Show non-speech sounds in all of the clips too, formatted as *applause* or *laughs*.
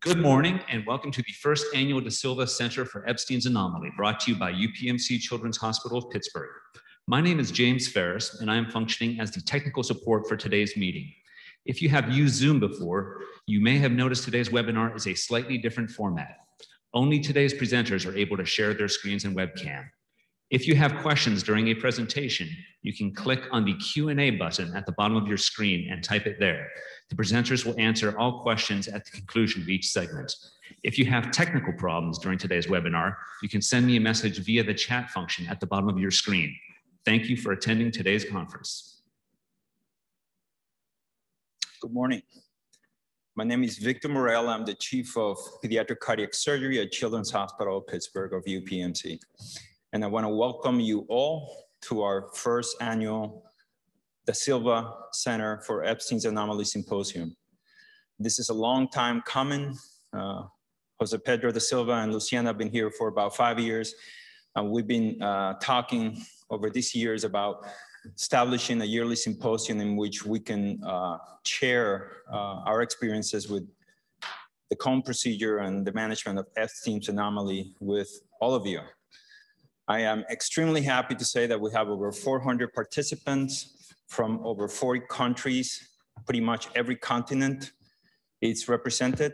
Good morning and welcome to the first annual Da Silva Center for Ebstein's Anomaly, brought to you by UPMC Children's Hospital of Pittsburgh. My name is James Ferris, and I am functioning as the technical support for today's meeting. If you have used Zoom before, you may have noticed today's webinar is a slightly different format. Only today's presenters are able to share their screens and webcam. If you have questions during a presentation, you can click on the Q&A button at the bottom of your screen and type it there. The presenters will answer all questions at the conclusion of each segment. If you have technical problems during today's webinar, you can send me a message via the chat function at the bottom of your screen. Thank you for attending today's conference. Good morning. My name is Victor Morell. I'm the Chief of Pediatric Cardiac Surgery at Children's Hospital Pittsburgh of UPMC. And I want to welcome you all to our first annual Da Silva Center for Ebstein's Anomaly Symposium. This is a long time coming. Uh, Jose Pedro Da Silva and Luciana have been here for about five years. And we've been uh, talking over these years about establishing a yearly symposium in which we can uh, share uh, our experiences with the cone procedure and the management of Ebstein's anomaly with all of you. I am extremely happy to say that we have over 400 participants from over 40 countries, pretty much every continent is represented.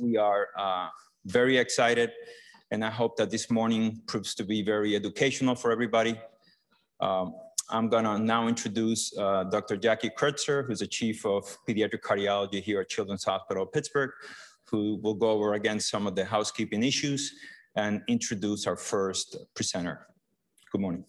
We are uh, very excited and I hope that this morning proves to be very educational for everybody. Um, I'm gonna now introduce uh, Dr. Jackie Kreutzer, who's the Chief of Pediatric Cardiology here at Children's Hospital Pittsburgh, who will go over again some of the housekeeping issues and introduce our first presenter. Good morning.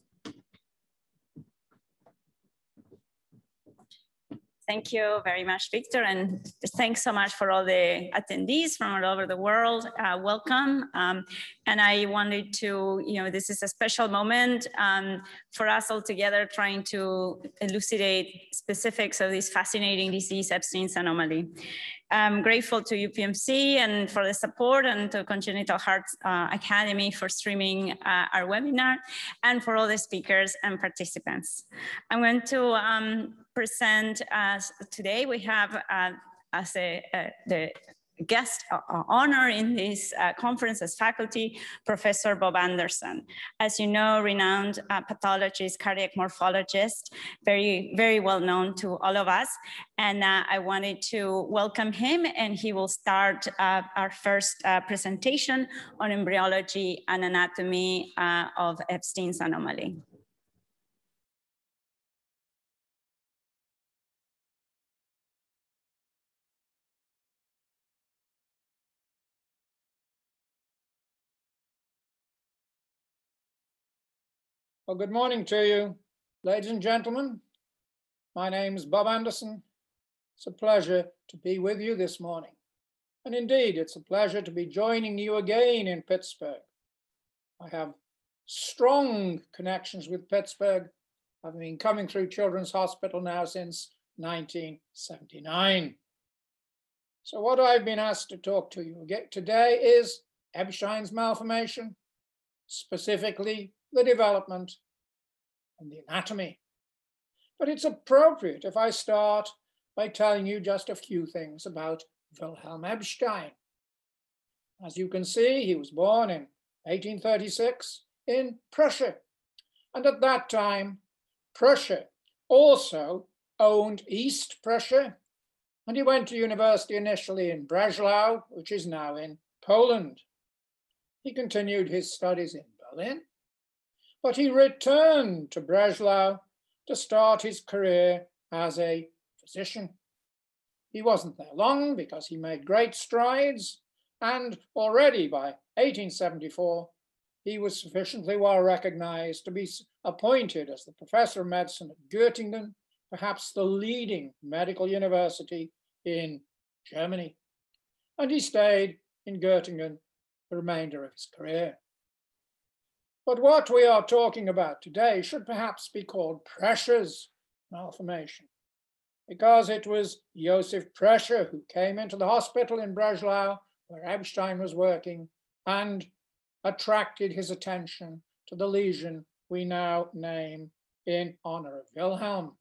Thank you very much, Victor, and thanks so much for all the attendees from all over the world. Uh, welcome. Um, and I wanted to, you know, this is a special moment um, for us all together trying to elucidate specifics of this fascinating disease, Ebstein's anomaly. I'm grateful to UPMC and for the support and to Congenital Heart uh, Academy for streaming uh, our webinar and for all the speakers and participants. I'm going to um, present as today we have uh, as a, uh, the guest uh, uh, honor in this uh, conference as faculty, Professor Bob Anderson. As you know, renowned uh, pathologist, cardiac morphologist, very, very well known to all of us. And uh, I wanted to welcome him and he will start uh, our first presentation on embryology and anatomy of Ebstein's anomaly. Well, good morning to you, ladies and gentlemen. My name is Bob Anderson. It's a pleasure to be with you this morning. And indeed, it's a pleasure to be joining you again in Pittsburgh. I have strong connections with Pittsburgh. I've been coming through Children's Hospital now since 1979. So what I've been asked to talk to you today is Ebstein's malformation, specifically the development, and the anatomy. But it's appropriate if I start by telling you just a few things about Wilhelm Ebstein. As you can see, he was born in 1836 in Prussia. And at that time, Prussia also owned East Prussia. And he went to university initially in Breslau, which is now in Poland. He continued his studies in Berlin but he returned to Breslau to start his career as a physician. He wasn't there long because he made great strides, and already by 1874, he was sufficiently well recognized to be appointed as the professor of medicine at Göttingen, perhaps the leading medical university in Germany. And he stayed in Göttingen the remainder of his career. But what we are talking about today should perhaps be called Prescher's malformation, because it was Josef Prescher who came into the hospital in Breslau, where Ebstein was working, and attracted his attention to the lesion we now name in honor of Wilhelm.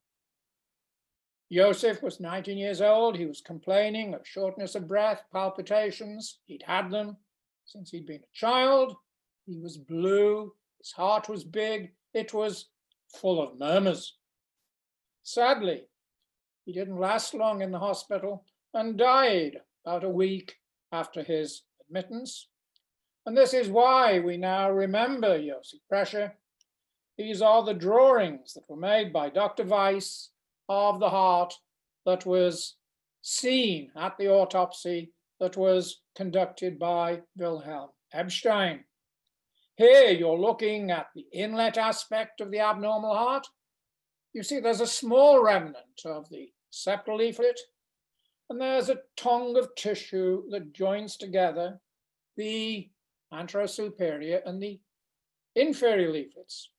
Josef was 19 years old. He was complaining of shortness of breath, palpitations. He'd had them since he'd been a child. He was blue. His heart was big. It was full of murmurs. Sadly, he didn't last long in the hospital and died about a week after his admittance. And this is why we now remember Joseph Prescher. These are the drawings that were made by Dr. Weiss of the heart that was seen at the autopsy that was conducted by Wilhelm Ebstein. Here you're looking at the inlet aspect of the abnormal heart. You see there's a small remnant of the septal leaflet, and there's a tongue of tissue that joins together the anterosuperior and the inferior leaflets.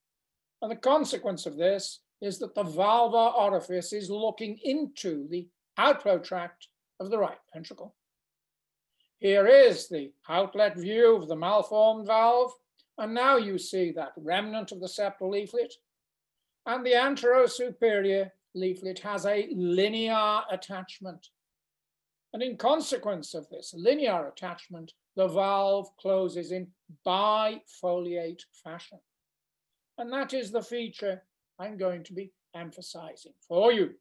And the consequence of this is that the valvar orifice is looking into the outflow tract of the right ventricle. Here is the outlet view of the malformed valve. And now you see that remnant of the septal leaflet. And the anterosuperior leaflet has a linear attachment. And in consequence of this linear attachment, the valve closes in bifoliate fashion. And that is the feature I'm going to be emphasizing for you.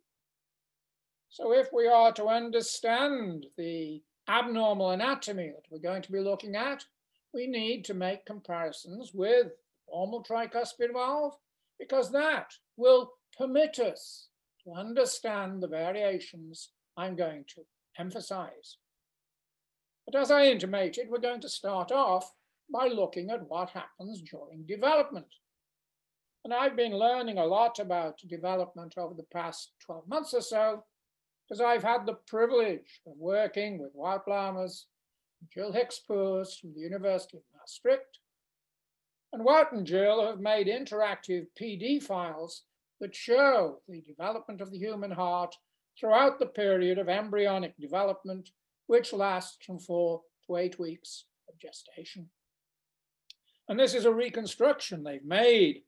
So if we are to understand the abnormal anatomy that we're going to be looking at, we need to make comparisons with normal tricuspid valve because that will permit us to understand the variations I'm going to emphasize. But as I intimated, we're going to start off by looking at what happens during development. And I've been learning a lot about development over the past 12 months or so, because I've had the privilege of working with Wouter Lamers, Jill Hikspoors from the University of Maastricht. And and Jill have made interactive PD files that show the development of the human heart throughout the period of embryonic development, which lasts from four to eight weeks of gestation. And this is a reconstruction they've made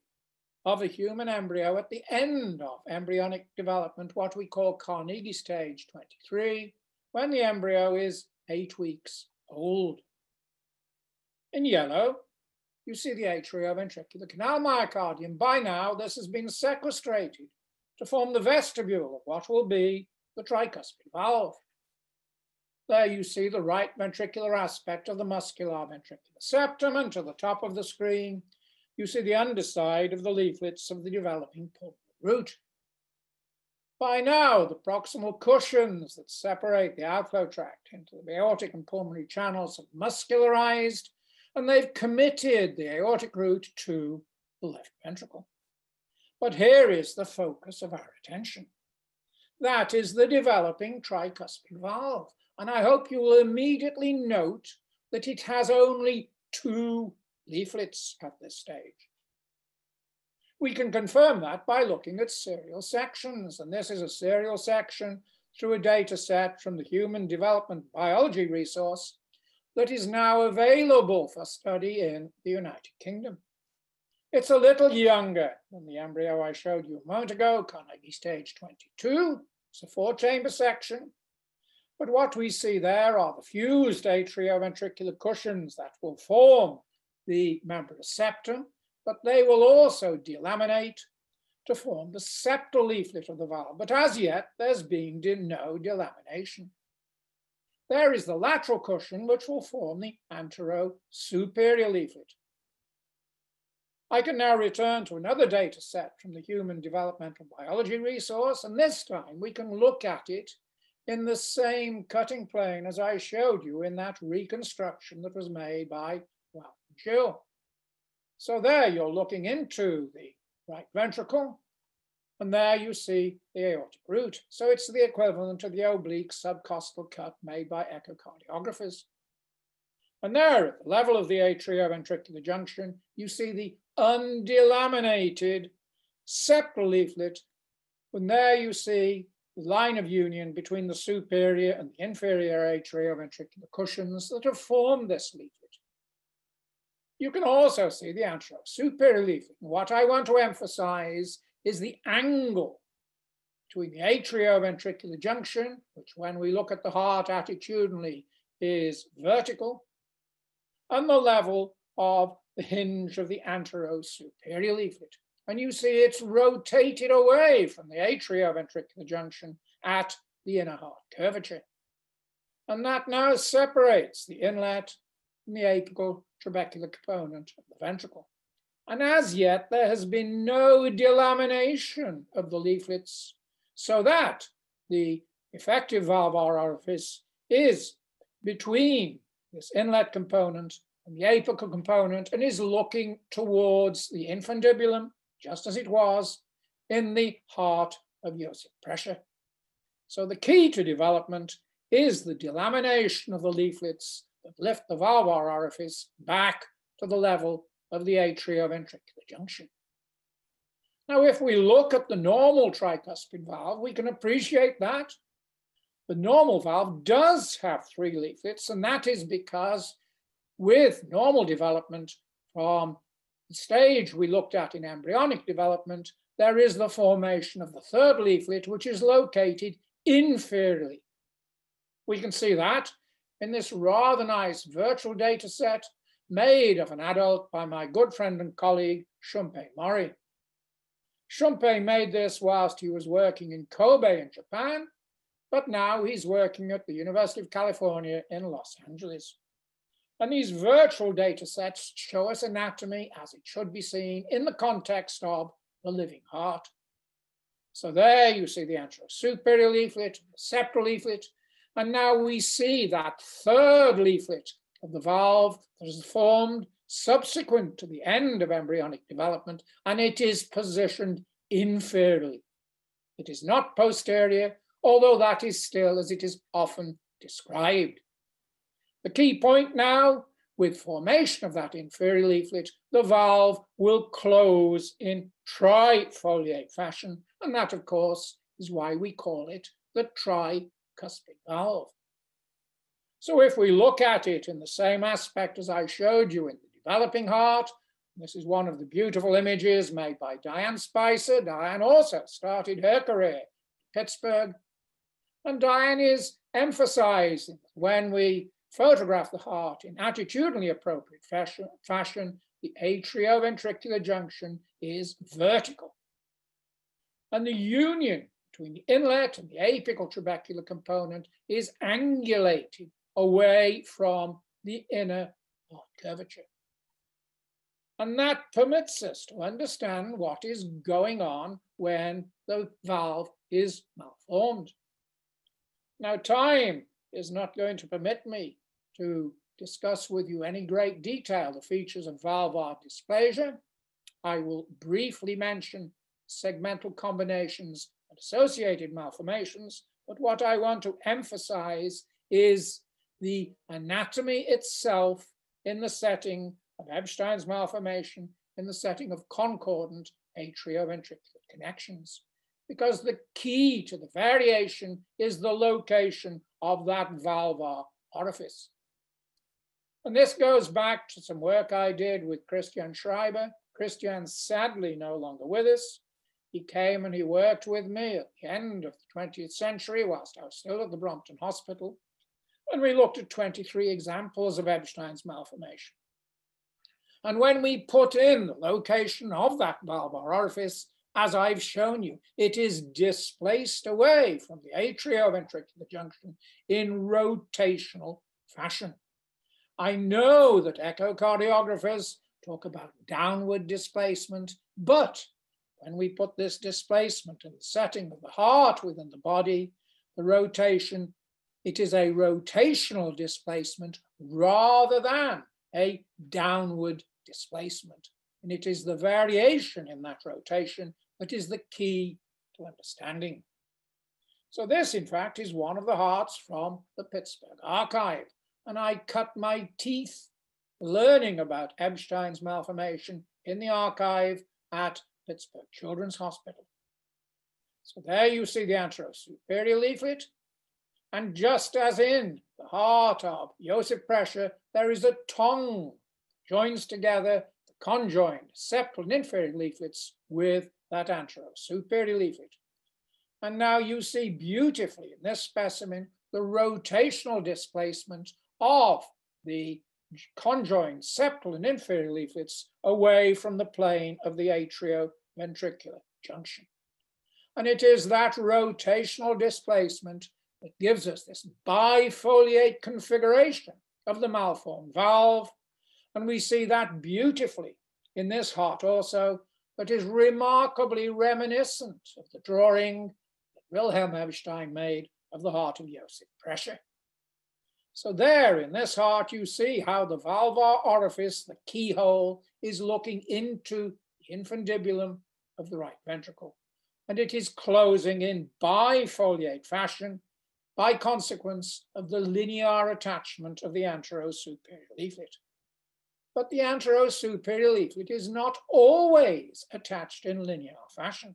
of a human embryo at the end of embryonic development, what we call Carnegie stage 23, when the embryo is eight weeks old. In yellow, you see the atrioventricular canal myocardium. By now, this has been sequestrated to form the vestibule of what will be the tricuspid valve. There you see the right ventricular aspect of the muscular ventricular septum, and to the top of the screen, you see the underside of the leaflets of the developing pulmonary root. By now, the proximal cushions that separate the outflow tract into the aortic and pulmonary channels have muscularized, and they've committed the aortic root to the left ventricle. But here is the focus of our attention. That is the developing tricuspid valve. And I hope you will immediately note that it has only two leaflets at this stage. We can confirm that by looking at serial sections, and this is a serial section through a data set from the Human Development Biology resource that is now available for study in the United Kingdom. It's a little younger than the embryo I showed you a moment ago, Carnegie stage 22. It's a four chamber section. But what we see there are the fused atrioventricular cushions that will form the membranous septum, but they will also delaminate to form the septal leaflet of the valve. But as yet, there's been no delamination. There is the lateral cushion, which will form the antero-superior leaflet. I can now return to another data set from the Human Developmental Biology resource, and this time we can look at it in the same cutting plane as I showed you in that reconstruction that was made by well, Jill. So there you're looking into the right ventricle, and there you see the aortic root. So it's the equivalent of the oblique subcostal cut made by echocardiographers. And there, at the level of the atrioventricular junction, you see the undelaminated septal leaflet. And there you see the line of union between the superior and the inferior atrioventricular cushions that have formed this leaflet. You can also see the anterosuperior leaflet. What I want to emphasize is the angle between the atrioventricular junction, which when we look at the heart attitudinally is vertical, and the level of the hinge of the anterosuperior leaflet. And you see it's rotated away from the atrioventricular junction at the inner heart curvature. And that now separates the inlet from the apical trabecular component of the ventricle. And as yet, there has been no delamination of the leaflets so that the effective valvar orifice is between this inlet component and the apical component and is looking towards the infundibulum, just as it was in the heart of Joseph Prescher. So the key to development is the delamination of the leaflets lift the valvar orifice back to the level of the atrioventricular junction. Now, if we look at the normal tricuspid valve, we can appreciate that. The normal valve does have three leaflets, and that is because with normal development from the stage we looked at in embryonic development, there is the formation of the third leaflet, which is located inferiorly. We can see that in this rather nice virtual data set made of an adult by my good friend and colleague, Shunpei Mori. Shunpei made this whilst he was working in Kobe in Japan, but now he's working at the University of California in Los Angeles. And these virtual data sets show us anatomy as it should be seen in the context of the living heart. So there you see the anterior superior leaflet, the septal leaflet, and now we see that third leaflet of the valve that is formed subsequent to the end of embryonic development, and it is positioned inferiorly. It is not posterior, although that is still as it is often described. The key point now, with formation of that inferior leaflet, the valve will close in trifoliate fashion. And that, of course, is why we call it the tricuspid valve. So if we look at it in the same aspect as I showed you in the developing heart, this is one of the beautiful images made by Diane Spicer. Diane also started her career in Pittsburgh. And Diane is emphasizing when we photograph the heart in attitudinally appropriate fashion, fashion the atrioventricular junction is vertical. And the union between the inlet and the apical trabecular component is angulated away from the inner curvature. And that permits us to understand what is going on when the valve is malformed. Now, time is not going to permit me to discuss with you any great detail the features of valvar dysplasia. I will briefly mention segmental combinations and associated malformations, but what I want to emphasize is the anatomy itself in the setting of Ebstein's malformation, in the setting of concordant atrioventricular connections. Because the key to the variation is the location of that valvar orifice. And this goes back to some work I did with Christian Schreiber. Christian's sadly no longer with us. He came and he worked with me at the end of the 20th century whilst I was still at the Brompton Hospital. And we looked at 23 examples of Ebstein's malformation. And when we put in the location of that valvar orifice, as I've shown you, it is displaced away from the atrioventricular junction in rotational fashion. I know that echocardiographers talk about downward displacement, but when we put this displacement in the setting of the heart within the body, the rotation, it is a rotational displacement rather than a downward displacement. And it is the variation in that rotation that is the key to understanding. So this, in fact, is one of the hearts from the Pittsburgh archive and I cut my teeth learning about Ebstein's malformation in the archive at Pittsburgh Children's Hospital. So there you see the anterosuperior leaflet. And just as in the heart of Joseph Prescher, there is a tongue joins together the conjoined septal and inferior leaflets with that anterosuperior leaflet. And now you see beautifully in this specimen the rotational displacement of the conjoined septal and inferior leaflets away from the plane of the atrioventricular junction. And it is that rotational displacement that gives us this bifoliate configuration of the malformed valve. And we see that beautifully in this heart also, that is remarkably reminiscent of the drawing that Wilhelm Ebstein made of the heart of Joseph Prescher. So there in this heart, you see how the valvar orifice, the keyhole, is looking into the infundibulum of the right ventricle. And it is closing in bifoliate fashion by consequence of the linear attachment of the anterosuperior leaflet. But the anterosuperior leaflet is not always attached in linear fashion.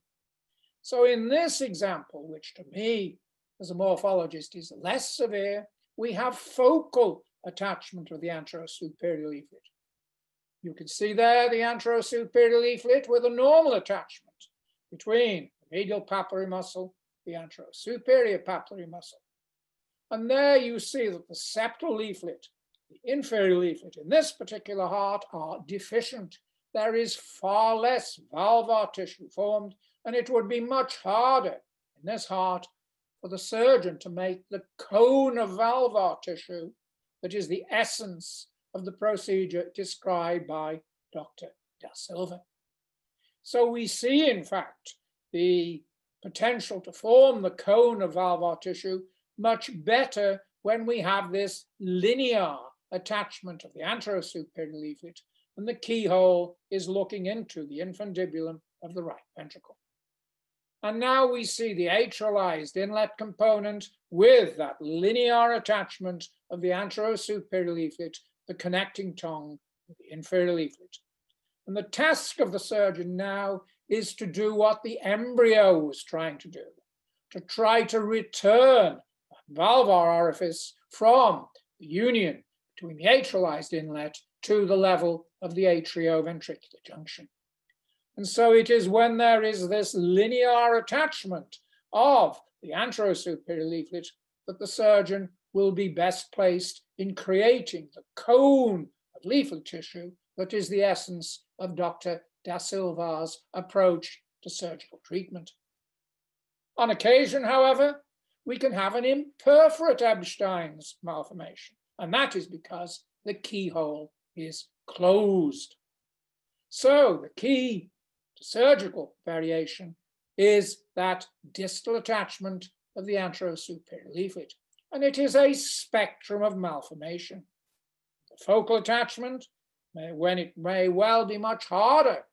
So in this example, which to me as a morphologist is less severe, we have focal attachment of the anterosuperior leaflet. You can see there the anterosuperior leaflet with a normal attachment between the medial papillary muscle, the anterosuperior papillary muscle. And there you see that the septal leaflet, the inferior leaflet in this particular heart are deficient. There is far less valvar tissue formed, and it would be much harder in this heart for the surgeon to make the cone of valvar tissue that is the essence of the procedure described by Dr. Da Silva. So we see, in fact, the potential to form the cone of valvar tissue much better when we have this linear attachment of the anterosuperior leaflet and the keyhole is looking into the infundibulum of the right ventricle. And now we see the atrialized inlet component with that linear attachment of the anterosuperior leaflet, the connecting tongue, the inferior leaflet. And the task of the surgeon now is to do what the embryo was trying to do, to try to return valvar orifice from the union between the atrialized inlet to the level of the atrioventricular junction. And so it is when there is this linear attachment of the anterosuperior leaflet that the surgeon will be best placed in creating the cone of leaflet tissue that is the essence of Dr. Da Silva's approach to surgical treatment. On occasion, however, we can have an imperforate Ebstein's malformation, and that is because the keyhole is closed. So the key surgical variation is that distal attachment of the anterosuperior leaflet, and it is a spectrum of malformation. The focal attachment, may, when it may well be much harder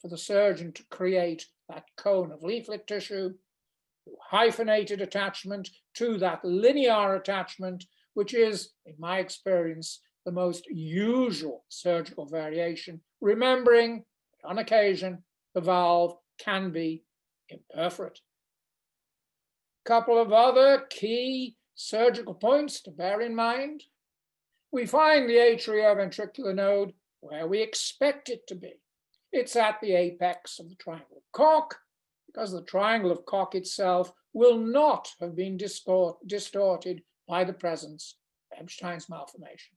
for the surgeon to create that cone of leaflet tissue, hyphenated attachment to that linear attachment, which is, in my experience, the most usual surgical variation, remembering on occasion the valve can be imperforate. A couple of other key surgical points to bear in mind. We find the atrioventricular node where we expect it to be. It's at the apex of the triangle of Koch, because the triangle of Koch itself will not have been distort, distorted by the presence of Ebstein's malformation.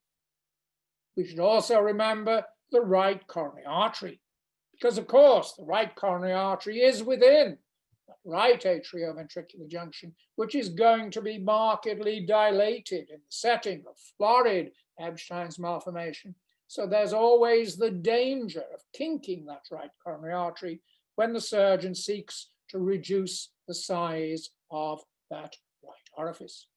We should also remember the right coronary artery, because of course the right coronary artery is within right atrioventricular junction, which is going to be markedly dilated in the setting of florid Ebstein's malformation. So there's always the danger of kinking that right coronary artery when the surgeon seeks to reduce the size of that right orifice.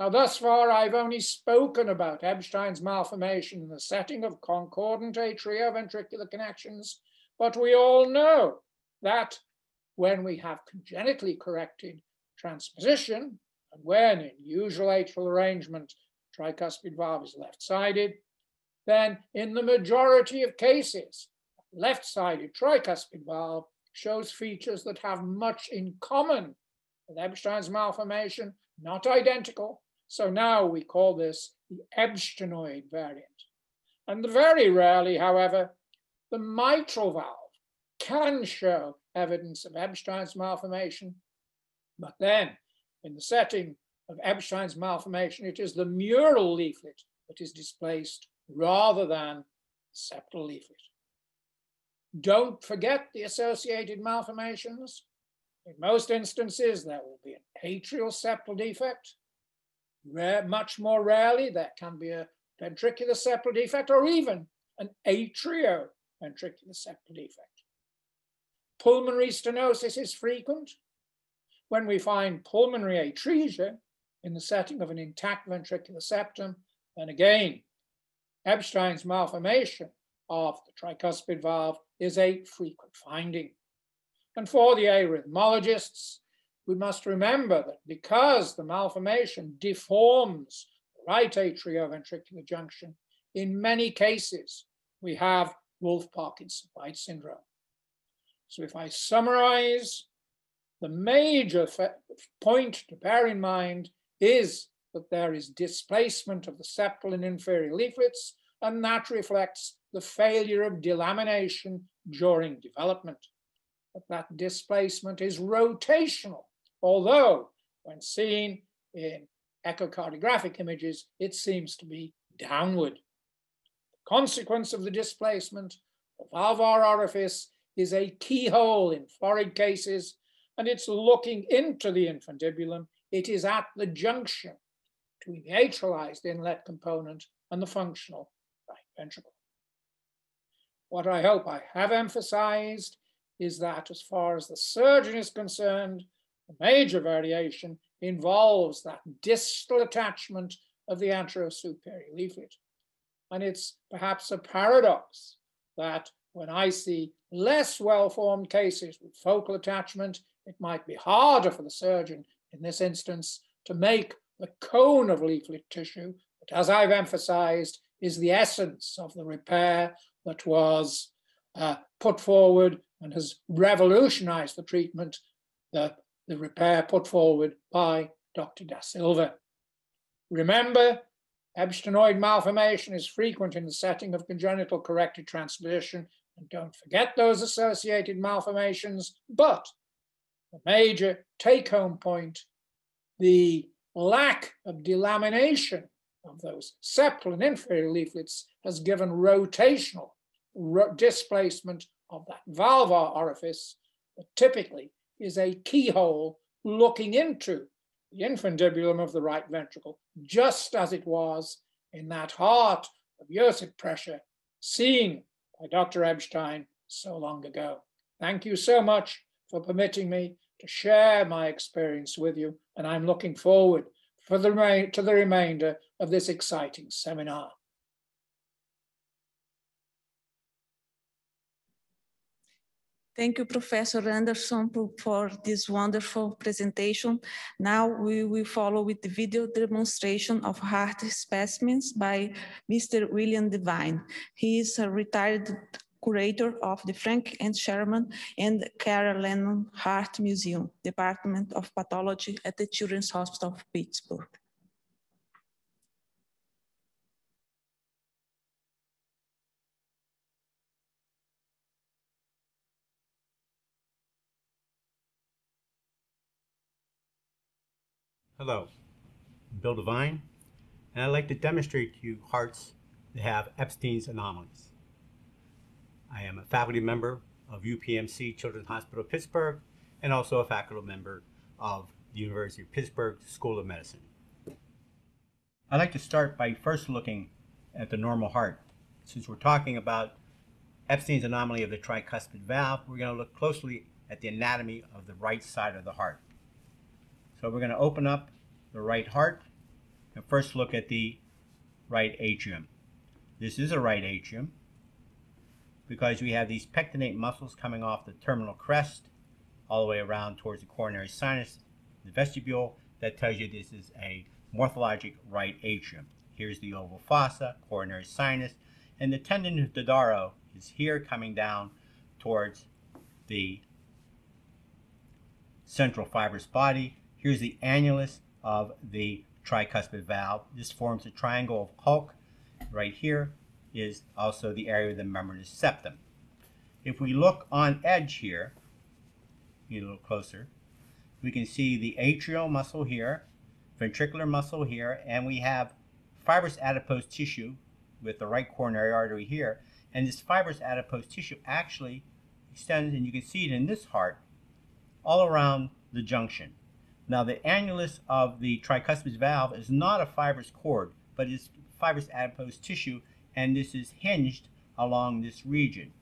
Now, thus far, I've only spoken about Ebstein's malformation in the setting of concordant atrioventricular connections, but we all know that when we have congenitally corrected transposition, and when in usual atrial arrangement, tricuspid valve is left-sided, then in the majority of cases, left-sided tricuspid valve shows features that have much in common with Ebstein's malformation, not identical. So now we call this the Ebsteinoid variant. And very rarely, however, the mitral valve can show evidence of Ebstein's malformation. But then, in the setting of Ebstein's malformation, it is the mural leaflet that is displaced rather than septal leaflet. Don't forget the associated malformations. In most instances, there will be an atrial septal defect. Rare, much more rarely, there can be a ventricular septal defect or even an atrioventricular septal defect. Pulmonary stenosis is frequent. When we find pulmonary atresia in the setting of an intact ventricular septum, then again, Ebstein's malformation of the tricuspid valve is a frequent finding. And for the arrhythmologists, we must remember that because the malformation deforms the right atrioventricular junction, in many cases, we have Wolff-Parkinson-White syndrome. So if I summarize, the major point to bear in mind is that there is displacement of the septal and inferior leaflets, and that reflects the failure of delamination during development. But that displacement is rotational, although when seen in echocardiographic images, it seems to be downward. The consequence of the displacement, the valvar orifice is a keyhole in florid cases, and it's looking into the infundibulum. It is at the junction between the atrialized inlet component and the functional right ventricle. What I hope I have emphasized is that as far as the surgeon is concerned, major variation involves that distal attachment of the anterosuperior leaflet. And it's perhaps a paradox that when I see less well-formed cases with focal attachment, it might be harder for the surgeon in this instance to make the cone of leaflet tissue, but as I've emphasized, is the essence of the repair that was uh, put forward and has revolutionized the treatment, the, the repair put forward by Dr. Da Silva. Remember, Ebsteinoid malformation is frequent in the setting of congenital corrected transposition, and don't forget those associated malformations, but the major take-home point, the lack of delamination of those septal and inferior leaflets has given rotational ro displacement of that valvar orifice that typically is a keyhole looking into the infundibulum of the right ventricle, just as it was in that heart of Joseph Prescher seen by Dr. Ebstein so long ago. Thank you so much for permitting me to share my experience with you, and I'm looking forward for the, to the remainder of this exciting seminar. Thank you, Professor Anderson, for this wonderful presentation. Now we will follow with the video demonstration of heart specimens by Mr. William Devine. He is a retired curator of the Frank and Sherman and Carol Lennon Heart Museum, Department of Pathology at the Children's Hospital of Pittsburgh. Hello, I'm Bill Devine, and I'd like to demonstrate to you hearts that have Ebstein's anomalies. I am a faculty member of UPMC Children's Hospital Pittsburgh and also a faculty member of the University of Pittsburgh School of Medicine. I'd like to start by first looking at the normal heart. Since we're talking about Ebstein's anomaly of the tricuspid valve, we're going to look closely at the anatomy of the right side of the heart. So we're going to open up the right heart and first look at the right atrium. This is a right atrium because we have these pectinate muscles coming off the terminal crest all the way around towards the coronary sinus, the vestibule. That tells you this is a morphologic right atrium. Here's the oval fossa, coronary sinus, and the tendon of Todaro is here coming down towards the central fibrous body Here's the annulus of the tricuspid valve. This forms a triangle of Koch. Right here is also the area of the membranous septum. If we look on edge here, a little closer, we can see the atrial muscle here, ventricular muscle here, and we have fibrous adipose tissue with the right coronary artery here. And this fibrous adipose tissue actually extends, and you can see it in this heart, all around the junction. Now, the annulus of the tricuspid valve is not a fibrous cord, but is fibrous adipose tissue, and this is hinged along this region.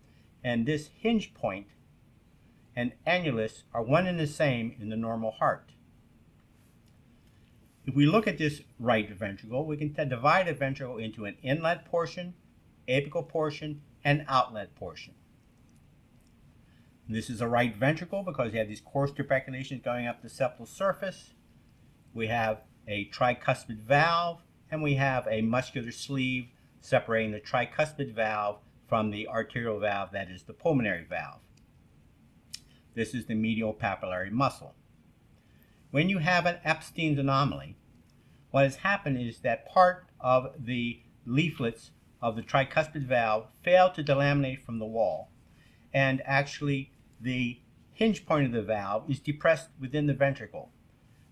And this hinge point and annulus are one and the same in the normal heart. If we look at this right ventricle, we can divide a ventricle into an inlet portion, apical portion, and outlet portion. This is a right ventricle because you have these coarse trabeculations going up the septal surface. We have a tricuspid valve, and we have a muscular sleeve separating the tricuspid valve from the arterial valve, that is the pulmonary valve. This is the medial papillary muscle. When you have an Ebstein's anomaly, what has happened is that part of the leaflets of the tricuspid valve fail to delaminate from the wall, and actually the hinge point of the valve is depressed within the ventricle.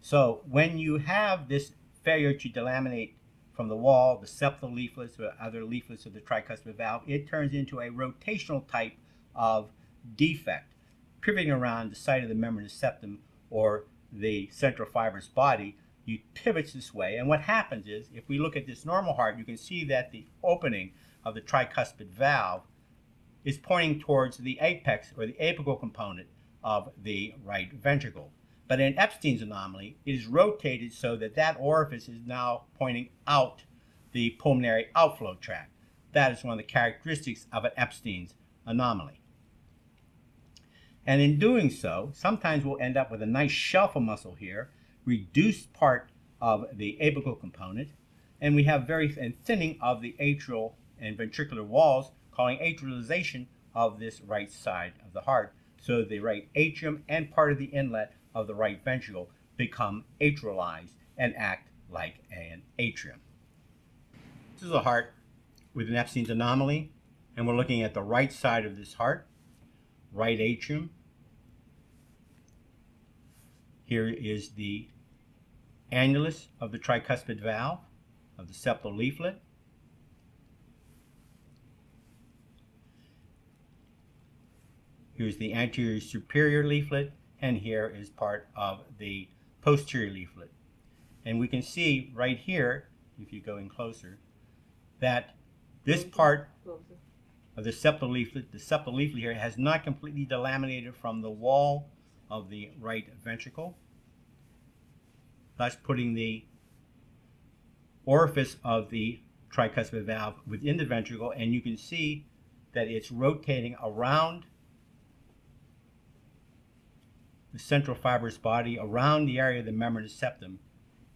So when you have this failure to delaminate from the wall, the septal leaflets or other leaflets of the tricuspid valve, it turns into a rotational type of defect, pivoting around the site of the membranous septum or the central fibrous body. You pivots this way, and what happens is, if we look at this normal heart, you can see that the opening of the tricuspid valve is pointing towards the apex or the apical component of the right ventricle. But in Ebstein's anomaly, it is rotated so that that orifice is now pointing out the pulmonary outflow tract. That is one of the characteristics of an Ebstein's anomaly. And in doing so, sometimes we'll end up with a nice shelf of muscle here, reduced part of the apical component, and we have very thinning of the atrial and ventricular walls calling atrialization of this right side of the heart. So the right atrium and part of the inlet of the right ventricle become atrialized and act like an atrium. This is a heart with an Ebstein's anomaly, and we're looking at the right side of this heart, right atrium. Here is the annulus of the tricuspid valve of the septal leaflet. Here's the anterior superior leaflet, and here is part of the posterior leaflet. And we can see right here, if you go in closer, that this part of the septal leaflet, the septal leaflet here, has not completely delaminated from the wall of the right ventricle, thus putting the orifice of the tricuspid valve within the ventricle, and you can see that it's rotating around the central fibrous body around the area of the membranous septum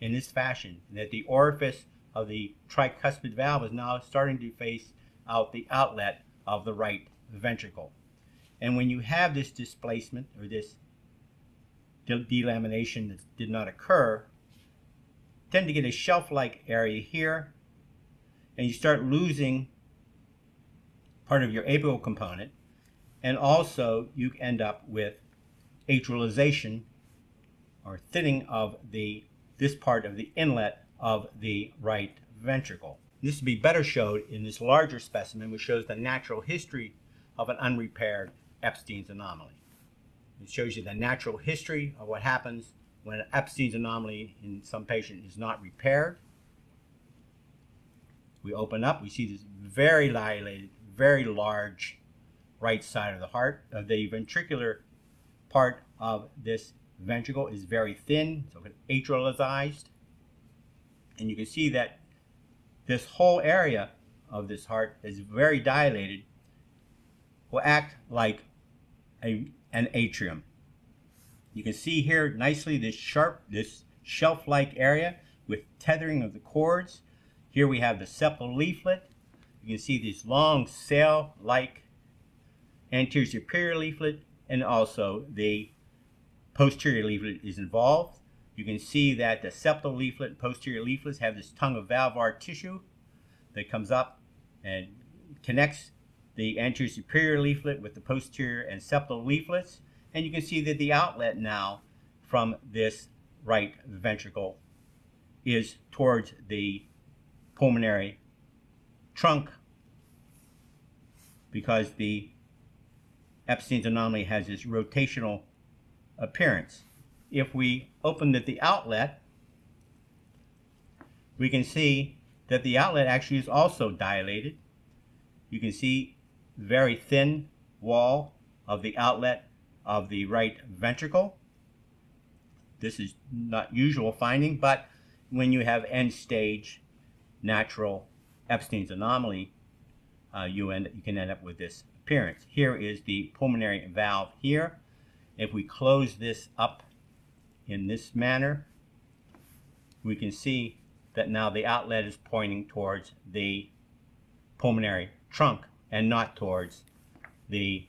in this fashion, and that the orifice of the tricuspid valve is now starting to face out the outlet of the right ventricle. And when you have this displacement or this delamination that did not occur, tend to get a shelf-like area here, and you start losing part of your apical component, and also you end up with atrialization or thinning of the this part of the inlet of the right ventricle. This would be better showed in this larger specimen, which shows the natural history of an unrepaired Ebstein's anomaly. It shows you the natural history of what happens when an Ebstein's anomaly in some patient is not repaired. We open up, we see this very dilated, very large right side of the heart, of the ventricular part of this ventricle is very thin, so it's atrialized. And you can see that this whole area of this heart is very dilated, will act like a, an atrium. You can see here nicely this sharp, this shelf-like area with tethering of the cords. Here we have the septal leaflet. You can see this long sail-like anterior superior leaflet and also the posterior leaflet is involved. You can see that the septal leaflet and posterior leaflets have this tongue of valvar tissue that comes up and connects the anterior superior leaflet with the posterior and septal leaflets. And you can see that the outlet now from this right ventricle is towards the pulmonary trunk because the Ebstein's anomaly has this rotational appearance. If we open at the outlet, we can see that the outlet actually is also dilated. You can see very thin wall of the outlet of the right ventricle. This is not usual finding, but when you have end stage natural Ebstein's anomaly, uh, you, end, you can end up with this appearance. Here is the pulmonary valve here. If we close this up in this manner, we can see that now the outlet is pointing towards the pulmonary trunk and not towards the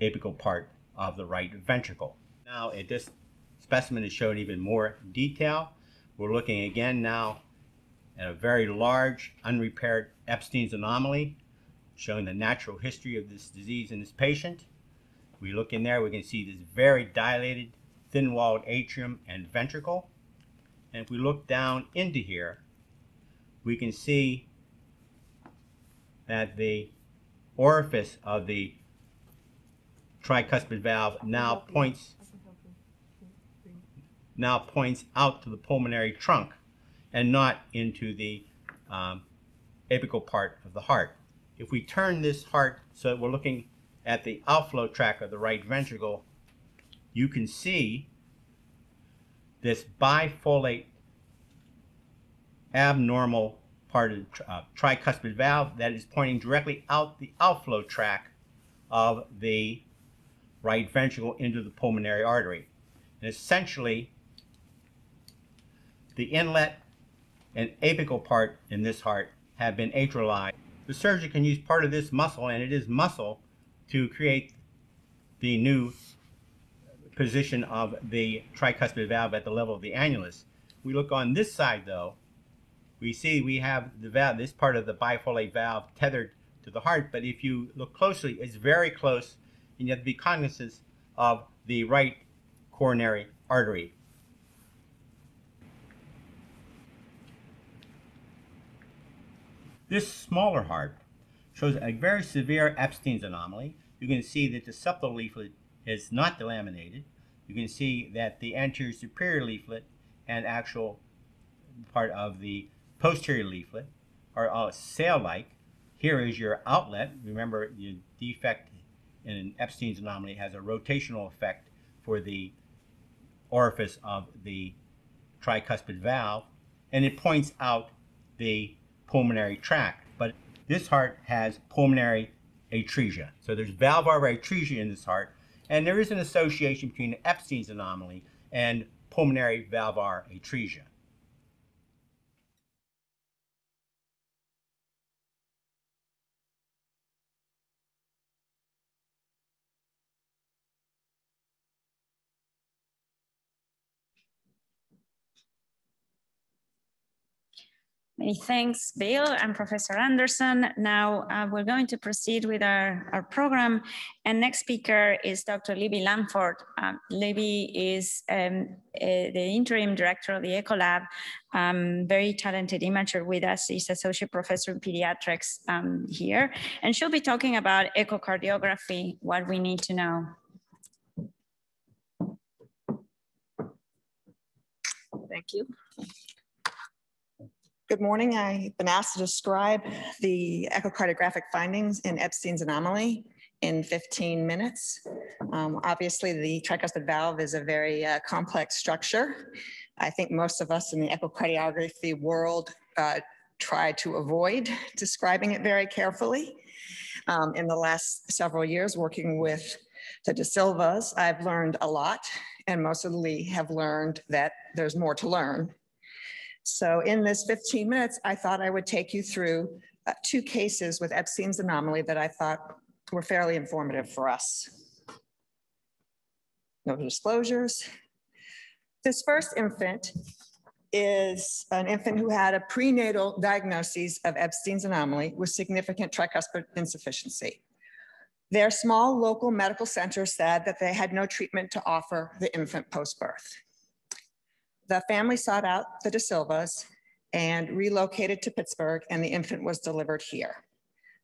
apical part of the right ventricle. Now, this specimen is shown even more detail. We're looking again now at a very large unrepaired Ebstein's anomaly, showing the natural history of this disease in this patient. We look in there, we can see this very dilated, thin-walled atrium and ventricle. And if we look down into here, we can see that the orifice of the tricuspid valve now points now points out to the pulmonary trunk and not into the um, apical part of the heart. If we turn this heart so that we're looking at the outflow tract of the right ventricle, you can see this bifolate abnormal part of the uh, tricuspid valve that is pointing directly out the outflow tract of the right ventricle into the pulmonary artery. And essentially, the inlet and apical part in this heart have been atrialized. The surgeon can use part of this muscle, and it is muscle, to create the new position of the tricuspid valve at the level of the annulus. We look on this side, though, we see we have the valve, this part of the bifolate valve tethered to the heart, but if you look closely, it's very close, and you have to be cognizant of the right coronary artery. This smaller heart shows a very severe Ebstein's anomaly. You can see that the septal leaflet is not delaminated. You can see that the anterior superior leaflet and actual part of the posterior leaflet are all sail-like. Here is your outlet. Remember, the defect in an Ebstein's anomaly has a rotational effect for the orifice of the tricuspid valve, and it points out the pulmonary tract. But this heart has pulmonary atresia. So there's valvular atresia in this heart, and there is an association between Ebstein's anomaly and pulmonary valvular atresia. Many thanks, Bill and Professor Anderson. Now uh, we're going to proceed with our, our program. And next speaker is Dr. Libby Lamford. Um, Libby is um, uh, the interim director of the Echo Lab, um, very talented imager with us. She's associate professor in pediatrics um, here. And she'll be talking about echocardiography, what we need to know. Thank you. Good morning. I've been asked to describe the echocardiographic findings in Ebstein's anomaly in 15 minutes. Um, obviously, the tricuspid valve is a very uh, complex structure. I think most of us in the echocardiography world uh, try to avoid describing it very carefully. Um, in the last several years, working with the Da Silvas, I've learned a lot, and most of the have learned that there's more to learn so in this 15 minutes, I thought I would take you through uh, two cases with Ebstein's anomaly that I thought were fairly informative for us. No disclosures. This first infant is an infant who had a prenatal diagnosis of Ebstein's anomaly with significant tricuspid insufficiency. Their small local medical center said that they had no treatment to offer the infant post-birth. The family sought out the Da Silvas and relocated to Pittsburgh and the infant was delivered here.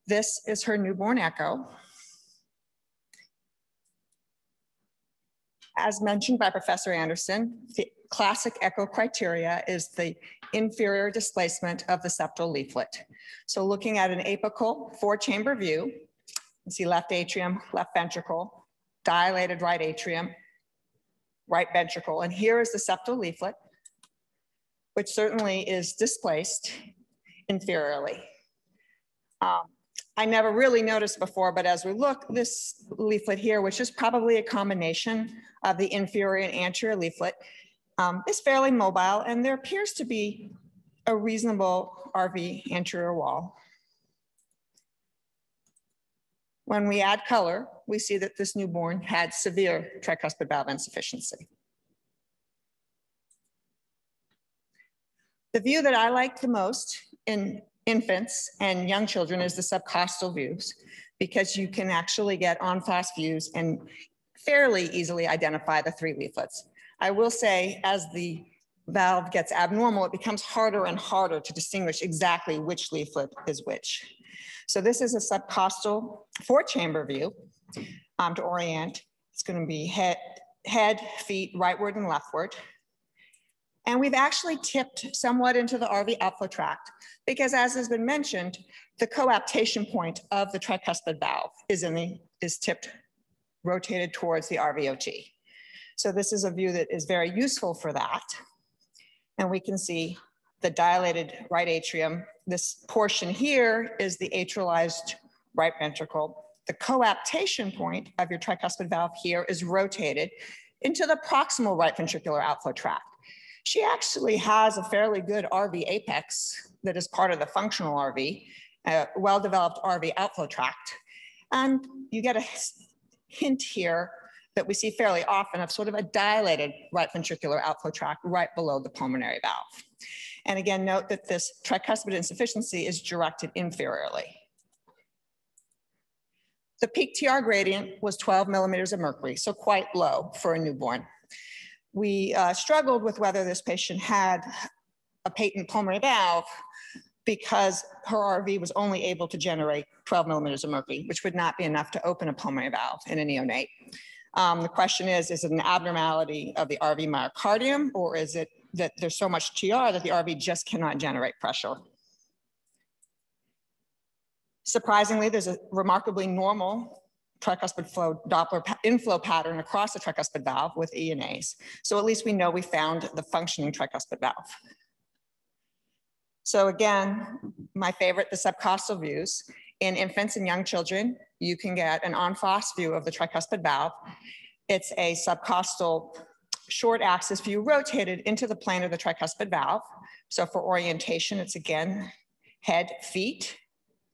This is her newborn echo. As mentioned by Professor Anderson, the classic echo criteria is the inferior displacement of the septal leaflet. So looking at an apical four chamber view, you see left atrium, left ventricle, dilated right atrium, right ventricle. And here is the septal leaflet, which certainly is displaced inferiorly. Um, I never really noticed before, but as we look, this leaflet here, which is probably a combination of the inferior and anterior leaflet, um, is fairly mobile and there appears to be a reasonable RV anterior wall. When we add color, we see that this newborn had severe tricuspid valve insufficiency. The view that I like the most in infants and young children is the subcostal views because you can actually get en face views and fairly easily identify the three leaflets. I will say as the valve gets abnormal, it becomes harder and harder to distinguish exactly which leaflet is which. So this is a subcostal four chamber view um, to orient. It's gonna be head, head, feet, rightward and leftward. And we've actually tipped somewhat into the RV outflow tract because as has been mentioned, the coaptation point of the tricuspid valve is in the, is tipped, rotated towards the RVOT. So this is a view that is very useful for that. And we can see the dilated right atrium. This portion here is the atrialized right ventricle. The coaptation point of your tricuspid valve here is rotated into the proximal right ventricular outflow tract. She actually has a fairly good RV apex that is part of the functional RV, a well-developed RV outflow tract. And you get a hint here that we see fairly often of sort of a dilated right ventricular outflow tract right below the pulmonary valve. And again, note that this tricuspid insufficiency is directed inferiorly. The peak TR gradient was 12 millimeters of mercury, so quite low for a newborn we uh, struggled with whether this patient had a patent pulmonary valve because her RV was only able to generate 12 millimeters of mercury, which would not be enough to open a pulmonary valve in a neonate. Um, the question is, is it an abnormality of the RV myocardium or is it that there's so much TR that the RV just cannot generate pressure? Surprisingly, there's a remarkably normal tricuspid flow Doppler inflow pattern across the tricuspid valve with ENAs. So at least we know we found the functioning tricuspid valve. So again, my favorite, the subcostal views. In infants and young children, you can get en face view of the tricuspid valve. It's a subcostal short axis view rotated into the plane of the tricuspid valve. So for orientation, it's again, head, feet,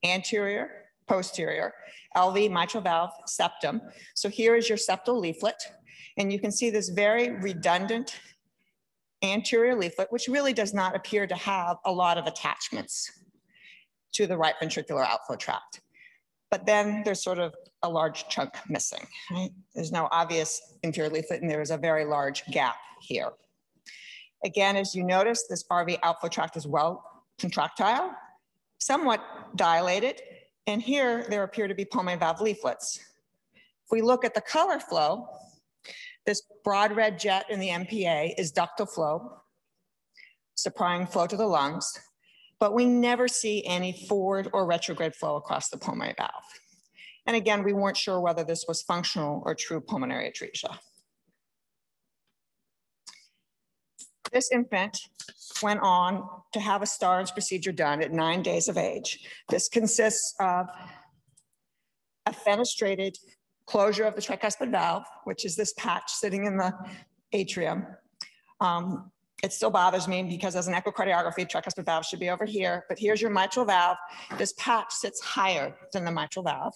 anterior, posterior, LV, mitral valve, septum. So here is your septal leaflet. And you can see this very redundant anterior leaflet, which really does not appear to have a lot of attachments to the right ventricular outflow tract. But then there's sort of a large chunk missing, right? There's no obvious inferior leaflet and there is a very large gap here. Again, as you notice, this RV outflow tract is well contractile, somewhat dilated, and here there appear to be pulmonary valve leaflets. If we look at the color flow, this broad red jet in the MPA is ductal flow, supplying flow to the lungs, but we never see any forward or retrograde flow across the pulmonary valve. And again, we weren't sure whether this was functional or true pulmonary atresia. This infant went on to have a Starnes procedure done at nine days of age. This consists of a fenestrated closure of the tricuspid valve, which is this patch sitting in the atrium. Um, it still bothers me because as an echocardiography, tricuspid valve should be over here, but here's your mitral valve. This patch sits higher than the mitral valve.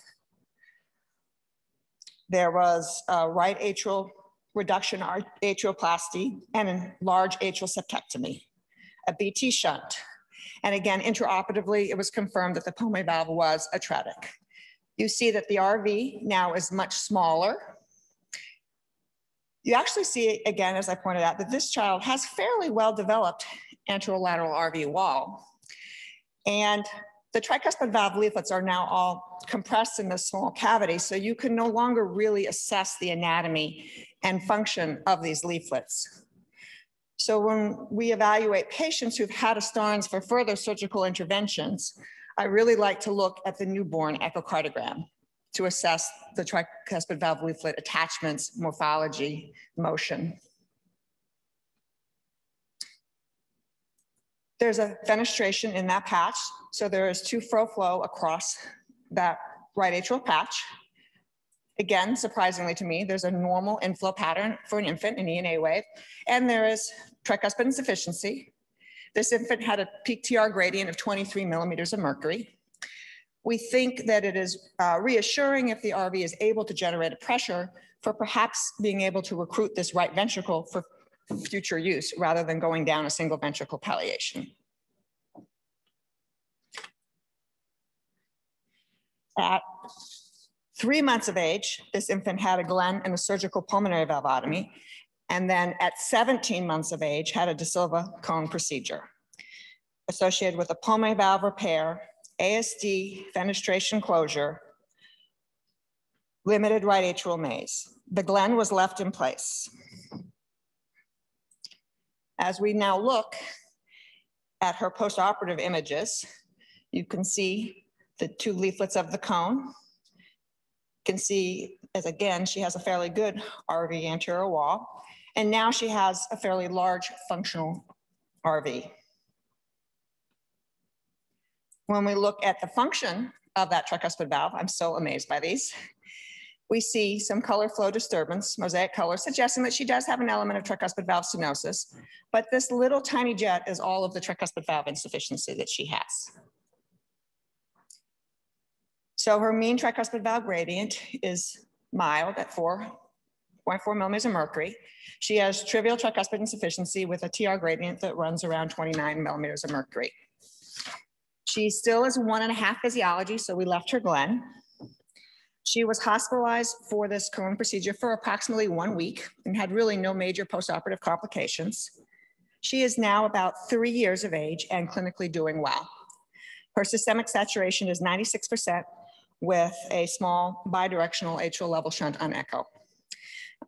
There was a right atrial reduction atrioplasty and large atrial septectomy a BT shunt. And again, intraoperatively, it was confirmed that the pulmonary valve was atretic. You see that the RV now is much smaller. You actually see, again, as I pointed out, that this child has fairly well-developed anterolateral RV wall. And the tricuspid valve leaflets are now all compressed in this small cavity, so you can no longer really assess the anatomy and function of these leaflets. So when we evaluate patients who've had a Starnes for further surgical interventions, I really like to look at the newborn echocardiogram to assess the tricuspid valve leaflet attachments, morphology, motion. There's a fenestration in that patch. So there is two-fro flow across that right atrial patch. Again, surprisingly to me, there's a normal inflow pattern for an infant, an ENA wave, and there is tricuspid insufficiency. This infant had a peak TR gradient of 23 millimeters of mercury. We think that it is uh, reassuring if the RV is able to generate a pressure for perhaps being able to recruit this right ventricle for future use rather than going down a single ventricle palliation. At three months of age, this infant had a Glenn and a surgical pulmonary valvotomy, and then at 17 months of age, had a Da Silva cone procedure associated with a pulmonary valve repair, ASD fenestration closure, limited right atrial maze. The Glenn was left in place. As we now look at her postoperative images, you can see the two leaflets of the cone. Can see, as again, she has a fairly good RV anterior wall. And now she has a fairly large functional RV. When we look at the function of that tricuspid valve, I'm so amazed by these. We see some color flow disturbance, mosaic color, suggesting that she does have an element of tricuspid valve stenosis, but this little tiny jet is all of the tricuspid valve insufficiency that she has. So her mean tricuspid valve gradient is mild at 4.4 millimeters of mercury. She has trivial tricuspid insufficiency with a TR gradient that runs around 29 millimeters of mercury. She still is one and a half physiology, so we left her Glenn. She was hospitalized for this cone procedure for approximately one week and had really no major postoperative complications. She is now about three years of age and clinically doing well. Her systemic saturation is 96% with a small bidirectional atrial level shunt on echo.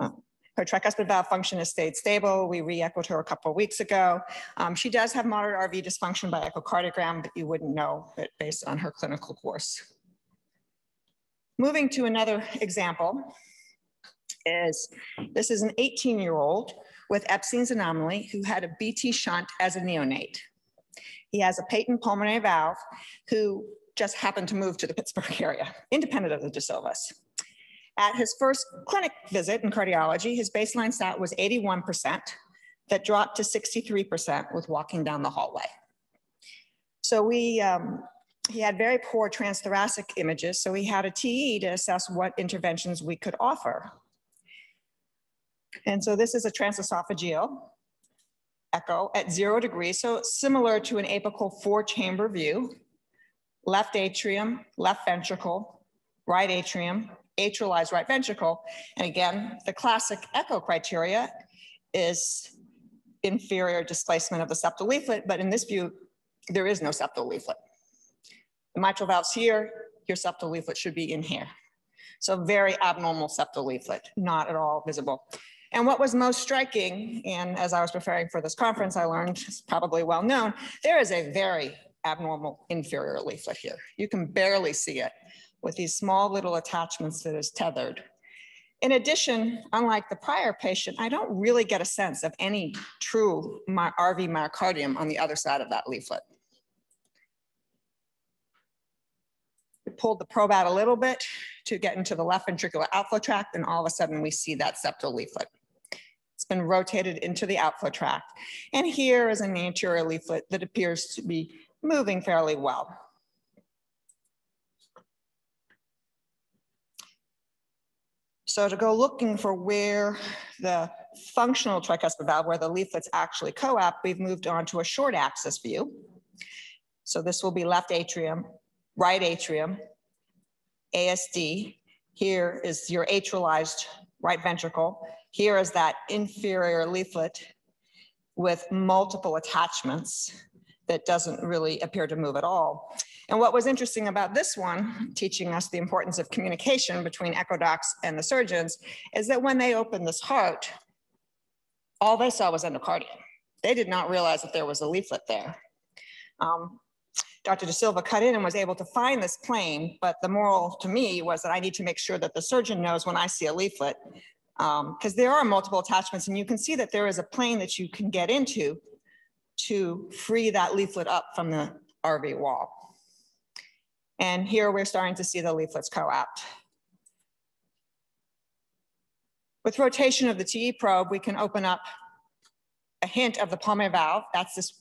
Uh, her tricuspid valve function has stayed stable. We re-echoed her a couple of weeks ago. Um, she does have moderate RV dysfunction by echocardiogram, but you wouldn't know it based on her clinical course. Moving to another example is this is an 18 year old with Ebstein's anomaly who had a BT shunt as a neonate. He has a patent pulmonary valve who just happened to move to the *laughs* Pittsburgh area, independent of the Da Silvas. At his first clinic visit in cardiology, his baseline stat was 81%, that dropped to 63% with walking down the hallway. So we, um, he had very poor transthoracic images, so we had a TE to assess what interventions we could offer. And so this is a transesophageal echo at zero degrees, so similar to an apical four chamber view, left atrium, left ventricle, right atrium, atrialized right ventricle. And again, the classic echo criteria is inferior displacement of the septal leaflet, but in this view, there is no septal leaflet. The mitral valve's here, your septal leaflet should be in here. So very abnormal septal leaflet, not at all visible. And what was most striking, and as I was preparing for this conference, I learned, it's probably well known, there is a very abnormal inferior leaflet here. You can barely see it with these small little attachments that is tethered. In addition, unlike the prior patient, I don't really get a sense of any true RV myocardium on the other side of that leaflet. We pulled the probe out a little bit to get into the left ventricular outflow tract, and all of a sudden we see that septal leaflet. It's been rotated into the outflow tract. And here is an anterior leaflet that appears to be moving fairly well. So to go looking for where the functional tricuspid valve, where the leaflets actually coapt, we've moved on to a short axis view. So this will be left atrium, right atrium, ASD. Here is your atrialized right ventricle. Here is that inferior leaflet with multiple attachments that doesn't really appear to move at all. And what was interesting about this one, teaching us the importance of communication between echo docs and the surgeons, is that when they opened this heart, all they saw was endocardium. They did not realize that there was a leaflet there. Um, Dr. Da Silva cut in and was able to find this plane, but the moral to me was that I need to make sure that the surgeon knows when I see a leaflet, because um, there are multiple attachments and you can see that there is a plane that you can get into to free that leaflet up from the RV wall. And here we're starting to see the leaflets coapt. With rotation of the TE probe, we can open up a hint of the pulmonary valve. That's this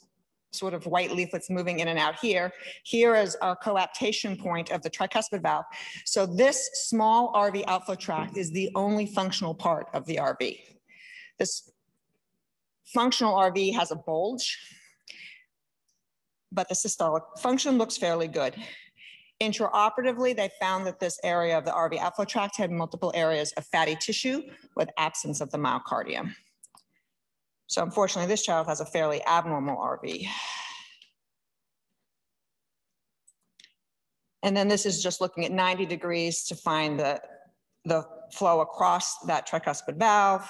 sort of white leaflets moving in and out here. Here is our coaptation point of the tricuspid valve. So this small RV outflow tract is the only functional part of the RV. This functional RV has a bulge, but the systolic function looks fairly good. Intraoperatively, they found that this area of the RV outflow tract had multiple areas of fatty tissue with absence of the myocardium. So unfortunately, this child has a fairly abnormal RV. And then this is just looking at 90 degrees to find the, the flow across that tricuspid valve.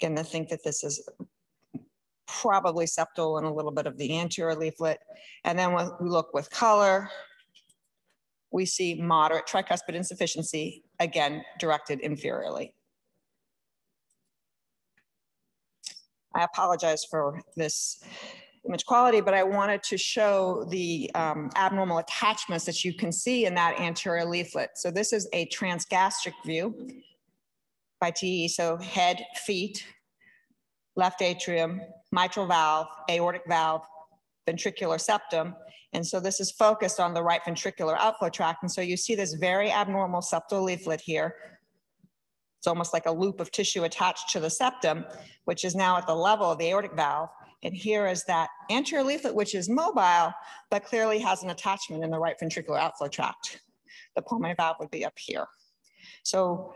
Again, I think that this is probably septal and a little bit of the anterior leaflet. And then when we look with color, we see moderate tricuspid insufficiency, again, directed inferiorly. I apologize for this image quality, but I wanted to show the um, abnormal attachments that you can see in that anterior leaflet. So this is a transgastric view by TE. So head, feet, left atrium, mitral valve, aortic valve, ventricular septum. And so this is focused on the right ventricular outflow tract. And so you see this very abnormal septal leaflet here it's almost like a loop of tissue attached to the septum, which is now at the level of the aortic valve. And here is that anterior leaflet, which is mobile, but clearly has an attachment in the right ventricular outflow tract. The pulmonary valve would be up here. So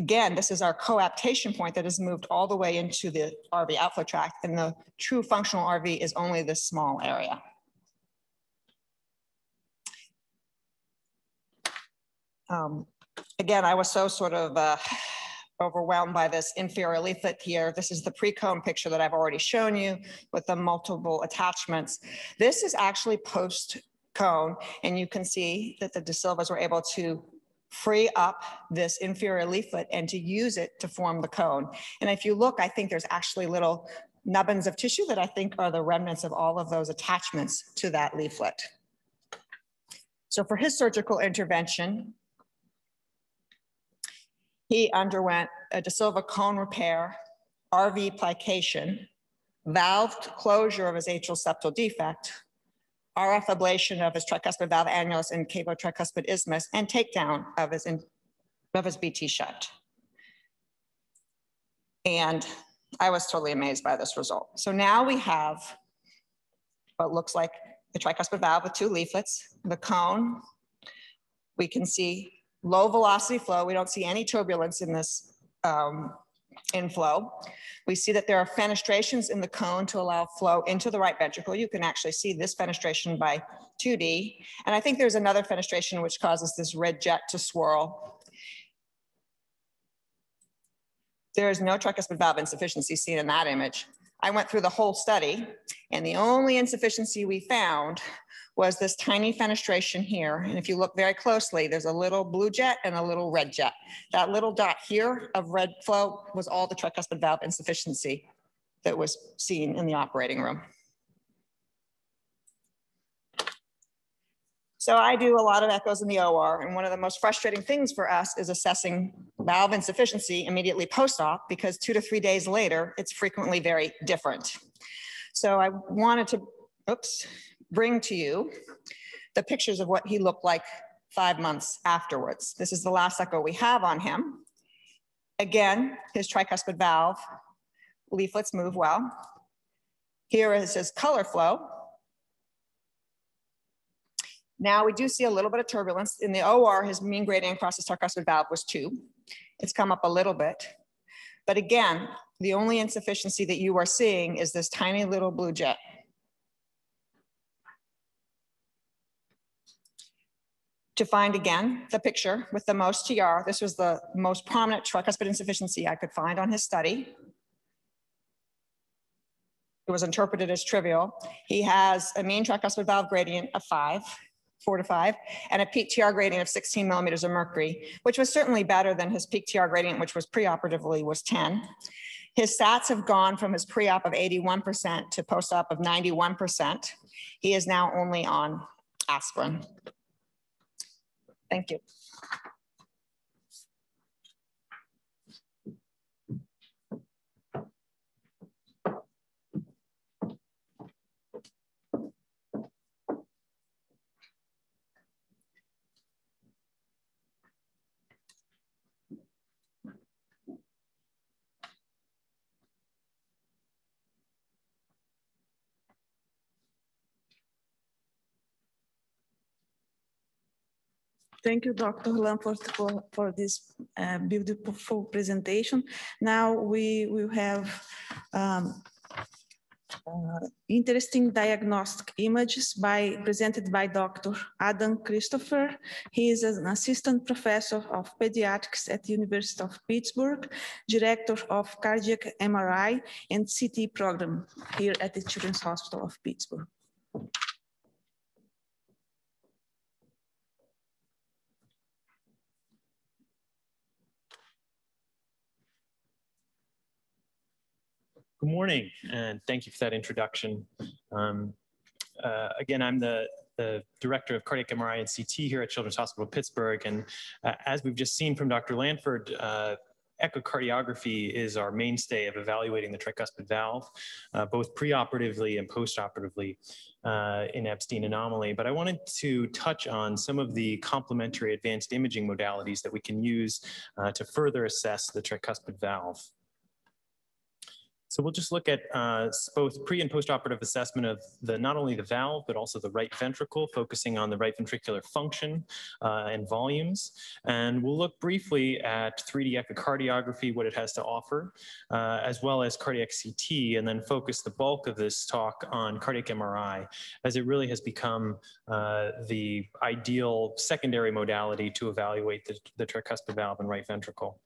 again, this is our coaptation point that has moved all the way into the RV outflow tract, and the true functional RV is only this small area. Um, again, I was so sort of uh, overwhelmed by this inferior leaflet here. This is the pre-cone picture that I've already shown you with the multiple attachments. This is actually post-cone, and you can see that the Da Silvas were able to free up this inferior leaflet and to use it to form the cone. And if you look, I think there's actually little nubbins of tissue that I think are the remnants of all of those attachments to that leaflet. So for his surgical intervention, he underwent a Da Silva cone repair, RV plication, valve closure of his atrial septal defect, RF ablation of his tricuspid valve annulus and cavo-tricuspid isthmus, and takedown of his, in, of his BT shunt. And I was totally amazed by this result. So now we have what looks like the tricuspid valve with two leaflets, the cone. We can see low velocity flow. We don't see any turbulence in this um, inflow. We see that there are fenestrations in the cone to allow flow into the right ventricle. You can actually see this fenestration by 2D. And I think there's another fenestration which causes this red jet to swirl. There is no tricuspid valve insufficiency seen in that image. I went through the whole study and the only insufficiency we found was this tiny fenestration here. And if you look very closely, there's a little blue jet and a little red jet. That little dot here of red flow was all the tricuspid valve insufficiency that was seen in the operating room. So I do a lot of echoes in the OR, and one of the most frustrating things for us is assessing valve insufficiency immediately post-op because two to three days later, it's frequently very different. So I wanted to, oops, bring to you the pictures of what he looked like five months afterwards. This is the last echo we have on him. Again, his tricuspid valve leaflets move well. Here is his color flow. Now we do see a little bit of turbulence. In the OR, his mean gradient across the tricuspid valve was two. It's come up a little bit. But again, the only insufficiency that you are seeing is this tiny little blue jet. To find again the picture with the most TR, this was the most prominent tricuspid insufficiency I could find on his study. It was interpreted as trivial. He has a mean tricuspid valve gradient of five, four to five, and a peak TR gradient of 16 millimeters of mercury, which was certainly better than his peak TR gradient, which was preoperatively was 10. His stats have gone from his pre-op of 81% to post-op of 91%. He is now only on aspirin. Thank you. Thank you, Dr. Lamport, for, for this uh, beautiful presentation. Now we will have um, uh, interesting diagnostic images by presented by Dr. Adam Christopher. He is an assistant professor of pediatrics at the University of Pittsburgh, director of cardiac MRI and CT program here at the Children's Hospital of Pittsburgh. Good morning, and thank you for that introduction. Um, uh, again, I'm the, the Director of Cardiac MRI and CT here at Children's Hospital Pittsburgh, and uh, as we've just seen from Dr. Lanford, uh, echocardiography is our mainstay of evaluating the tricuspid valve, uh, both preoperatively and postoperatively uh, in Ebstein anomaly. But I wanted to touch on some of the complementary advanced imaging modalities that we can use uh, to further assess the tricuspid valve. So we'll just look at uh, both pre and post-operative assessment of the not only the valve, but also the right ventricle, focusing on the right ventricular function uh, and volumes. And we'll look briefly at 3D echocardiography, what it has to offer, uh, as well as cardiac CT, and then focus the bulk of this talk on cardiac MRI, as it really has become uh, the ideal secondary modality to evaluate the, the tricuspid valve and right ventricle.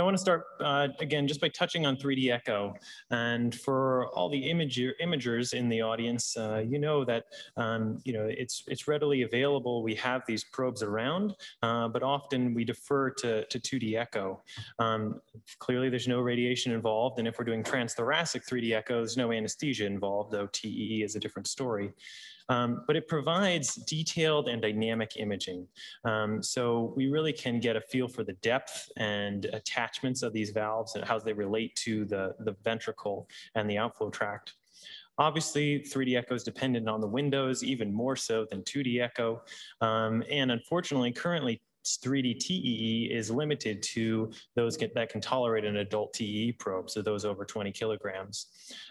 So I want to start uh, again just by touching on 3D Echo. And for all the imager, imagers in the audience, uh, you know that um, you know it's it's readily available. We have these probes around, uh, but often we defer to, to 2D Echo. Um, clearly, there's no radiation involved, and if we're doing transthoracic 3D Echo, there's no anesthesia involved, though TEE is a different story. Um, but it provides detailed and dynamic imaging. Um, so we really can get a feel for the depth and attachments of these valves and how they relate to the, the ventricle and the outflow tract. Obviously, 3D echo is dependent on the windows, even more so than 2D echo. Um, and unfortunately, currently 3D TEE is limited to those get, that can tolerate an adult TEE probe, so those over 20 kilograms.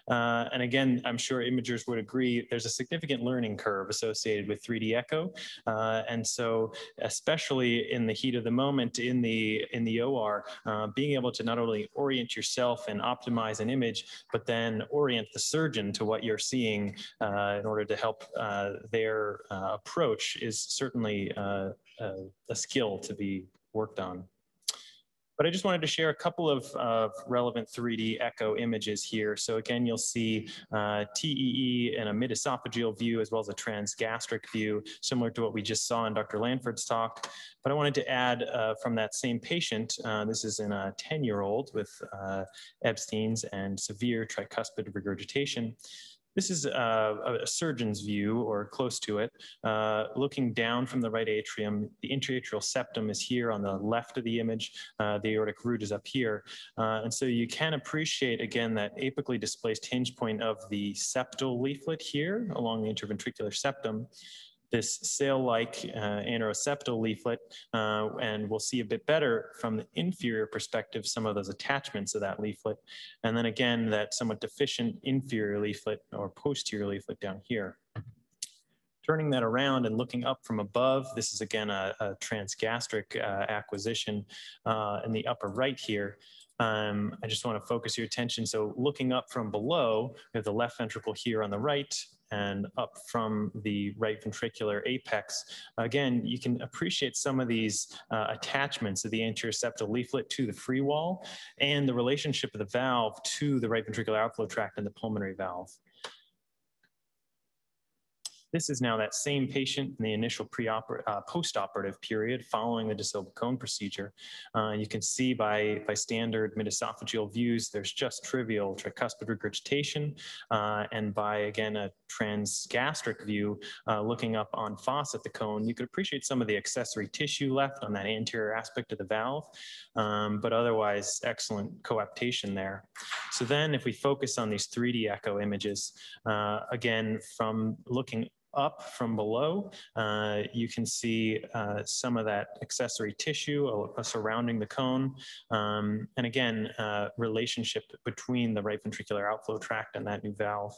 Uh, and again, I'm sure imagers would agree there's a significant learning curve associated with 3D echo. Uh, and so especially in the heat of the moment in the, in the OR, uh, being able to not only orient yourself and optimize an image, but then orient the surgeon to what you're seeing uh, in order to help uh, their uh, approach is certainly a, a skill to be worked on. But I just wanted to share a couple of, relevant 3D echo images here. So again, you'll see uh, TEE and a mid-esophageal view as well as a transgastric view, similar to what we just saw in Dr. Lanford's talk. But I wanted to add uh, from that same patient, uh, this is in a 10-year-old with uh, Ebstein's and severe tricuspid regurgitation. This is a, a, surgeon's view or close to it, uh, looking down from the right atrium. The intraatrial septum is here on the left of the image. Uh, the aortic root is up here. Uh, and so you can appreciate again that apically displaced hinge point of the septal leaflet here along the interventricular septum this sail-like uh, anteroseptal leaflet, uh, and we'll see a bit better from the inferior perspective some of those attachments of that leaflet. And then again, that somewhat deficient inferior leaflet or posterior leaflet down here. Turning that around and looking up from above, this is again a, a transgastric uh, acquisition uh, in the upper right here. Um, I just want to focus your attention. So looking up from below, we have the left ventricle here on the right and up from the right ventricular apex. Again, you can appreciate some of these uh, attachments of the anterior septal leaflet to the free wall and the relationship of the valve to the right ventricular outflow tract and the pulmonary valve. This is now that same patient in the initial pre-operative, uh, post-operative period following da Silva cone procedure. Uh, you can see by, by standard mid-esophageal views, there's just trivial tricuspid regurgitation. Uh, and by, again, a transgastric view, uh, looking up on fossa at the cone, you could appreciate some of the accessory tissue left on that anterior aspect of the valve, um, but otherwise excellent coaptation there. So then if we focus on these 3D echo images, uh, again, from looking up from below, uh, you can see uh, some of that accessory tissue uh, surrounding the cone. Um, and again, uh, relationship between the right ventricular outflow tract and that new valve.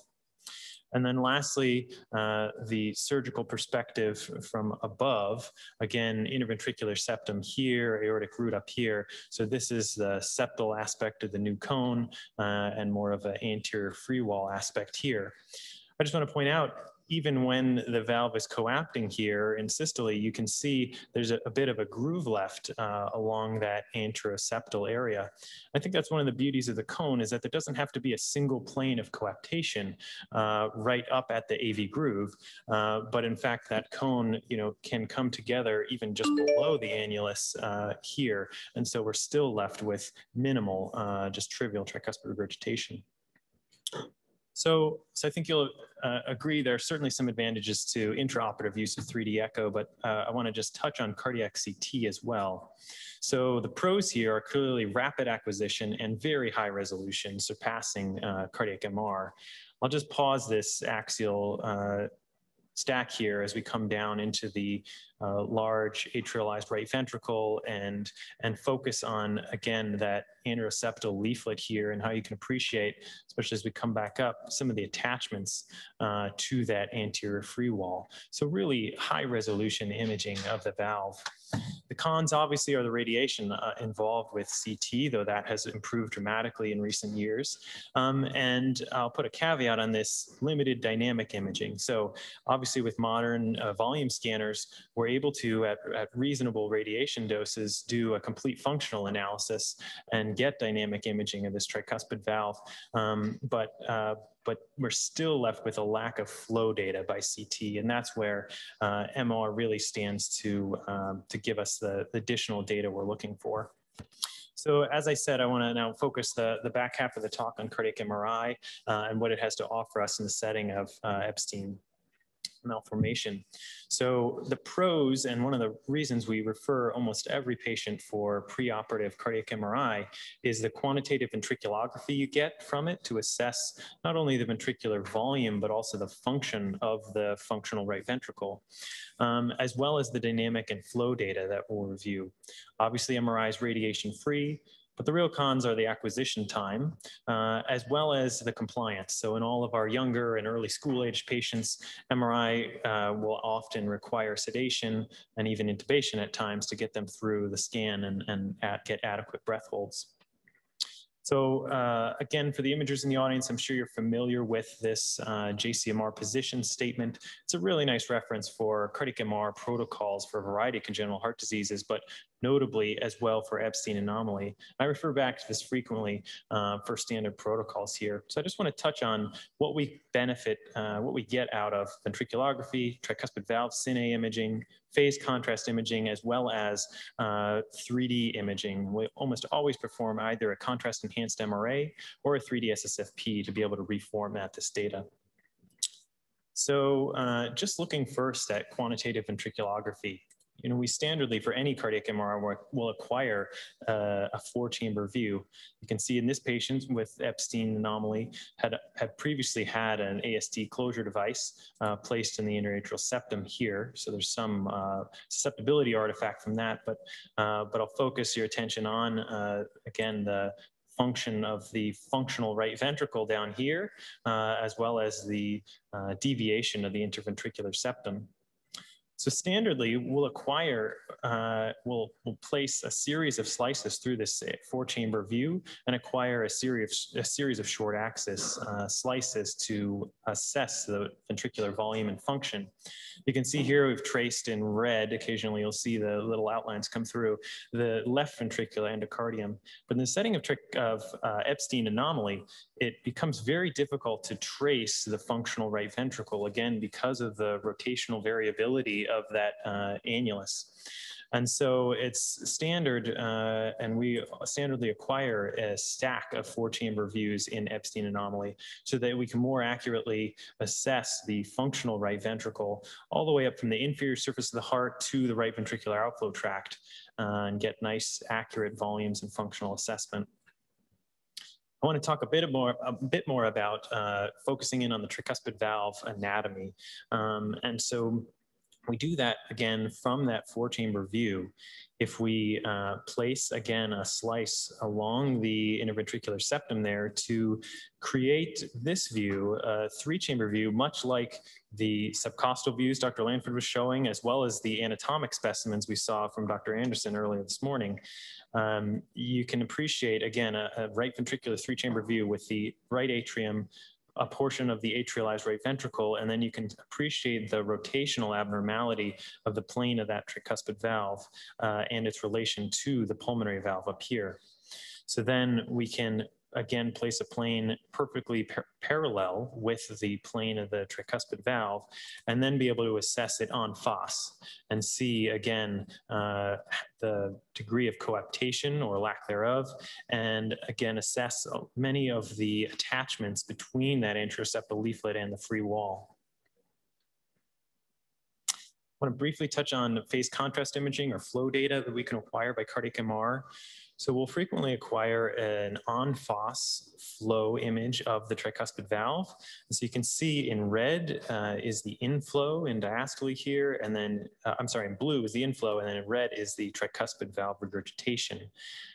And then lastly, uh, the surgical perspective from above, again, interventricular septum here, aortic root up here. So this is the septal aspect of the new cone uh, and more of an anterior free wall aspect here. I just want to point out even when the valve is coapting here in systole, you can see there's a, a bit of a groove left uh, along that anteroseptal area. I think that's one of the beauties of the cone is that there doesn't have to be a single plane of coaptation uh, right up at the AV groove, uh, but in fact that cone, you know, can come together even just below the annulus uh, here, and so we're still left with minimal, uh, just trivial tricuspid regurgitation. So, so I think you'll uh, agree there are certainly some advantages to intraoperative use of 3D echo, but uh, I want to just touch on cardiac CT as well. So the pros here are clearly rapid acquisition and very high resolution, surpassing uh, cardiac MR. I'll just pause this axial uh, stack here as we come down into the uh, large atrialized right ventricle and, and focus on, again, that anteroseptal leaflet here and how you can appreciate, especially as we come back up, some of the attachments uh, to that anterior free wall. So really high resolution imaging of the valve. The cons obviously are the radiation uh, involved with CT, though that has improved dramatically in recent years. Um, and I'll put a caveat on this limited dynamic imaging. So obviously with modern uh, volume scanners, we're able to, at, at reasonable radiation doses, do a complete functional analysis and get dynamic imaging of this tricuspid valve. Um, but uh, but we're still left with a lack of flow data by CT, and that's where uh, MR really stands to um, to give us the, additional data we're looking for. So as I said, I want to now focus the, the back half of the talk on cardiac MRI uh, and what it has to offer us in the setting of uh, Ebstein malformation. So the pros, and one of the reasons we refer almost every patient for preoperative cardiac MRI is the quantitative ventriculography you get from it to assess not only the ventricular volume, but also the function of the functional right ventricle, um, as well as the dynamic and flow data that we'll review. Obviously, MRI is radiation free. But the real cons are the acquisition time, uh, as well as the compliance. So in all of our younger and early school age patients, MRI uh, will often require sedation and even intubation at times to get them through the scan and, and at, get adequate breath holds. So uh, again, for the imagers in the audience, I'm sure you're familiar with this uh, JCMR position statement. It's a really nice reference for cardiac MR protocols for a variety of congenital heart diseases, but notably as well for Ebstein anomaly. I refer back to this frequently uh, for standard protocols here. So I just want to touch on what we benefit, uh, what we get out of ventriculography, tricuspid valve cine imaging, phase contrast imaging, as well as uh, 3D imaging. We almost always perform either a contrast enhanced MRA or a 3D SSFP to be able to reformat this data. So uh, just looking first at quantitative ventriculography, you know, we standardly for any cardiac MRI will acquire uh, a four chamber view. You can see in this patient with Ebstein anomaly had, had previously had an ASD closure device uh, placed in the interatrial septum here. So there's some uh, susceptibility artifact from that, but, uh, but I'll focus your attention on, uh, again, the function of the functional right ventricle down here, uh, as well as the uh, deviation of the interventricular septum. So standardly, we'll acquire, uh, we'll, we'll place a series of slices through this four chamber view and acquire a series of, a series of short axis uh, slices to assess the ventricular volume and function. You can see here we've traced in red, occasionally you'll see the little outlines come through, the left ventricular endocardium. But in the setting of, trick, of uh, Ebstein anomaly, it becomes very difficult to trace the functional right ventricle, again, because of the rotational variability of that uh, annulus. And so it's standard, uh, and we standardly acquire a stack of four chamber views in Ebstein anomaly so that we can more accurately assess the functional right ventricle all the way up from the inferior surface of the heart to the right ventricular outflow tract uh, and get nice, accurate volumes and functional assessment. I want to talk a bit more, a bit more about uh, focusing in on the tricuspid valve anatomy. Um, and so we do that again from that four chamber view. If we uh, place again a slice along the interventricular septum there to create this view, a three chamber view, much like the subcostal views Dr. Lanford was showing, as well as the anatomic specimens we saw from Dr. Anderson earlier this morning, um, you can appreciate again a, a right ventricular three chamber view with the right atrium a portion of the atrialized right ventricle, and then you can appreciate the rotational abnormality of the plane of that tricuspid valve uh, and its relation to the pulmonary valve up here. So then we can again place a plane perfectly par parallel with the plane of the tricuspid valve and then be able to assess it en face and see again uh, the degree of coaptation or lack thereof and again assess many of the attachments between that anteroseptal leaflet and the free wall. I want to briefly touch on phase contrast imaging or flow data that we can acquire by cardiac MR. So we'll frequently acquire en face flow image of the tricuspid valve. And so you can see in red uh, is the inflow in diastole here, and then, uh, I'm sorry, in blue is the inflow, and then in red is the tricuspid valve regurgitation.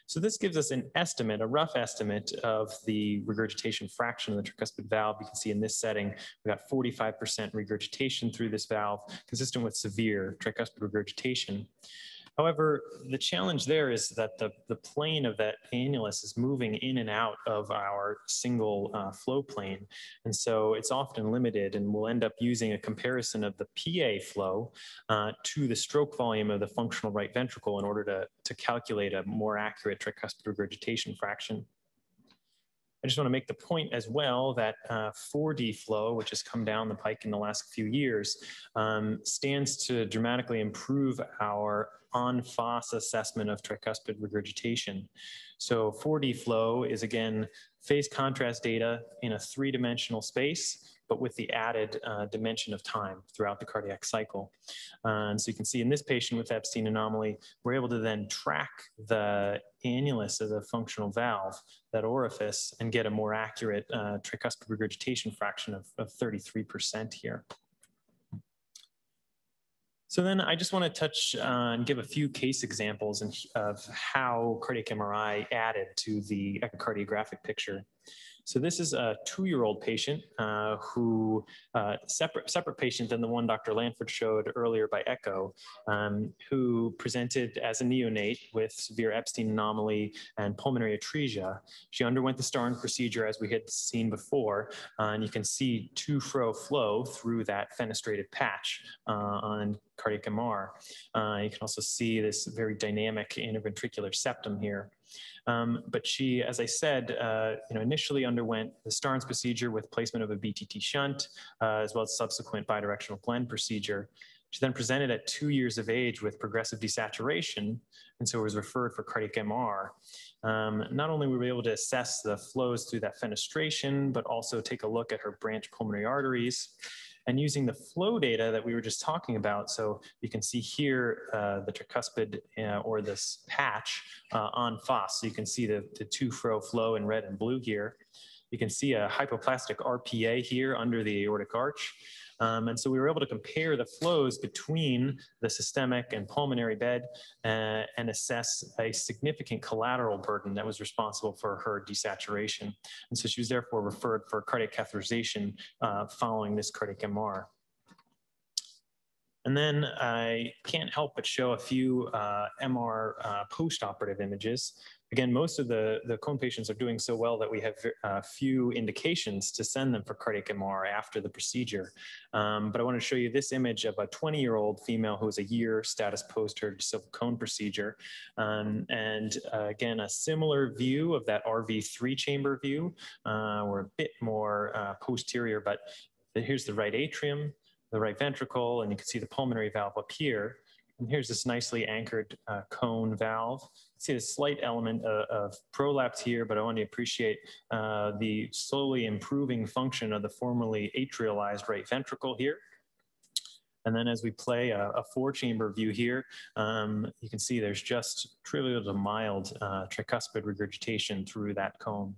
So this gives us an estimate, a rough estimate of the regurgitation fraction of the tricuspid valve. You can see in this setting, we got 45% regurgitation through this valve, consistent with severe tricuspid regurgitation. However, the challenge there is that the, the plane of that annulus is moving in and out of our single uh, flow plane. And so it's often limited and we'll end up using a comparison of the PA flow uh, to the stroke volume of the functional right ventricle in order to, to calculate a more accurate tricuspid regurgitation fraction. I just want to make the point as well that uh, 4D flow, which has come down the pike in the last few years, um, stands to dramatically improve our face assessment of tricuspid regurgitation. So 4D flow is again phase contrast data in a three-dimensional space but with the added uh, dimension of time throughout the cardiac cycle. Uh, and so you can see in this patient with Ebstein anomaly, we're able to then track the annulus as a functional valve, that orifice, and get a more accurate uh, tricuspid regurgitation fraction of, of 33% here. So then I just want to touch uh, and give a few case examples of how cardiac MRI added to the echocardiographic picture. So this is a two-year-old patient uh, who, uh, separate, separate patient than the one Dr. Lanford showed earlier by echo, um, who presented as a neonate with severe Ebstein anomaly and pulmonary atresia. She underwent the Starnes procedure as we had seen before, uh, and you can see two-fro flow through that fenestrated patch uh, on cardiac MR. Uh, you can also see this very dynamic interventricular septum here. Um, but she, as I said, uh, you know, initially underwent the Starnes procedure with placement of a BTT shunt, uh, as well as subsequent bidirectional Glenn procedure. She then presented at two years of age with progressive desaturation, and so was referred for cardiac MR. Um, not only were we able to assess the flows through that fenestration, but also take a look at her branch pulmonary arteries and using the flow data that we were just talking about. So you can see here uh, the tricuspid uh, or this patch uh, en face. So you can see the, the two fro flow in red and blue here. You can see a hypoplastic RPA here under the aortic arch. Um, and so we were able to compare the flows between the systemic and pulmonary bed uh, and assess a significant collateral burden that was responsible for her desaturation. And so she was therefore referred for cardiac catheterization uh, following this cardiac MR. And then I can't help but show a few uh, MR uh, post-operative images. Again, most of the, the cone patients are doing so well that we have uh, few indications to send them for cardiac MR after the procedure. Um, but I want to show you this image of a 20-year-old female who is a year status post her silver cone procedure. Um, and uh, again, a similar view of that RV3 chamber view. Uh, we're a bit more uh, posterior, but here's the right atrium, the right ventricle, and you can see the pulmonary valve up here. And here's this nicely anchored uh, cone valve. See a slight element of, of, prolapse here, but I want to appreciate uh, the slowly improving function of the formerly atrialized right ventricle here. And then as we play a, a four chamber view here, um, you can see there's just trivial to mild uh, tricuspid regurgitation through that cone.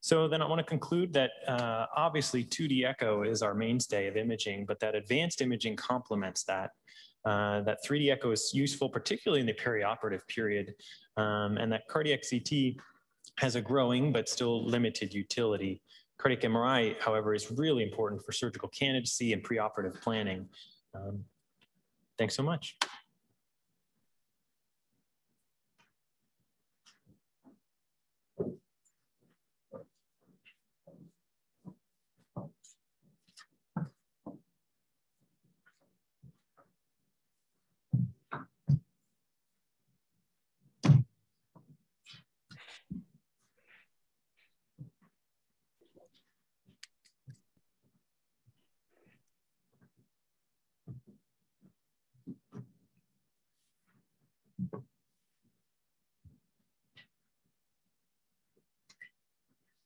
So then I want to conclude that uh, obviously 2D echo is our mainstay of imaging, but that advanced imaging complements that. Uh, that 3D echo is useful, particularly in the perioperative period, um, and that cardiac CT has a growing but still limited utility. Cardiac MRI, however, is really important for surgical candidacy and preoperative planning. Um, thanks so much.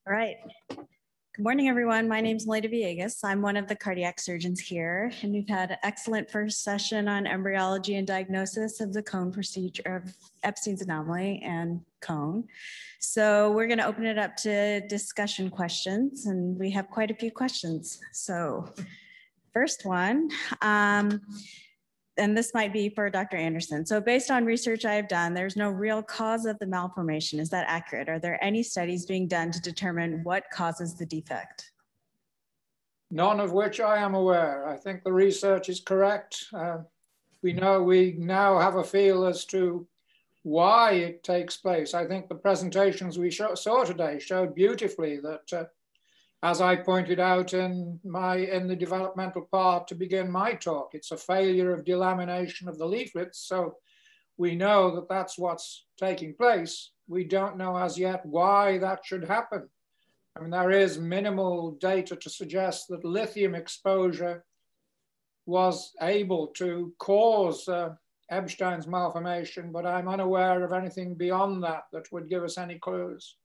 All right. Good morning, everyone. My name is Melita Viegas. I'm one of the cardiac surgeons here, and we've had an excellent first session on embryology and diagnosis of the cone procedure of Ebstein's anomaly and cone. So we're going to open it up to discussion questions, and we have quite a few questions. So first one, um, and this might be for Dr. Anderson. So based on research I have done, there's no real cause of the malformation. Is that accurate? Are there any studies being done to determine what causes the defect? None of which I am aware. I think the research is correct. Uh, we know we now have a feel as to why it takes place. I think the presentations we saw today showed beautifully that uh, as I pointed out in my in the developmental part to begin my talk, it's a failure of delamination of the leaflets. So we know that that's what's taking place. We don't know as yet why that should happen. I mean, there is minimal data to suggest that lithium exposure was able to cause uh, Ebstein's malformation, but I'm unaware of anything beyond that that would give us any clues.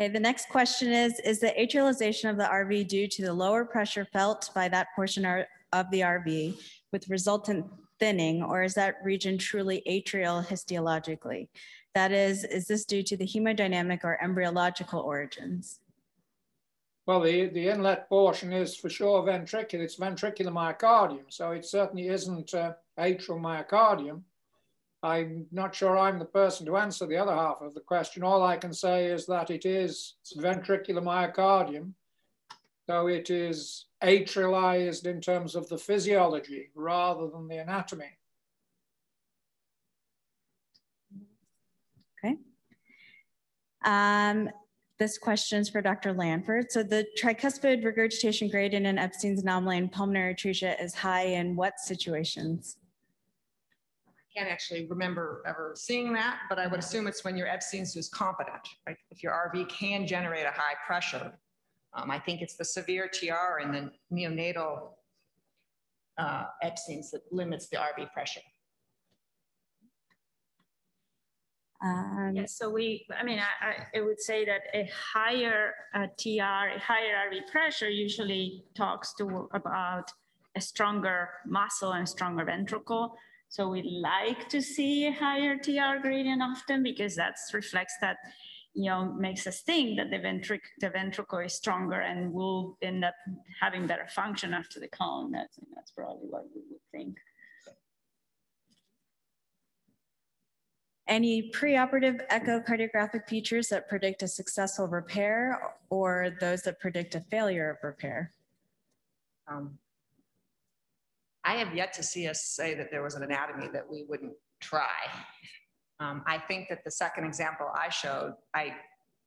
Okay, the next question is, is the atrialization of the RV due to the lower pressure felt by that portion of the RV with resultant thinning, or is that region truly atrial histologically? That is, is this due to the hemodynamic or embryological origins? Well, the, the inlet portion is for sure ventricular. It's ventricular myocardium, so it certainly isn't uh, atrial myocardium. I'm not sure I'm the person to answer the other half of the question. All I can say is that it is ventricular myocardium. So it is atrialized in terms of the physiology rather than the anatomy. Okay. Um, this question is for Dr. Lanford. So the tricuspid regurgitation gradient in an Ebstein's anomaly and pulmonary atresia is high in what situations? Can't actually remember ever seeing that, but I would assume it's when your Ebstein's is competent, right? If your RV can generate a high pressure. Um, I think it's the severe TR and the neonatal uh, Ebstein's that limits the RV pressure. Um, yeah, so we, I mean, I, I would say that a higher uh, TR, a higher RV pressure usually talks to about a stronger muscle and stronger ventricle. So we like to see a higher TR gradient often because that reflects that you know, makes us think that the, ventric the ventricle is stronger and will end up having better function after the cone. That's, that's probably what we would think. Any preoperative echocardiographic features that predict a successful repair or those that predict a failure of repair? Um, I have yet to see us say that there was an anatomy that we wouldn't try. Um, I think that the second example I showed, I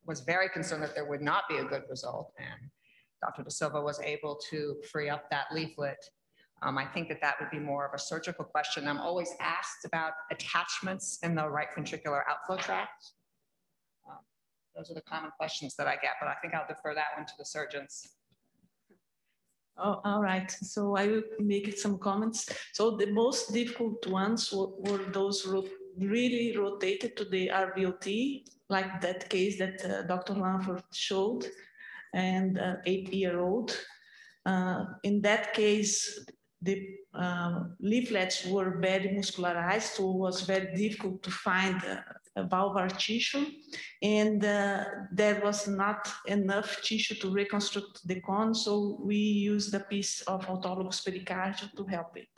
was very concerned that there would not be a good result. And Dr. Da Silva was able to free up that leaflet. Um, I think that that would be more of a surgical question. I'm always asked about attachments in the right ventricular outflow tract. Um, those are the common questions that I get, but I think I'll defer that one to the surgeons. Oh, all right. So I will make some comments. So the most difficult ones were, were those ro really rotated to the RVOT, like that case that uh, Dr. Lanford showed, and uh, eight-year-old. Uh, in that case, the um, leaflets were very muscularized, so it was very difficult to find uh, valvular tissue, and uh, there was not enough tissue to reconstruct the cone, so we used a piece of autologous pericardium to help it.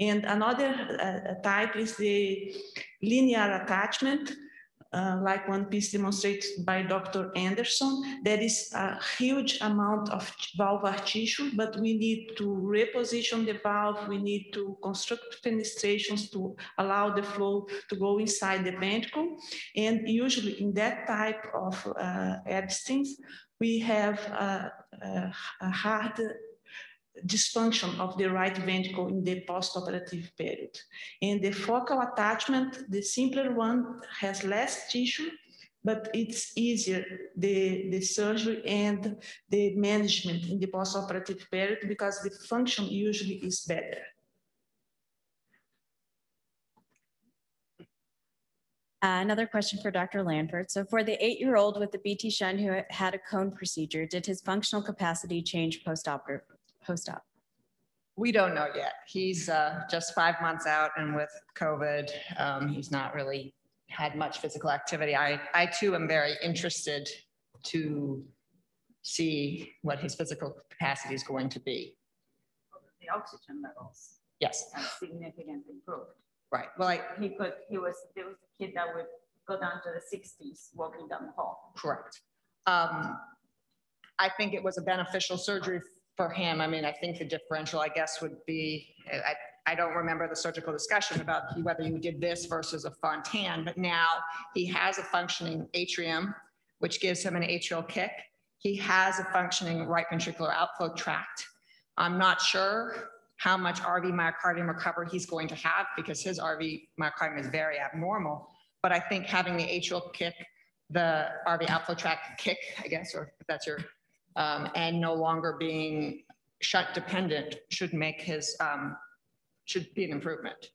And another uh, type is the linear attachment, uh, like one piece demonstrated by Dr. Anderson, there is a huge amount of valvular tissue, but we need to reposition the valve. We need to construct fenestrations to allow the flow to go inside the ventricle. And usually in that type of uh, we have a, a, a hard dysfunction of the right ventricle in the postoperative period. And the focal attachment, the simpler one has less tissue, but it's easier, the, the surgery and the management in the postoperative period because the function usually is better. Uh, another question for Dr. Lanford. So for the eight-year-old with the BT shunt who had a cone procedure, did his functional capacity change post-operative? Post-op? We don't know yet. He's uh, just five months out, and with COVID, um, he's not really had much physical activity. I, I too am very interested to see what his physical capacity is going to be. The oxygen levels Yes, have significantly improved. right. Well, I, He could, he was, there was a kid that would go down to the sixties walking down the hall. correct. Um, I think it was a beneficial surgery for him. I mean, I think the differential, I guess, would be, I, I don't remember the surgical discussion about whether you did this versus a Fontan, but now he has a functioning atrium, which gives him an atrial kick. He has a functioning right ventricular outflow tract. I'm not sure how much RV myocardium recovery he's going to have because his RV myocardium is very abnormal. But I think having the atrial kick, the RV outflow tract kick, I guess, or if that's your um, and no longer being shunt dependent should make his, um, should be an improvement.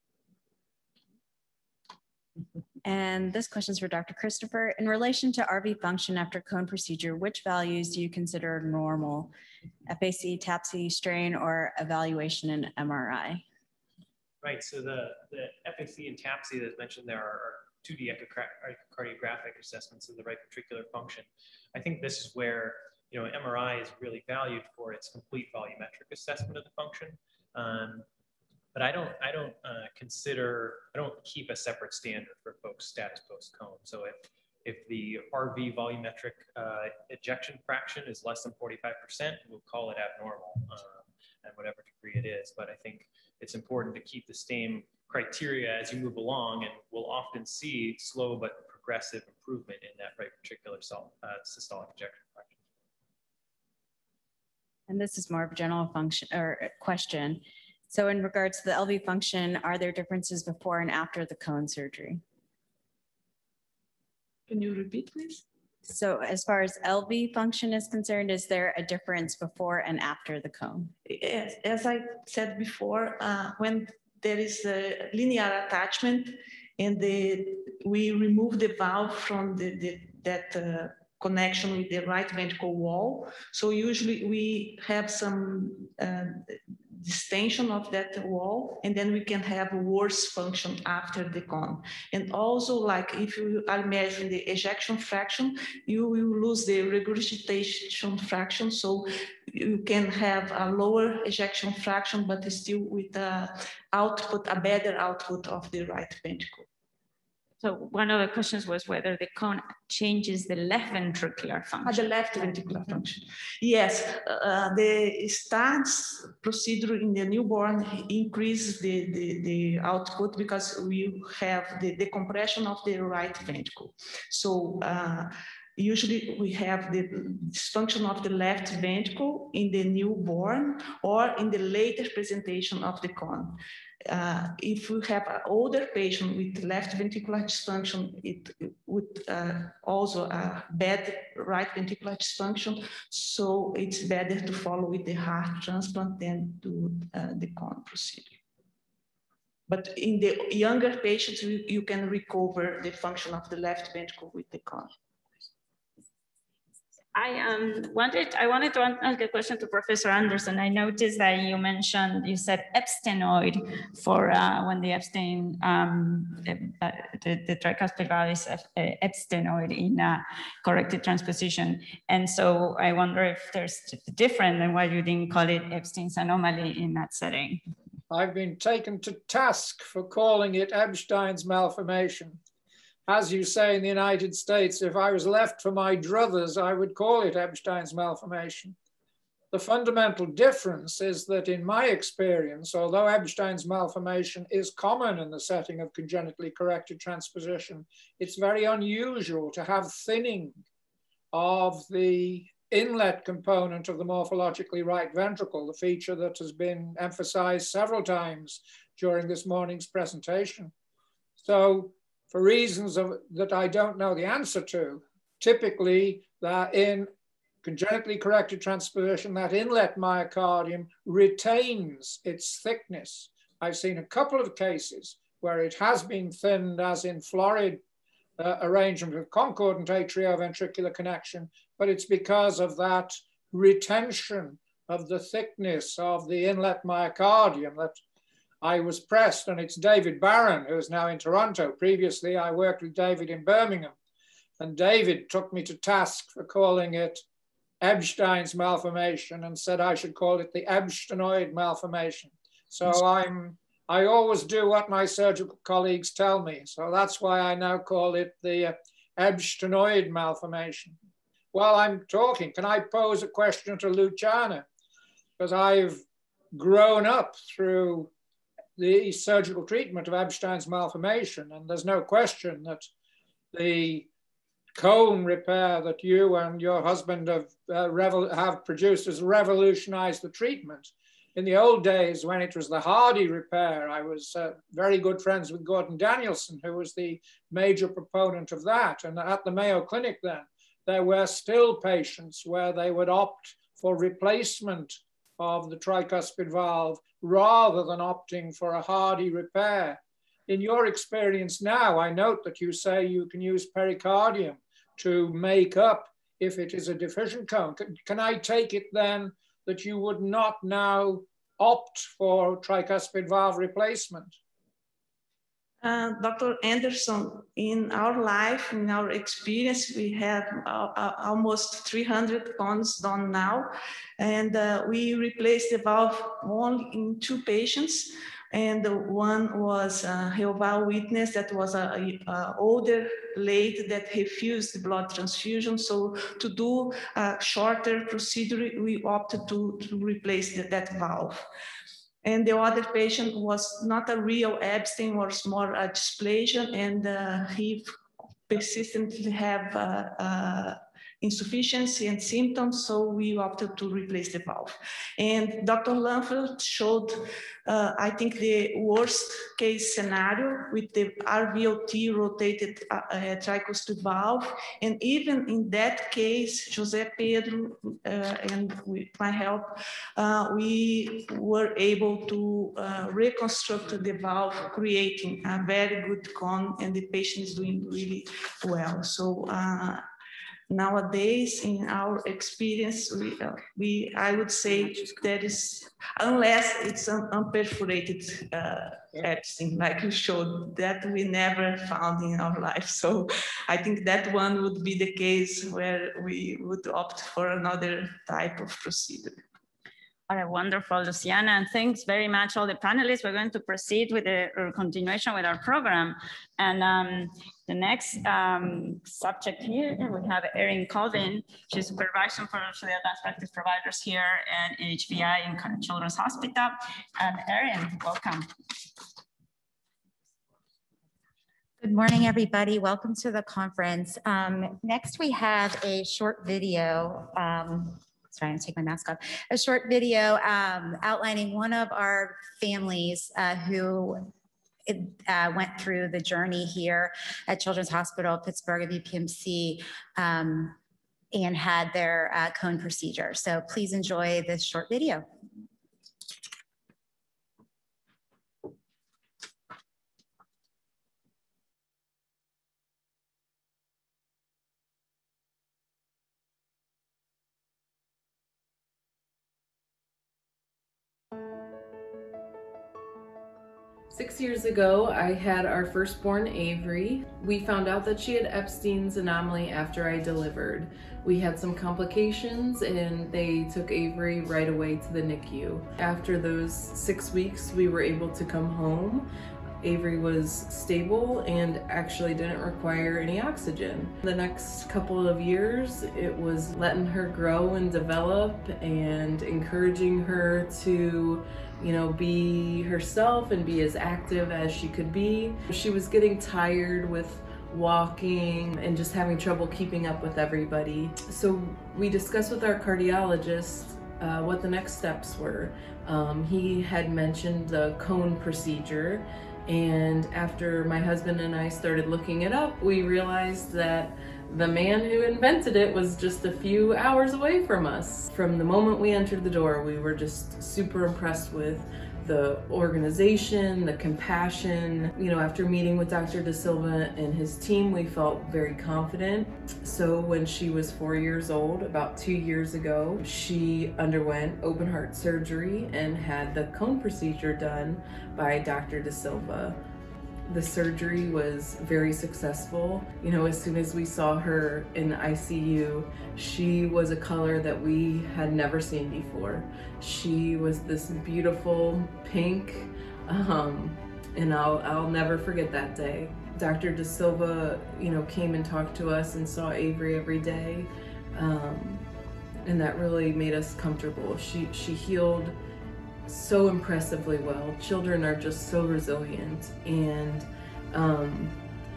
And this question is for Dr. Christopher. In relation to RV function after cone procedure, which values do you consider normal? FAC, TAPSE, strain, or evaluation in MRI? Right, so the, the FAC and TAPSE that's mentioned there are 2D echocardiographic assessments of the right ventricular function. I think this is where you know, MRI is really valued for its complete volumetric assessment of the function. Um, but I don't, I don't uh, consider, I don't keep a separate standard for folks status post cone. So if, if the RV volumetric uh, ejection fraction is less than 45%, we'll call it abnormal um, at whatever degree it is. But I think it's important to keep the same criteria as you move along, and we'll often see slow but progressive improvement in that right ventricular uh, systolic ejection fraction and this is more of a general function or question. So in regards to the LV function, are there differences before and after the cone surgery? Can you repeat, please? So as far as LV function is concerned, is there a difference before and after the cone? Yes, as I said before, uh, when there is a linear attachment and the, we remove the valve from the, the that uh, connection with the right ventricle wall. So usually we have some uh, distension of that wall, and then we can have worse function after the cone. And also, like if you are measuring the ejection fraction, you will lose the regurgitation fraction. So you can have a lower ejection fraction, but still with a output, a better output of the right ventricle. So one of the questions was whether the cone changes the left ventricular function. Ah, the left ventricular function. Yes, uh, the Starnes procedure in the newborn increases the, the, the output because we have the decompression of the right ventricle. So uh, usually we have the dysfunction of the left ventricle in the newborn or in the later presentation of the cone uh, if we have an older patient with left ventricular dysfunction, it, would uh, also a bad right ventricular dysfunction. So it's better to follow with the heart transplant than do uh, the con procedure. But in the younger patients, you, you can recover the function of the left ventricle with the cone. I um, wanted I wanted to ask a question to Professor Anderson. I noticed that you mentioned you said Ebsteinoid for uh, when the Ebstein um, the, the, the, tricuspid valve is uh, Ebsteinoid in uh, corrected transposition, and so I wonder if there's different and why you didn't call it Ebstein's anomaly in that setting. I've been taken to task for calling it Ebstein's malformation as you say in the United States, if I was left for my druthers, I would call it Ebstein's malformation. The fundamental difference is that in my experience, although Ebstein's malformation is common in the setting of congenitally corrected transposition, it's very unusual to have thinning of the inlet component of the morphologically right ventricle, the feature that has been emphasized several times during this morning's presentation. So for reasons of, that I don't know the answer to, typically that in congenitally corrected transposition, that inlet myocardium retains its thickness. I've seen a couple of cases where it has been thinned as in florid uh, arrangement of concordant atrioventricular connection, but it's because of that retention of the thickness of the inlet myocardium that I was pressed, and it's David Barron, who is now in Toronto. Previously, I worked with David in Birmingham, and David took me to task for calling it Ebstein's malformation and said I should call it the Ebsteinoid malformation. So I'm I always do what my surgical colleagues tell me. So that's why I now call it the Ebsteinoid malformation. While I'm talking, can I pose a question to Luciana? Because I've grown up through the surgical treatment of Ebstein's malformation. And there's no question that the cone repair that you and your husband have, uh, have produced has revolutionized the treatment. In the old days, when it was the Hardy repair, I was uh, very good friends with Gordon Danielson, who was the major proponent of that. And at the Mayo Clinic then, there were still patients where they would opt for replacement of the tricuspid valve rather than opting for a hardy repair. In your experience now, I note that you say you can use pericardium to make up if it is a deficient cone. Can, can I take it then that you would not now opt for tricuspid valve replacement? Uh, Dr. Anderson, in our life, in our experience, we have uh, uh, almost 300 cones done now, and uh, we replaced the valve only in two patients. And one was a Jehovah Witness that was a, older lady that refused blood transfusion. So to do a shorter procedure, we opted to, to replace the, that valve. And the other patient was not a real Ebstein, was more a dysplasia, and uh, he persistently have uh, uh, insufficiency and symptoms, so we opted to replace the valve. And Dr. Lanfeld showed, uh, I think, the worst case scenario with the RVOT rotated uh, uh, tricuspid valve. And even in that case, Jose Pedro uh, and with my help, uh, we were able to uh, reconstruct the valve, creating a very good cone, and the patient is doing really well. So nowadays in our experience we, uh, we i would say that is unless it's an unperforated uh, Ebstein, like you showed, that we never found in our life. So I think that one would be the case where we would opt for another type of procedure. All right, wonderful, Luciana, and thanks very much all the panelists. We're going to proceed with the continuation with our program. And um, the next um, subject here, we have Erin Colvin. She's a supervisor for the advanced practice providers here at HBI in Children's Hospital. And Erin, welcome. Good morning, everybody. Welcome to the conference. Um, next, we have a short video um, sorry, I'm take my mask off, a short video um, outlining one of our families uh, who uh, went through the journey here at Children's Hospital Pittsburgh of UPMC um, and had their uh, cone procedure. So please enjoy this short video. Six years ago, I had our firstborn Avery. We found out that she had Ebstein's anomaly after I delivered. We had some complications and they took Avery right away to the NICU. After those six weeks, we were able to come home. Avery was stable and actually didn't require any oxygen. The next couple of years, it was letting her grow and develop and encouraging her to you know, be herself and be as active as she could be. She was getting tired with walking and just having trouble keeping up with everybody. So we discussed with our cardiologist uh, what the next steps were. Um, he had mentioned the cone procedure and after my husband and I started looking it up, we realized that the man who invented it was just a few hours away from us. From the moment we entered the door, we were just super impressed with the organization, the compassion. You know, after meeting with Dr. Da Silva and his team, we felt very confident. So when she was four years old, about two years ago, she underwent open heart surgery and had the cone procedure done by Dr. Da Silva. The surgery was very successful. You know, as soon as we saw her in ICU, she was a color that we had never seen before. She was this beautiful pink, um, and I'll, I'll never forget that day. Dr. Da Silva, you know, came and talked to us and saw Avery every day. Um, and that really made us comfortable. She, she healed so impressively well. Children are just so resilient. And, um,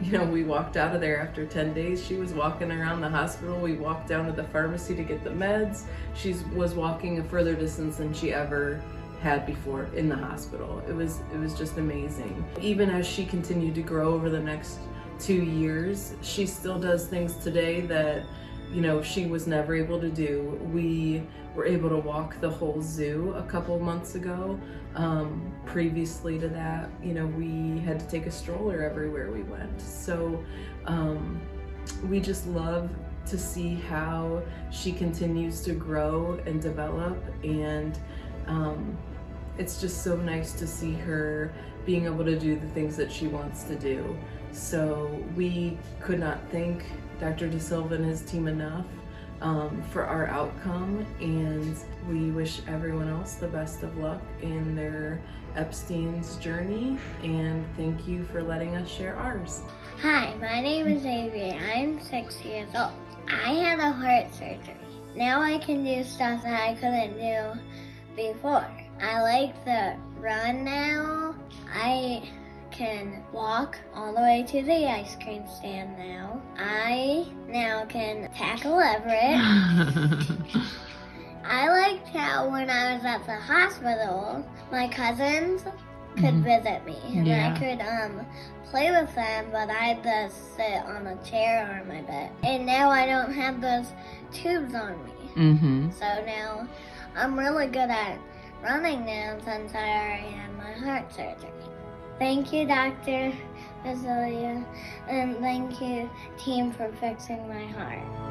you know, we walked out of there after 10 days. She was walking around the hospital. We walked down to the pharmacy to get the meds. She was walking a further distance than she ever had before in the hospital. It was it was just amazing. Even as she continued to grow over the next 2 years, she still does things today that you know, she was never able to do. We were able to walk the whole zoo a couple months ago. Um, previously to that, you know, we had to take a stroller everywhere we went. So um, we just love to see how she continues to grow and develop and um, it's just so nice to see her being able to do the things that she wants to do. So we could not thank Dr. Da Silva and his team enough um, for our outcome and we wish everyone else the best of luck in their Ebstein's journey and thank you for letting us share ours. Hi, my name is Avery. I'm six years old. I had a heart surgery. Now I can do stuff that I couldn't do before. I like to run now. I can walk all the way to the ice cream stand now. I now can tackle Everett. *laughs* I liked how when I was at the hospital, my cousins could mm-hmm. visit me and yeah. I could um play with them, but I had to sit on a chair or my bed. And now I don't have those tubes on me. Mm-hmm. So now I'm really good at running now since I already had my heart surgery. Thank you, Dr. Azealia, and thank you, team, for fixing my heart.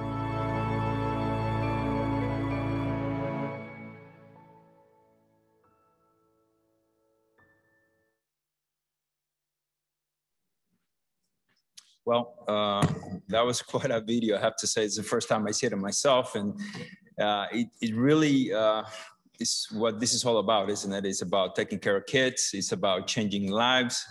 Well, uh, that was *laughs* quite a video. I have to say, it's the first time I see it myself, and uh, it, it really uh, is what this is all about, isn't it? It's about taking care of kids. It's about changing lives.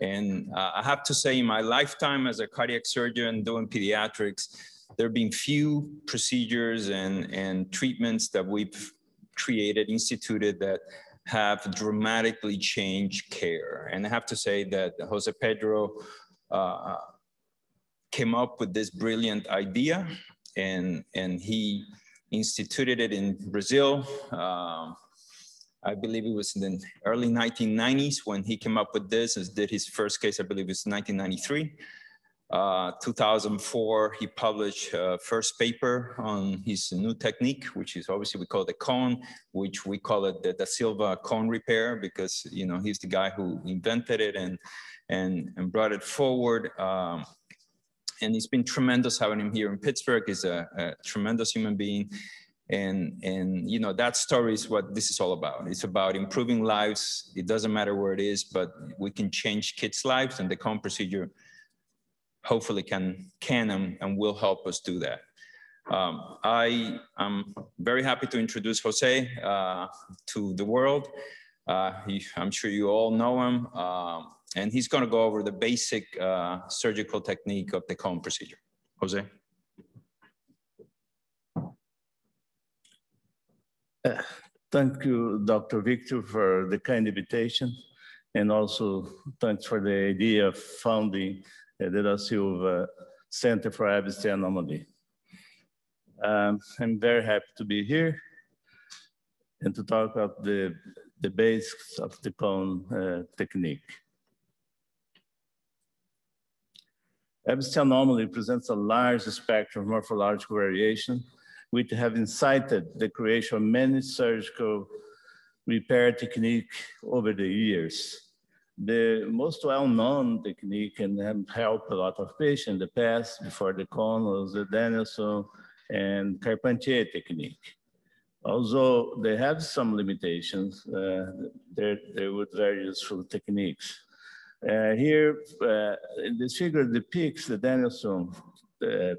And uh, I have to say, in my lifetime as a cardiac surgeon doing pediatrics, there have been few procedures and, and treatments that we've created, instituted that have dramatically changed care. And I have to say that Jose Pedro uh, came up with this brilliant idea and, and he instituted it in Brazil. Um, I believe it was in the early 1990s when he came up with this and did his first case, I believe it was 1993. Uh, 2004, he published uh, first paper on his new technique, which is obviously we call the cone, which we call it the Da Silva cone repair because you know he's the guy who invented it and and and brought it forward. Um, and it's been tremendous having him here in Pittsburgh. He's a, a tremendous human being. And, and you know that story is what this is all about. It's about improving lives. It doesn't matter where it is, but we can change kids' lives, and the cone procedure hopefully can can and, and will help us do that. Um, I am very happy to introduce Jose uh, to the world. Uh, he, I'm sure you all know him. Um, and he's going to go over the basic uh, surgical technique of the cone procedure. Jose. Uh, thank you, Dr. Victor, for the kind invitation. And also thanks for the idea of founding uh, the Da Silva Center for Ebstein Anomaly. Um, I'm very happy to be here and to talk about the, the basics of the cone uh, technique. Ebstein anomaly presents a large spectrum of morphological variation, which have incited the creation of many surgical repair techniques over the years. The most well-known technique and have helped a lot of patients in the past before the cone was the Danielson and Carpentier technique. Although they have some limitations, uh, they're, they're very useful techniques. Uh, here, uh, this figure depicts the Danielson uh,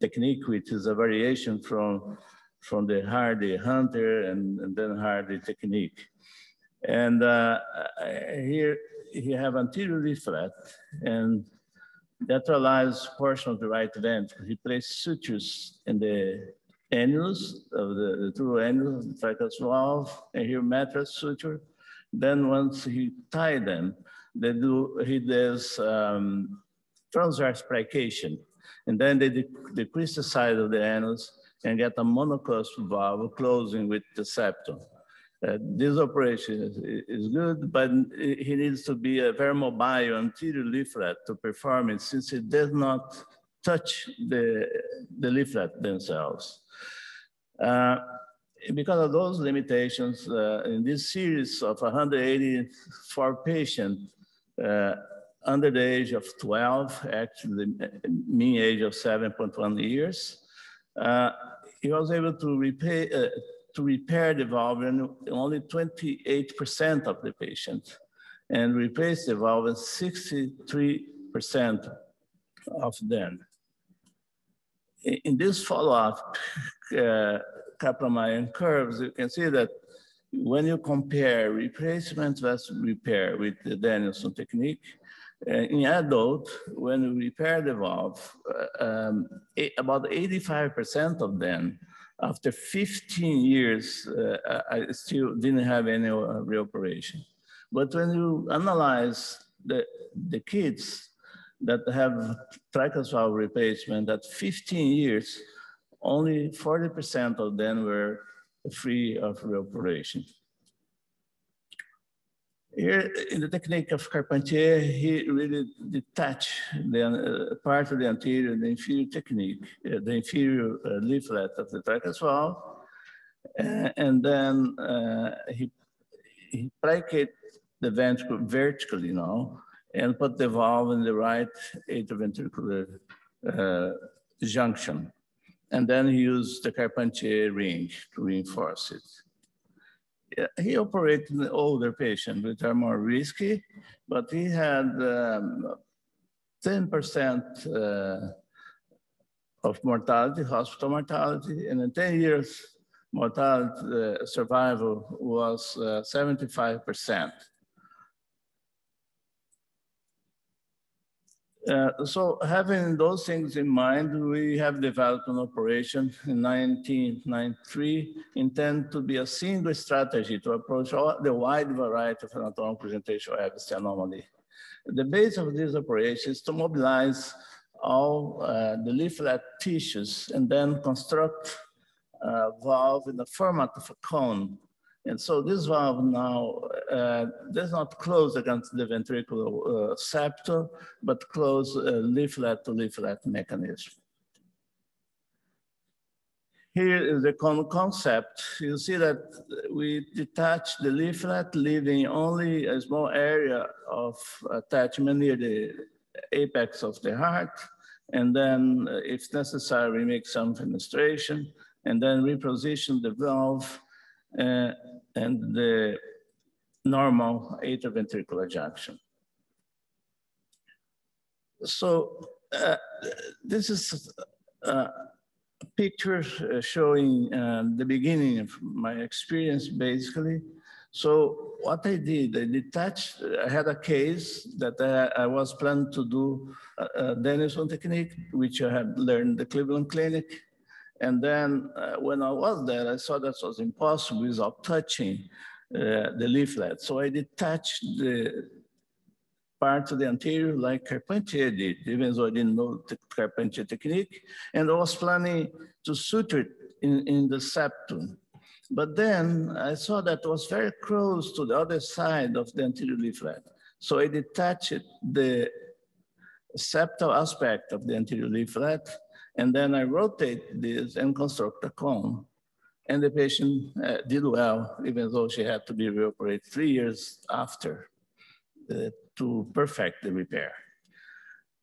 technique, which is a variation from, from the Hardy Hunter and, and then Hardy technique. And here you have anterior leaflet and that lateralized portion of the right ventricle. He placed sutures in the annulus of the, the true annulus, the tragus valve, and here mattress suture. Then once he tied them, they do, he does um, transverse plication. And then they de decrease the size of the annulus and get a monocuspid valve closing with the septum. Uh, this operation is, is, good, but he needs to be a very mobile anterior leaflet to perform it since it does not touch the, the leaflet themselves. Uh, because of those limitations, uh, in this series of 184 patients, under the age of 12, actually the mean age of 7.1 years. Uh, he was able to repay, uh, to repair the valve in only 28% of the patients and replace the valve in 63% of them. In this follow-up *laughs* uh, Kaplan-Meier curves, you can see that when you compare replacement versus repair with the Danielson technique, uh, in adult, when we repair the valve, uh, um, about 85% of them, after 15 years, uh, I still didn't have any uh, reoperation. But when you analyze the, the kids that have tricuspid valve replacement at 15 years, only 40% of them were free of reoperation. Here, in the technique of Carpentier, he really detached the uh, part of the anterior, the inferior technique, uh, the inferior uh, leaflet of the tragus valve, and then uh, he, he plicated the ventricle vertically now, and put the valve in the right atrioventricular uh, junction. And then he used the Carpentier ring to reinforce it. He operated older patients, which are more risky, but he had um, 10% uh, of mortality, hospital mortality, and in 10 years, mortality uh, survival was 75%. Uh, so having those things in mind, we have developed an operation in 1993 intend to be a single strategy to approach all the wide variety of anatomical presentation of ABC anomaly. The base of this operation is to mobilize all uh, the leaflet tissues and then construct a valve in the format of a cone and so this valve now uh, does not close against the ventricular uh, septum, but close uh, leaflet to leaflet mechanism. Here is the concept. You see that we detach the leaflet, leaving only a small area of attachment near the apex of the heart. And then uh, if necessary, we make some fenestration and then reposition the valve uh, and the normal atrioventricular junction. So uh, this is uh, a picture uh, showing uh, the beginning of my experience, basically. So what I did, I detached, I had a case that I, I was planning to do a, a Danielson technique, which I had learned the Cleveland Clinic. And then uh, when I was there, I saw that was impossible without touching uh, the leaflet. So I detached the part of the anterior like Carpentier did, even though I didn't know the Carpentier technique. And I was planning to suture it in, in the septum. But then I saw that it was very close to the other side of the anterior leaflet. So I detached the septal aspect of the anterior leaflet and then I rotate this and construct a cone. And the patient uh, did well, even though she had to be reoperated three years after uh, to perfect the repair.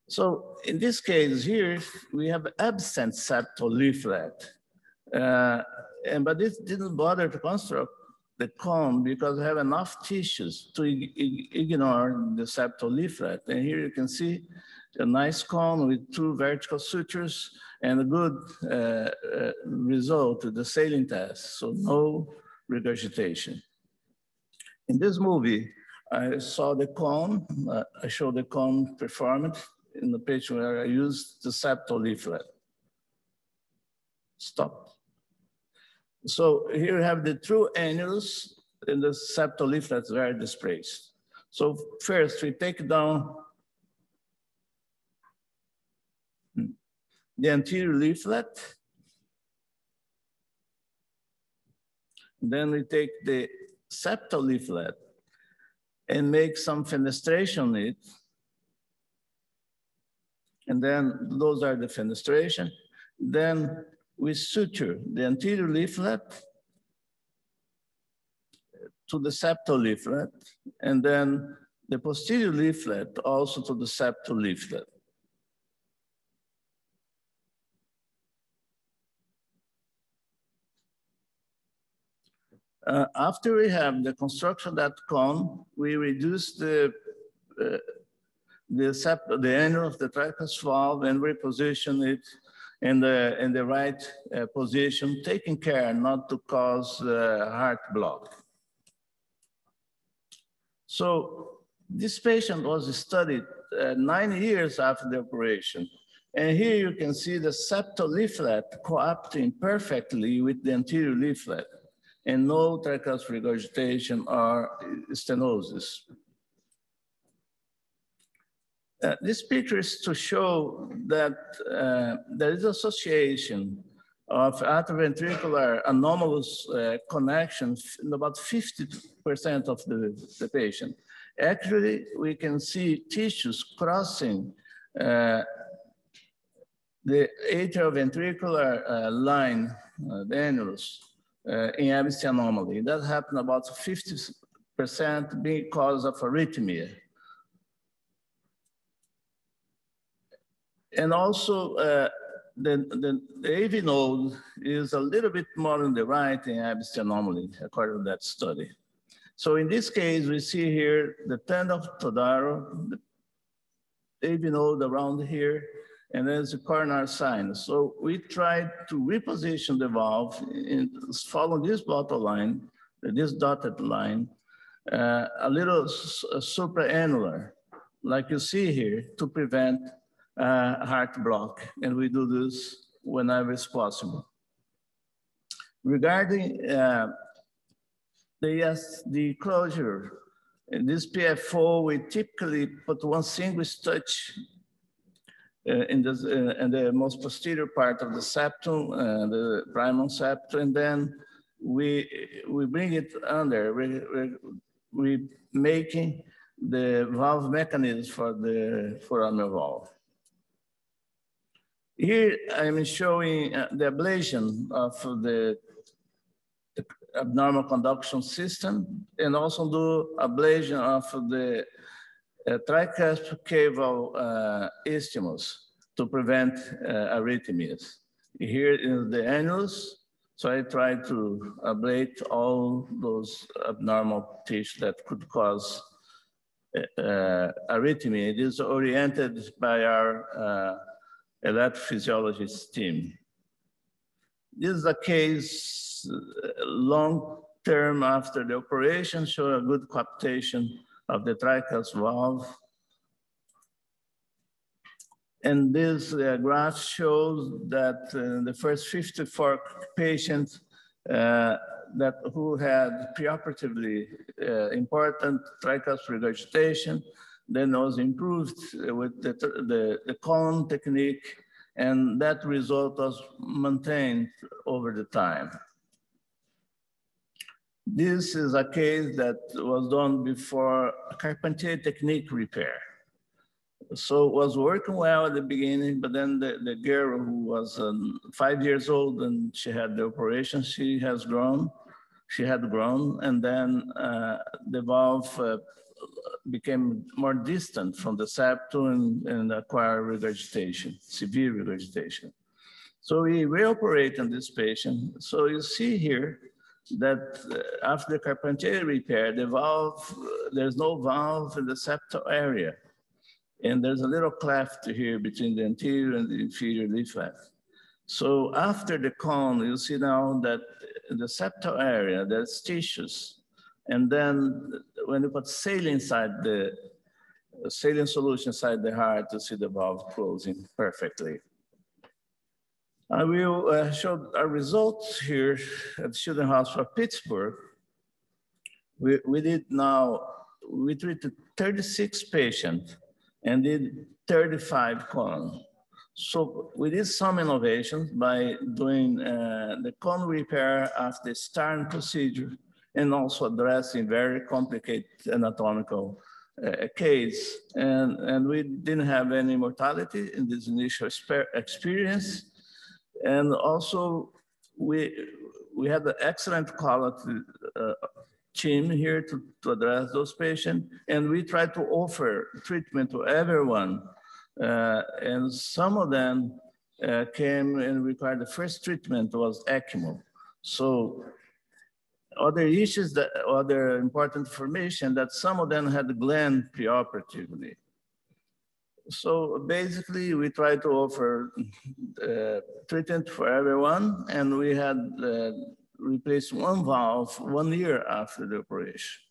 So in this case here, we have absent septal leaflet. Uh, and, but this didn't bother to construct the cone because we have enough tissues to ignore the septal leaflet. And here you can see a nice cone with two vertical sutures and a good uh, uh, result to the saline test, so no regurgitation. In this movie, I saw the cone, uh, I showed the cone performance in the patient where I used the septal leaflet. Stop. So here we have the true annulus and the septal leaflets very displaced. So first we take down the anterior leaflet. Then we take the septal leaflet and make some fenestration on it. And then those are the fenestration. Then we suture the anterior leaflet to the septal leaflet, and then the posterior leaflet also to the septal leaflet. Uh, after we have the construction that cone, we reduce the uh, the, the end of the tragus valve and reposition it in the in the right uh, position, taking care not to cause uh, heart block. So this patient was studied uh, nine years after the operation. And here you can see the septal leaflet coapting perfectly with the anterior leaflet and no tricuspid regurgitation or stenosis. Uh, this picture is to show that uh, there is association of atrioventricular anomalous uh, connections in about 50% of the, the patient. Actually, we can see tissues crossing uh, the atrioventricular uh, line, uh, the annulus, uh, in ABC anomaly. That happened about 50% because of arrhythmia. And also, uh, the, the, AV node is a little bit more on the right in ABC anomaly, according to that study. So in this case, we see here the tendon of Todaro, the AV node around here, and there's a coronary sinus. So we tried to reposition the valve and follow this line, this dotted line, uh, a little supraannular, like you see here, to prevent uh, heart block. And we do this whenever it's possible. Regarding uh, the, yes, the closure, in this PFO, we typically put one single stitch in, the, uh, in the most posterior part of the septum, uh, the primum septum, and then we, we bring it under. We, we, we making the valve mechanism for the foraminal valve. Here I'm showing uh, the ablation of the, the, abnormal conduction system and also do ablation of the uh, tricuspid caval uh, isthmus to prevent uh, arrhythmias. Here is the annulus. So I try to ablate all those abnormal tissue that could cause uh, arrhythmia. It is oriented by our uh, electrophysiologist team. This is a case uh, long term after the operation, show a good coaptation of the tricuspid valve. And this uh, graph shows that uh, the first 54 patients uh, that who had preoperatively uh, important tricuspid regurgitation then was improved with the, the, the cone technique and that result was maintained over the time. This is a case that was done before Carpentier technique repair. So it was working well at the beginning, but then the, the girl who was um, five years old and she had the operation, she has grown, she had grown, and then uh, the valve uh, became more distant from the septum and, and acquired regurgitation, severe regurgitation. So we reoperate on this patient. So you see here that uh, after the Carpentier repair, the valve, there's no valve in the septal area. And there's a little cleft here between the anterior and the inferior leaflet. So after the cone, you see now that the septal area, there's tissues and then when you put saline inside the saline solution inside the heart, you see the valve closing perfectly. I will uh, show our results here at Children's Hospital Pittsburgh. We, we did now, we treated 36 patients and did 35 cone. So we did some innovations by doing uh, the cone repair after the Starnes procedure and also addressing very complicated anatomical uh, case. And, and we didn't have any mortality in this initial experience. And also we, we had an excellent quality uh, team here to, to address those patients. And we tried to offer treatment to everyone. Uh, and some of them uh, came and required the first treatment was ECMO. So other issues that other important information that some of them had Glenn preoperatively. So basically, we try to offer uh, treatment for everyone, and we had uh, replaced one valve one year after the operation.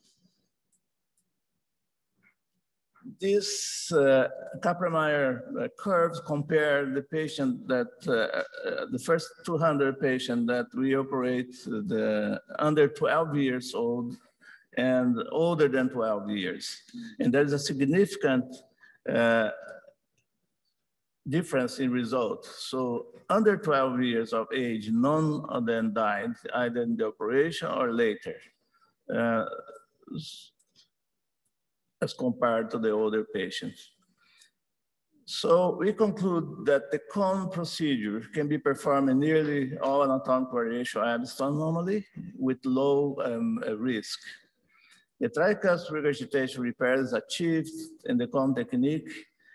this uh, Kaplan-Meier uh, curves compare the patient that, uh, uh the first 200 patient that we operate the under 12 years old and older than 12 years. And there's a significant uh, difference in results. So under 12 years of age, none of them died either in the operation or later. Uh, as compared to the older patients. So we conclude that the cone procedure can be performed in nearly all anatomic variation Ebstein anomaly with low um, risk. The tricuspid regurgitation repair is achieved and the cone technique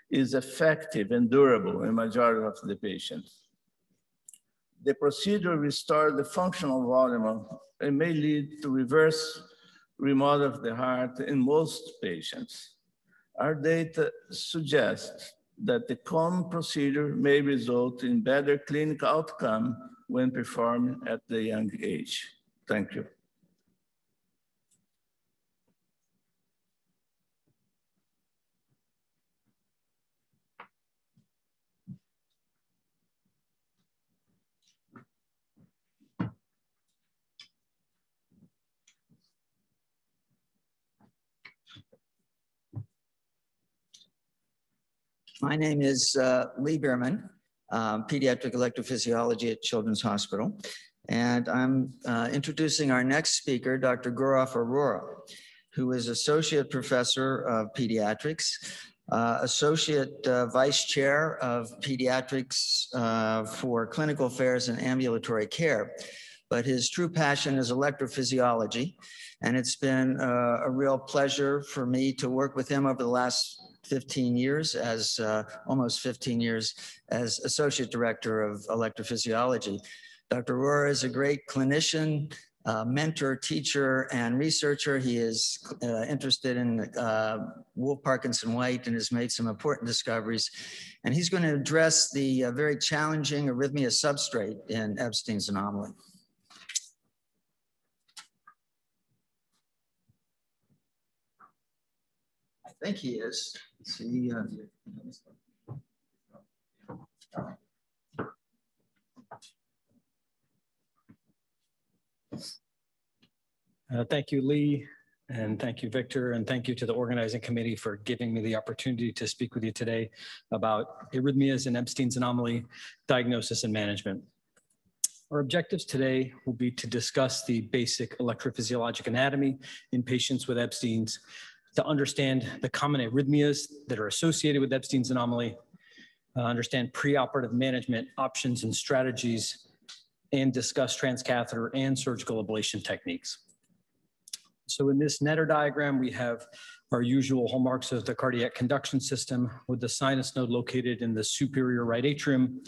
is effective and durable in majority of the patients. The procedure restores the functional volume and may lead to reverse remodel of the heart in most patients. Our data suggests that the cone procedure may result in better clinical outcome when performed at the young age. Thank you. My name is uh, Lee Beerman, um, pediatric electrophysiology at Children's Hospital. And I'm uh, introducing our next speaker, Dr. Gaurav Arora, who is Associate Professor of Pediatrics, uh, Associate uh, Vice Chair of Pediatrics uh, for Clinical Affairs and Ambulatory Care. But his true passion is electrophysiology. And it's been uh, a real pleasure for me to work with him over the last 15 years as uh, almost 15 years as associate director of electrophysiology. Dr. Arora is a great clinician, uh, mentor, teacher, and researcher. He is uh, interested in uh, Wolff Parkinson White and has made some important discoveries. And he's going to address the uh, very challenging arrhythmia substrate in Ebstein's anomaly. I think he is. See, uh, uh, thank you, Lee, and thank you, Victor, and thank you to the organizing committee for giving me the opportunity to speak with you today about arrhythmias and Ebstein's anomaly, diagnosis and management. Our objectives today will be to discuss the basic electrophysiologic anatomy in patients with Ebstein's, to understand the common arrhythmias that are associated with Ebstein's anomaly, uh, understand preoperative management options and strategies, and discuss transcatheter and surgical ablation techniques. So in this Netter diagram, we have our usual hallmarks of the cardiac conduction system with the sinus node located in the superior right atrium,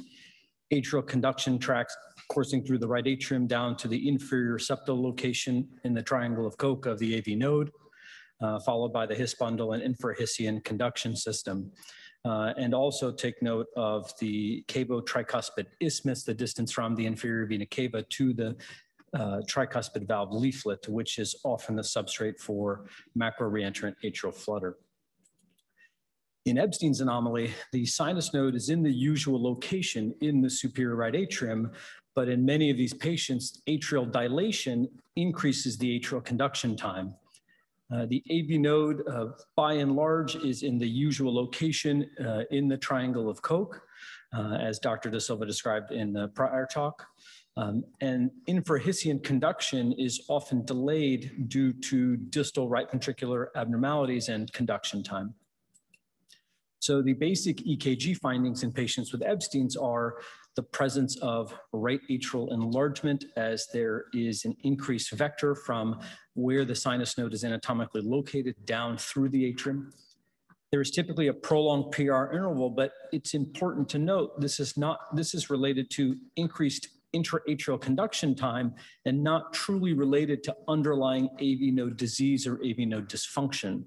atrial conduction tracts coursing through the right atrium down to the inferior septal location in the triangle of Koch of the AV node, uh, followed by the His bundle and infrahisian conduction system. Uh, and also take note of the cavo-tricuspid isthmus, the distance from the inferior vena cava to the uh, tricuspid valve leaflet, which is often the substrate for macro-reentrant atrial flutter. In Ebstein's anomaly, the sinus node is in the usual location in the superior right atrium, but in many of these patients, atrial dilation increases the atrial conduction time. Uh, the AV node, uh, by and large, is in the usual location uh, in the triangle of Koch, uh, as Dr. Da Silva described in the prior talk. Um, and infrahisian conduction is often delayed due to distal right ventricular abnormalities and conduction time. So the basic EKG findings in patients with Ebstein's are the presence of right atrial enlargement as there is an increased vector from where the sinus node is anatomically located down through the atrium. There is typically a prolonged PR interval, but it's important to note this is not, this is related to increased intraatrial conduction time and not truly related to underlying AV node disease or AV node dysfunction.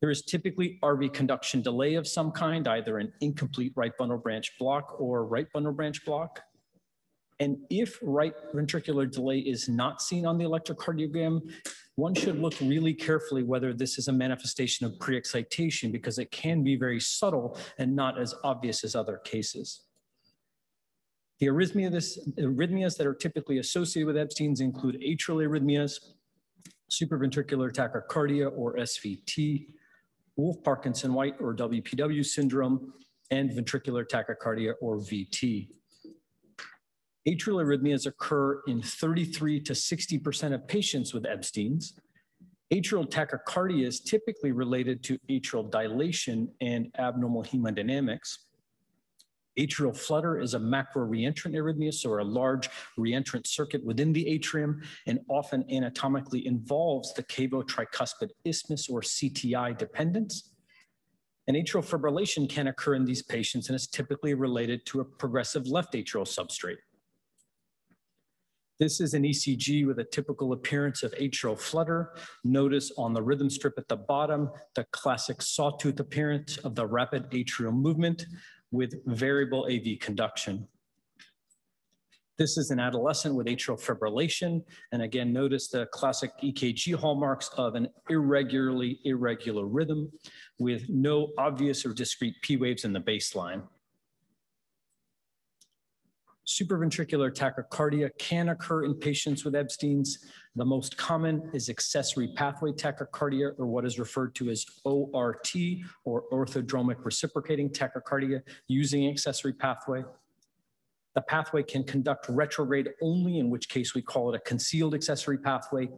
There is typically RV conduction delay of some kind, either an incomplete right bundle branch block or right bundle branch block. And if right ventricular delay is not seen on the electrocardiogram, one should look really carefully whether this is a manifestation of pre-excitation because it can be very subtle and not as obvious as other cases. The arrhythmia this, arrhythmias that are typically associated with Ebstein's include atrial arrhythmias, supraventricular tachycardia or SVT, Wolff Parkinson White or WPW syndrome, and ventricular tachycardia or VT. Atrial arrhythmias occur in 33 to 60% of patients with Ebstein's. Atrial tachycardia is typically related to atrial dilation and abnormal hemodynamics. Atrial flutter is a macro-reentrant arrhythmia, so a large reentrant circuit within the atrium and often anatomically involves the cavo-tricuspid isthmus or CTI dependence. And atrial fibrillation can occur in these patients and is typically related to a progressive left atrial substrate. This is an ECG with a typical appearance of atrial flutter. Notice on the rhythm strip at the bottom, the classic sawtooth appearance of the rapid atrial movement with variable AV conduction. This is an adolescent with atrial fibrillation. And again, notice the classic EKG hallmarks of an irregularly irregular rhythm with no obvious or discrete P waves in the baseline. Supraventricular tachycardia can occur in patients with Ebstein's. The most common is accessory pathway tachycardia, or what is referred to as ORT, or orthodromic reciprocating tachycardia, using accessory pathway. The pathway can conduct retrograde only, in which case we call it a concealed accessory pathway,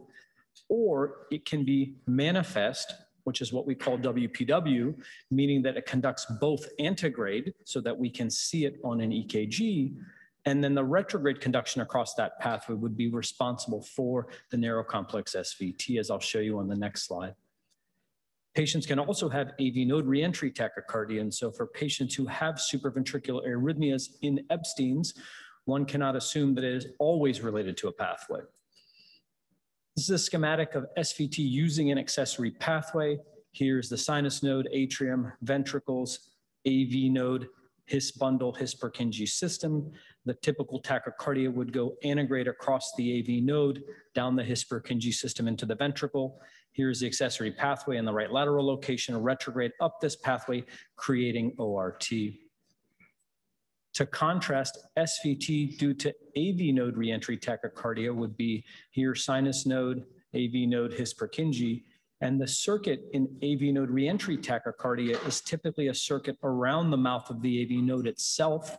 or it can be manifest, which is what we call WPW, meaning that it conducts both antegrade so that we can see it on an EKG, and then the retrograde conduction across that pathway would be responsible for the narrow complex SVT, as I'll show you on the next slide. Patients can also have AV node reentry tachycardia. And so for patients who have supraventricular arrhythmias in Ebstein's, one cannot assume that it is always related to a pathway. This is a schematic of SVT using an accessory pathway. Here's the sinus node, atrium, ventricles, AV node, His bundle, His Purkinje system. The typical tachycardia would go antegrade across the AV node, down the Purkinje system into the ventricle. Here's the accessory pathway in the right lateral location, retrograde up this pathway, creating ORT. To contrast, SVT due to AV node reentry tachycardia would be here sinus node, AV node, His Purkinje, and the circuit in AV node reentry tachycardia is typically a circuit around the mouth of the AV node itself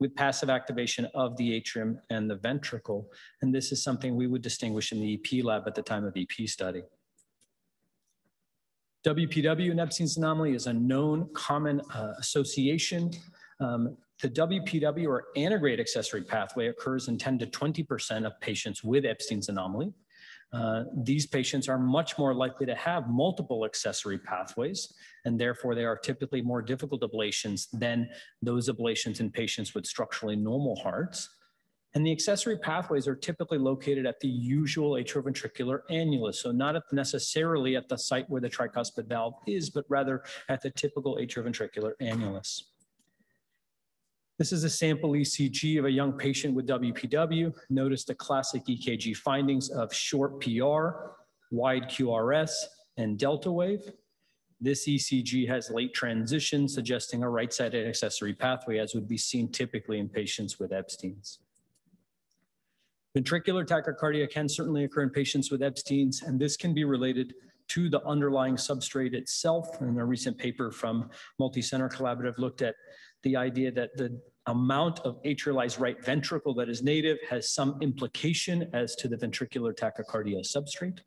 with passive activation of the atrium and the ventricle. And this is something we would distinguish in the EP lab at the time of EP study. WPW and Ebstein's anomaly is a known common uh, association. Um, the WPW or antegrade accessory pathway occurs in 10 to 20% of patients with Ebstein's anomaly. Uh, these patients are much more likely to have multiple accessory pathways, and therefore they are typically more difficult ablations than those ablations in patients with structurally normal hearts. And the accessory pathways are typically located at the usual atrioventricular annulus, so not at necessarily at the site where the tricuspid valve is, but rather at the typical atrioventricular annulus. This is a sample ECG of a young patient with WPW. Notice the classic EKG findings of short PR, wide QRS, and delta wave. This ECG has late transition, suggesting a right-sided accessory pathway, as would be seen typically in patients with Ebstein's. Ventricular tachycardia can certainly occur in patients with Ebstein's, and this can be related to the underlying substrate itself. In a recent paper from Multi-Center Collaborative looked at the idea that the amount of atrialized right ventricle that is native has some implication as to the ventricular tachycardia substrate.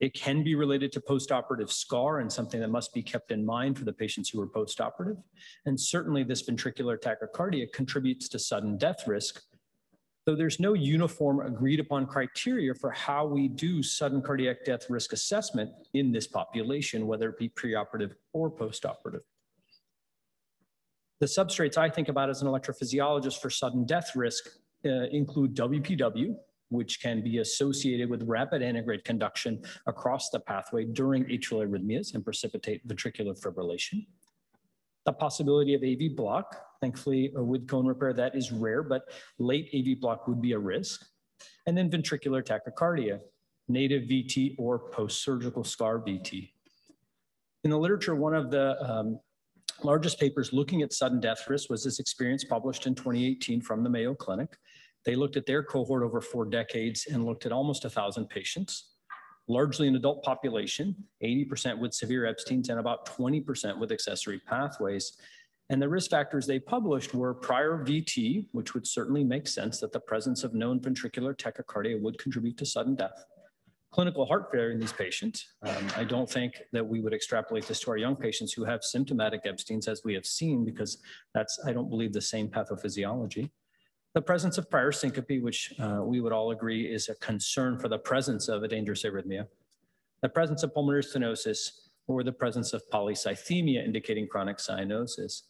It can be related to postoperative scar and something that must be kept in mind for the patients who are postoperative. And certainly this ventricular tachycardia contributes to sudden death risk, though there's no uniform agreed upon criteria for how we do sudden cardiac death risk assessment in this population, whether it be preoperative or postoperative. The substrates I think about as an electrophysiologist for sudden death risk uh, include WPW, which can be associated with rapid antegrade conduction across the pathway during atrial arrhythmias and precipitate ventricular fibrillation. The possibility of AV block, thankfully uh, with cone repair, that is rare, but late AV block would be a risk. And then ventricular tachycardia, native VT or post-surgical scar VT. In the literature, one of the um, largest papers looking at sudden death risk was this experience published in 2018 from the Mayo Clinic. They looked at their cohort over four decades and looked at almost a thousand patients, largely an adult population, 80% with severe Ebstein's and about 20% with accessory pathways. And the risk factors they published were prior VT, which would certainly make sense that the presence of known ventricular tachycardia would contribute to sudden death clinical heart failure in these patients. Um, I don't think that we would extrapolate this to our young patients who have symptomatic Ebstein's as we have seen, because that's, I don't believe, the same pathophysiology. The presence of prior syncope, which uh, we would all agree is a concern for the presence of a dangerous arrhythmia. The presence of pulmonary stenosis or the presence of polycythemia indicating chronic cyanosis.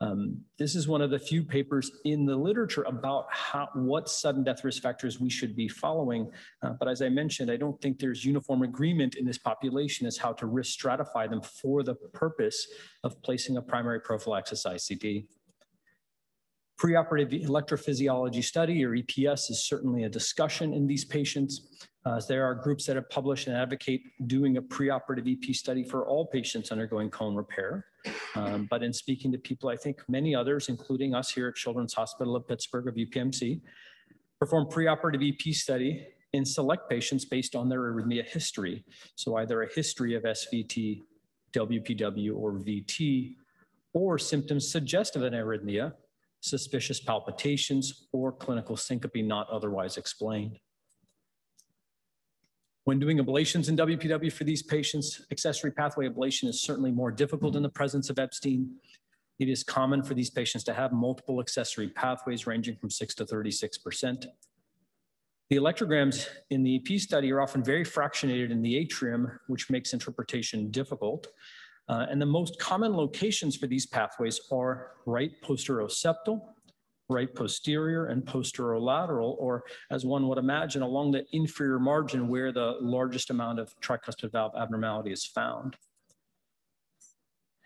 Um, this is one of the few papers in the literature about how, what sudden death risk factors we should be following. Uh, but as I mentioned, I don't think there's uniform agreement in this population as how to risk stratify them for the purpose of placing a primary prophylaxis ICD. Preoperative electrophysiology study, or EPS, is certainly a discussion in these patients. Uh, there are groups that have published and advocate doing a preoperative EP study for all patients undergoing cone repair. Um, but in speaking to people, I think many others, including us here at Children's Hospital of Pittsburgh of UPMC, perform preoperative EP study in select patients based on their arrhythmia history. So either a history of SVT, WPW, or VT, or symptoms suggestive of an arrhythmia, suspicious palpitations, or clinical syncope not otherwise explained. When doing ablations in WPW for these patients, accessory pathway ablation is certainly more difficult in the presence of Ebstein. It is common for these patients to have multiple accessory pathways ranging from 6 to 36%. The electrograms in the EP study are often very fractionated in the atrium, which makes interpretation difficult. Uh, and the most common locations for these pathways are right posteroseptal, right posterior, and posterolateral, or as one would imagine, along the inferior margin where the largest amount of tricuspid valve abnormality is found.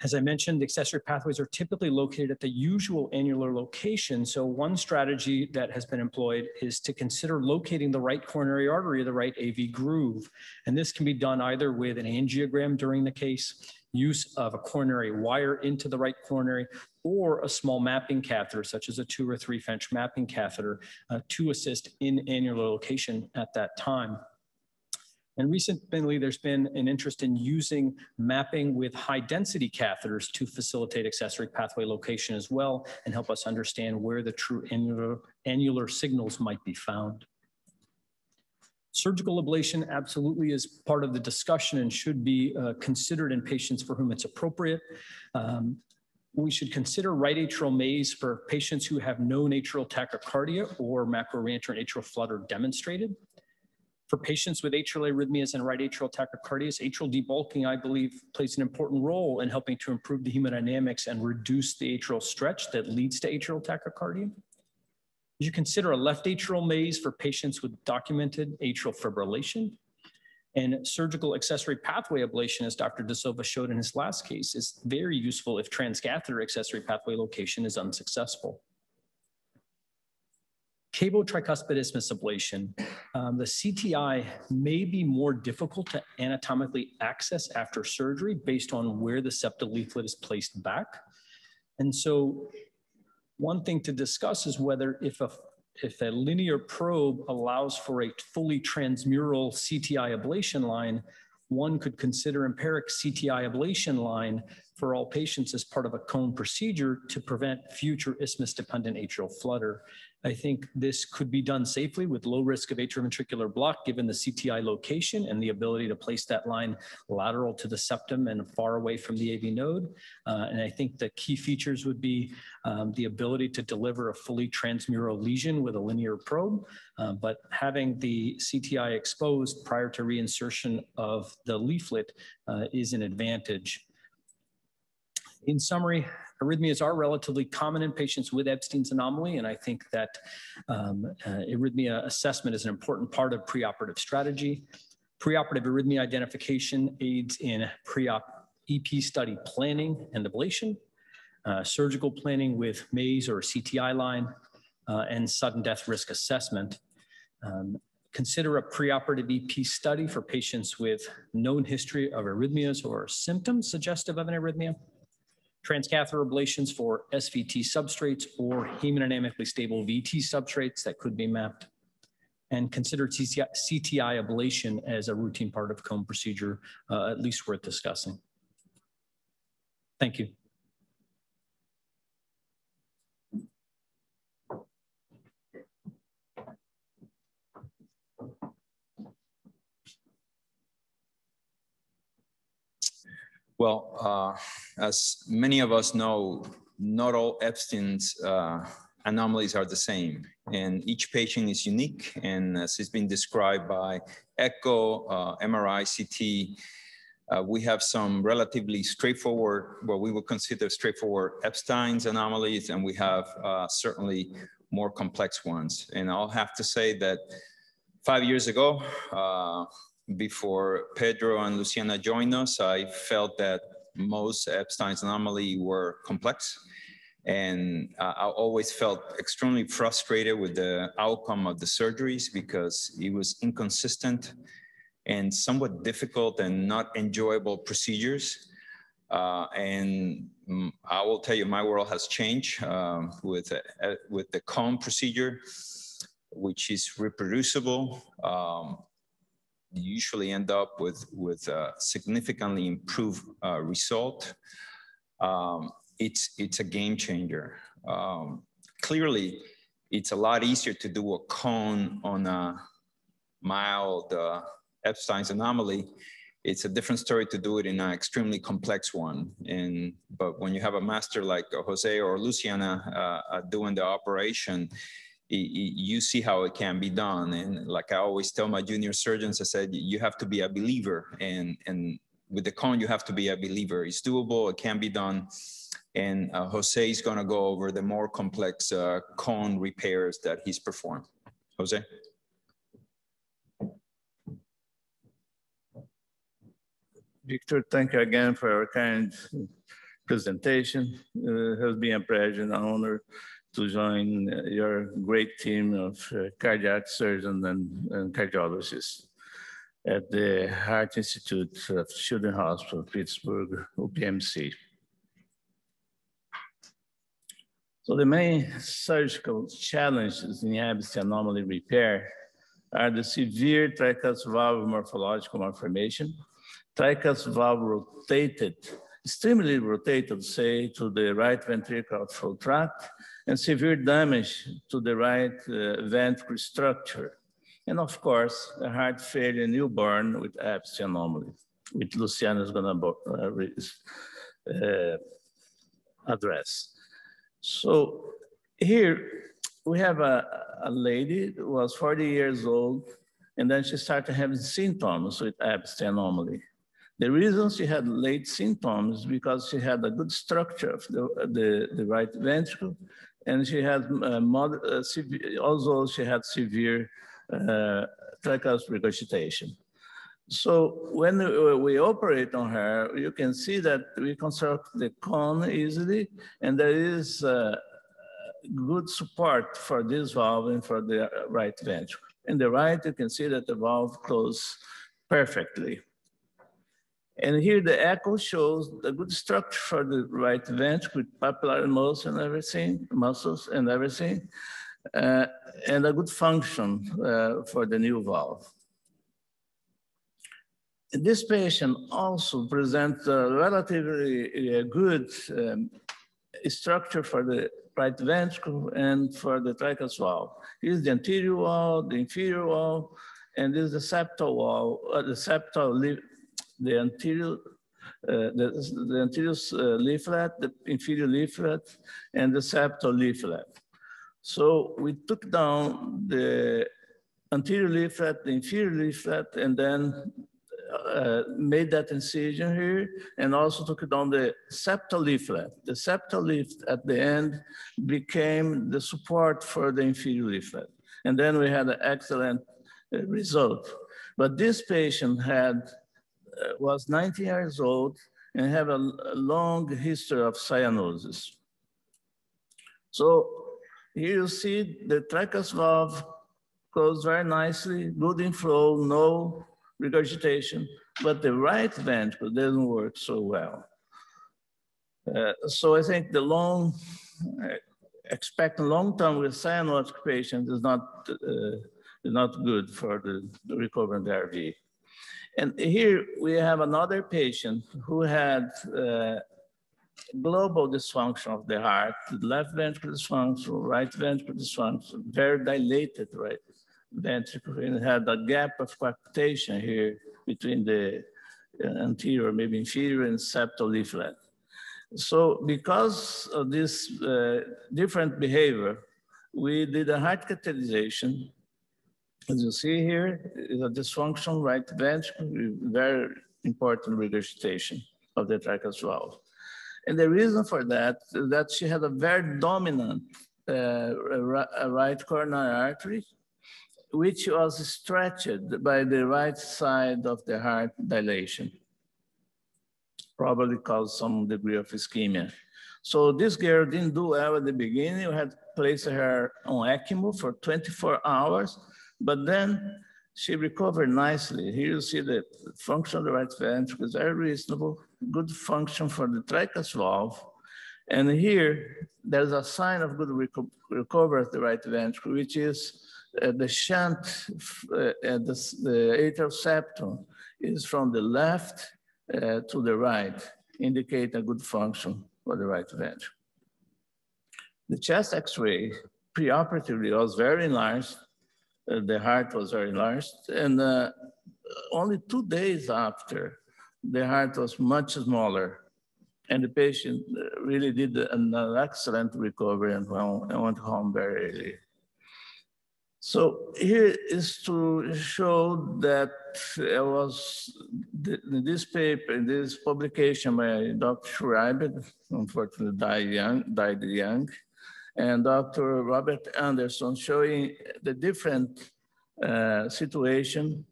As I mentioned, the accessory pathways are typically located at the usual annular location. So one strategy that has been employed is to consider locating the right coronary artery, the right AV groove. And this can be done either with an angiogram during the case, use of a coronary wire into the right coronary, or a small mapping catheter, such as a two or three French mapping catheter, uh, to assist in annular location at that time. And recently, there's been an interest in using mapping with high density catheters to facilitate accessory pathway location as well and help us understand where the true annular, annular signals might be found. Surgical ablation absolutely is part of the discussion and should be uh, considered in patients for whom it's appropriate. Um, we should consider right atrial maze for patients who have no atrial tachycardia or macro-reentrant atrial flutter demonstrated. For patients with atrial arrhythmias and right atrial tachycardias, atrial debulking, I believe, plays an important role in helping to improve the hemodynamics and reduce the atrial stretch that leads to atrial tachycardia. You consider a left atrial maze for patients with documented atrial fibrillation. And surgical accessory pathway ablation, as Dr. Da Silva showed in his last case, is very useful if transcatheter accessory pathway location is unsuccessful. Cavo tricuspid isthmus ablation, um, the CTI may be more difficult to anatomically access after surgery based on where the septal leaflet is placed back. And so one thing to discuss is whether if a if a linear probe allows for a fully transmural CTI ablation line, one could consider empiric CTI ablation line for all patients as part of a cone procedure to prevent future isthmus-dependent atrial flutter. I think this could be done safely with low risk of atrioventricular block given the CTI location and the ability to place that line lateral to the septum and far away from the AV node. Uh, and I think the key features would be um, the ability to deliver a fully transmural lesion with a linear probe, uh, but having the CTI exposed prior to reinsertion of the leaflet uh, is an advantage. In summary, arrhythmias are relatively common in patients with Ebstein's anomaly, and I think that um, uh, arrhythmia assessment is an important part of preoperative strategy. Preoperative arrhythmia identification aids in pre-op EP study planning and ablation, uh, surgical planning with maze or CTI line, uh, and sudden death risk assessment. Um, consider a preoperative EP study for patients with known history of arrhythmias or symptoms suggestive of an arrhythmia transcatheter ablations for SVT substrates or hemodynamically stable VT substrates that could be mapped, and consider CTI, ablation as a routine part of cone procedure, uh, at least worth discussing. Thank you. Well, uh, as many of us know, not all Ebstein's uh, anomalies are the same, and each patient is unique. And as has been described by echo, uh, MRI, CT, Uh, we have some relatively straightforward, what we would consider straightforward Ebstein's anomalies, and we have uh, certainly more complex ones. And I'll have to say that five years ago, uh, before Pedro and Luciana joined us, I felt that most Ebstein's anomaly were complex. And uh, I always felt extremely frustrated with the outcome of the surgeries because it was inconsistent and somewhat difficult and not enjoyable procedures. Uh, and I will tell you, my world has changed um, with, uh, with the cone procedure, which is reproducible. Um, you usually end up with, with a significantly improved uh, result. Um, it's, it's a game changer. Um, clearly, it's a lot easier to do a cone on a mild uh, Ebstein's anomaly, it's a different story to do it in an extremely complex one. And but when you have a master like Jose or Luciana uh, uh, doing the operation, you see how it can be done. And like I always tell my junior surgeons, I said you have to be a believer, and and with the cone you have to be a believer. It's doable. It can be done. And uh, Jose is going to go over the more complex uh, cone repairs that he's performed. Jose. Victor, thank you again for your kind presentation. Uh, it has been a pleasure and honor to join your great team of uh, cardiac surgeons and, and, cardiologists at the Heart Institute of Children's Hospital, Pittsburgh, UPMC. So the main surgical challenges in Ebstein anomaly repair are the severe tricuspid valve morphological malformation, tricuspid valve rotated, extremely rotated, say, to the right ventricular outflow tract, and severe damage to the right uh, ventricle structure. And of course, a heart failure newborn with Ebstein anomaly, which Luciana is gonna uh, uh, address. So here we have a, a lady who was 40 years old, and then she started having symptoms with Ebstein anomaly. The reason she had late symptoms because she had a good structure of the, the, the right ventricle, and she had uh, mod, uh, also she had severe uh, tricuspid regurgitation. So when we operate on her, you can see that we construct the cone easily, and there is uh, good support for this valve and for the right ventricle. In the right, you can see that the valve closes perfectly. And here the echo shows a good structure for the right ventricle with papillary muscles and everything, muscles and everything, uh, and a good function uh, for the new valve. This patient also presents a relatively uh, good um, structure for the right ventricle and for the tracheal valve. Here's the anterior wall, the inferior wall, and this is the septal wall, uh, the septal the anterior, uh, the, the anterior uh, leaflet, the inferior leaflet, and the septal leaflet. So we took down the anterior leaflet, the inferior leaflet, and then uh, made that incision here and also took down the septal leaflet. The septal leaflet at the end became the support for the inferior leaflet. And then we had an excellent uh, result. But this patient had was 90 years old and have a, a long history of cyanosis. So here you see the tracheal valve closed very nicely, good inflow, no regurgitation, but the right ventricle doesn't work so well. Uh, so I think the long, uh, expecting long-term with cyanotic patients is not, uh, is not good for the, the recovering RV. And here we have another patient who had uh, global dysfunction of the heart, left ventricle dysfunction, right ventricle dysfunction, very dilated right ventricle, and had a gap of coaptation here between the uh, anterior, maybe inferior and septal leaflet. So because of this uh, different behavior, we did a heart catheterization as you see here, is a dysfunction right ventricle, very important regurgitation of the tracheal valve. And the reason for that is that she had a very dominant uh, right coronary artery, which was stretched by the right side of the heart dilation, probably caused some degree of ischemia. So this girl didn't do well at the beginning. We had placed her on ECMO for 24 hours, but then she recovered nicely. Here you see the function of the right ventricle is very reasonable, good function for the tracheal valve. And here, there's a sign of good reco recovery of the right ventricle, which is uh, the shunt, uh, the, the atrial septum is from the left uh, to the right, indicate a good function for the right ventricle. The chest x-ray preoperatively was very enlarged. The heart was very enlarged. And uh, only two days after, the heart was much smaller. And the patient uh, really did an, excellent recovery and went home very early. So here is to show that it was this paper, this publication by Dr. Schreiber, unfortunately died young, died young, and Dr. Robert Anderson showing the different uh, situation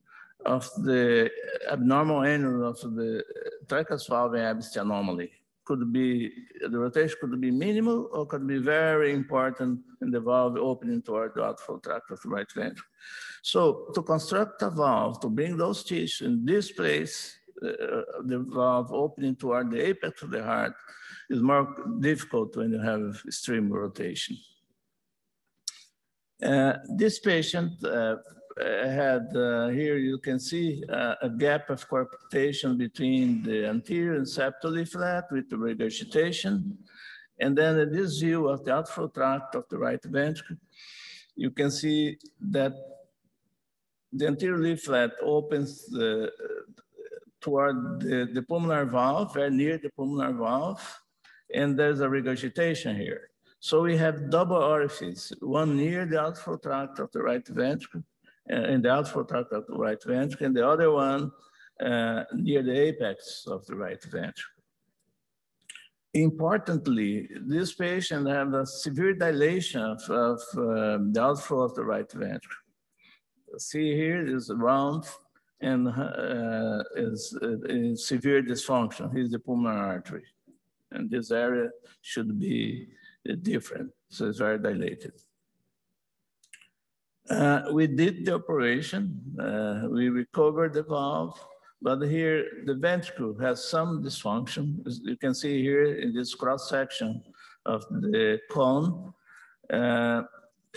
of the abnormal angle of the tracheal valve and anomaly could be, the rotation could be minimal or could be very important in the valve opening toward the outflow tract of the right ventricle. So to construct a valve, to bring those tissues in this place, uh, the valve opening toward the apex of the heart is more difficult when you have extreme rotation. Uh, this patient uh, uh, had uh, here you can see uh, a gap of coaptation between the anterior and septal leaflet with the regurgitation. And then in this view of the outflow tract of the right ventricle, you can see that the anterior leaflet opens the, toward the, the pulmonary valve, very near the pulmonary valve, and there's a regurgitation here. So we have double orifice, one near the outflow tract of the right ventricle uh, in the outflow tract of the right ventricle, and the other one uh, near the apex of the right ventricle. Importantly, this patient had a severe dilation of, of uh, the outflow of the right ventricle. See here is round and uh, is, is severe dysfunction. Here's the pulmonary artery. And this area should be different, so it's very dilated. Uh, we did the operation, uh, we recovered the valve, but here the ventricle has some dysfunction. As you can see here in this cross section of the cone, uh,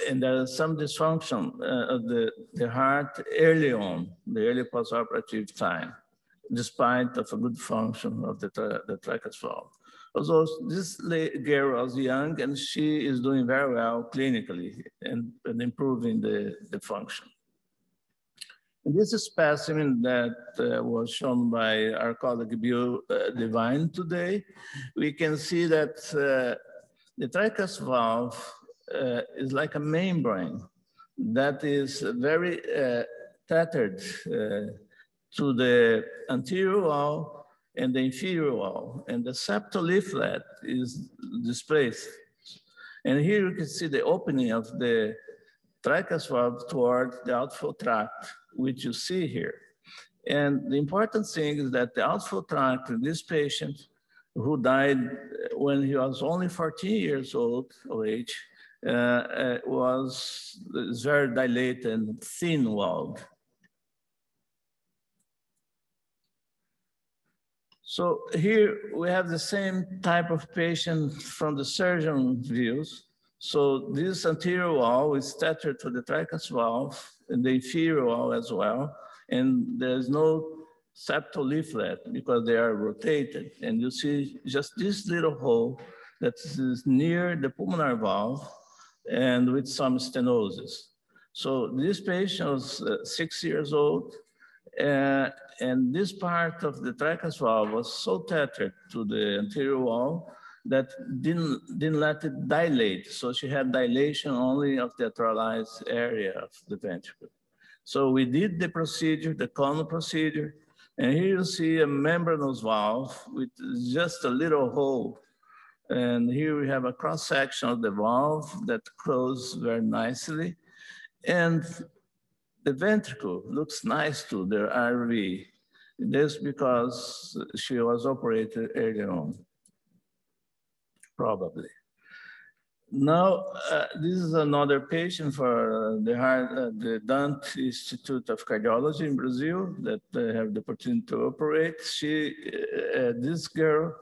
and there's some dysfunction uh, of the, the heart early on, the early postoperative time, despite of a good function of the, the tracheal valve. Although this girl was young and she is doing very well clinically and, and improving the, the function. And this is specimen that uh, was shown by our colleague Bill uh, Devine today. We can see that uh, the tracheal valve uh, is like a membrane that is very uh, tethered uh, to the anterior wall and the inferior wall, and the septal leaflet is displaced. And here you can see the opening of the valve toward the outflow tract, which you see here. And the important thing is that the outflow tract in this patient who died when he was only 14 years old of age uh, uh, was very dilated and thin So here we have the same type of patient from the surgeon views. So this anterior wall is tethered to the tracheal valve and the inferior wall as well. And there's no septal leaflet because they are rotated. And you see just this little hole that is near the pulmonary valve and with some stenosis. So this patient was uh, six years old uh, and this part of the valve was so tethered to the anterior wall that didn't, didn't let it dilate. So she had dilation only of the atrialized area of the ventricle. So we did the procedure, the common procedure, And here you see a membranous valve with just a little hole. And here we have a cross section of the valve that closes very nicely. And the ventricle looks nice to the RV. This because she was operated earlier on, probably. Now, uh, this is another patient for uh, the, heart, uh, the Dante Institute of Cardiology in Brazil that I have the opportunity to operate. She, uh, this girl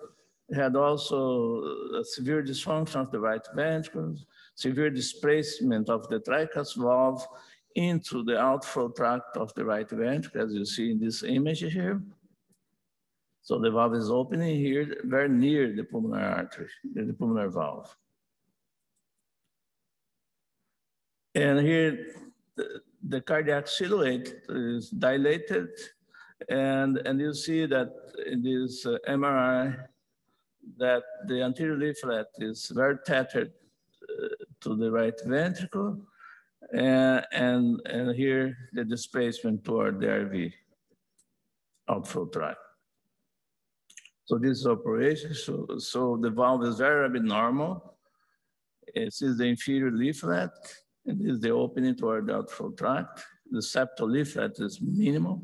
had also a severe dysfunction of the right ventricle, severe displacement of the tricus valve into the outflow tract of the right ventricle, as you see in this image here. So the valve is opening here, very near the pulmonary artery, the pulmonary valve. And here, the, the cardiac silhouette is dilated. And, and you see that in this uh, MRI, that the anterior leaflet is very tethered uh, to the right ventricle. And, and, here, the displacement toward the RV outflow tract. So this is operation. So, so the valve is very abnormal. This is the inferior leaflet. And this is the opening toward the outflow tract. The septal leaflet is minimal.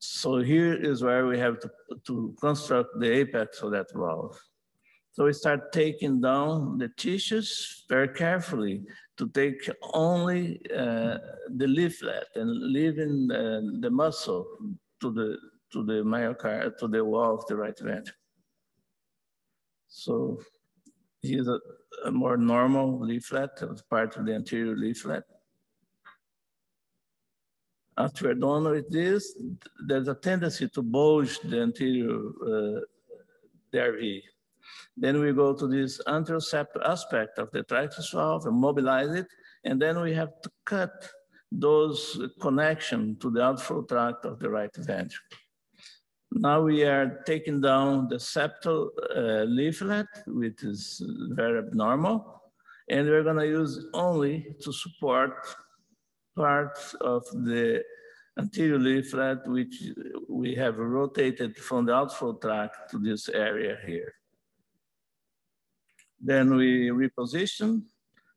So here is where we have to, to construct the apex of that valve. So we start taking down the tissues very carefully to take only uh, the leaflet and leaving the, the muscle to the to the myocard to the wall of the right ventricle. So Here's a, a more normal leaflet as part of the anterior leaflet. After we're done with this, there's a tendency to bulge the anterior uh. Then we go to this anteroseptal aspect of the trictus valve and mobilize it. And then we have to cut those connection to the outflow tract of the right ventricle. Now we are taking down the septal uh, leaflet, which is very abnormal, and we're gonna use only to support parts of the anterior leaflet, which we have rotated from the outflow tract to this area here. Then we reposition,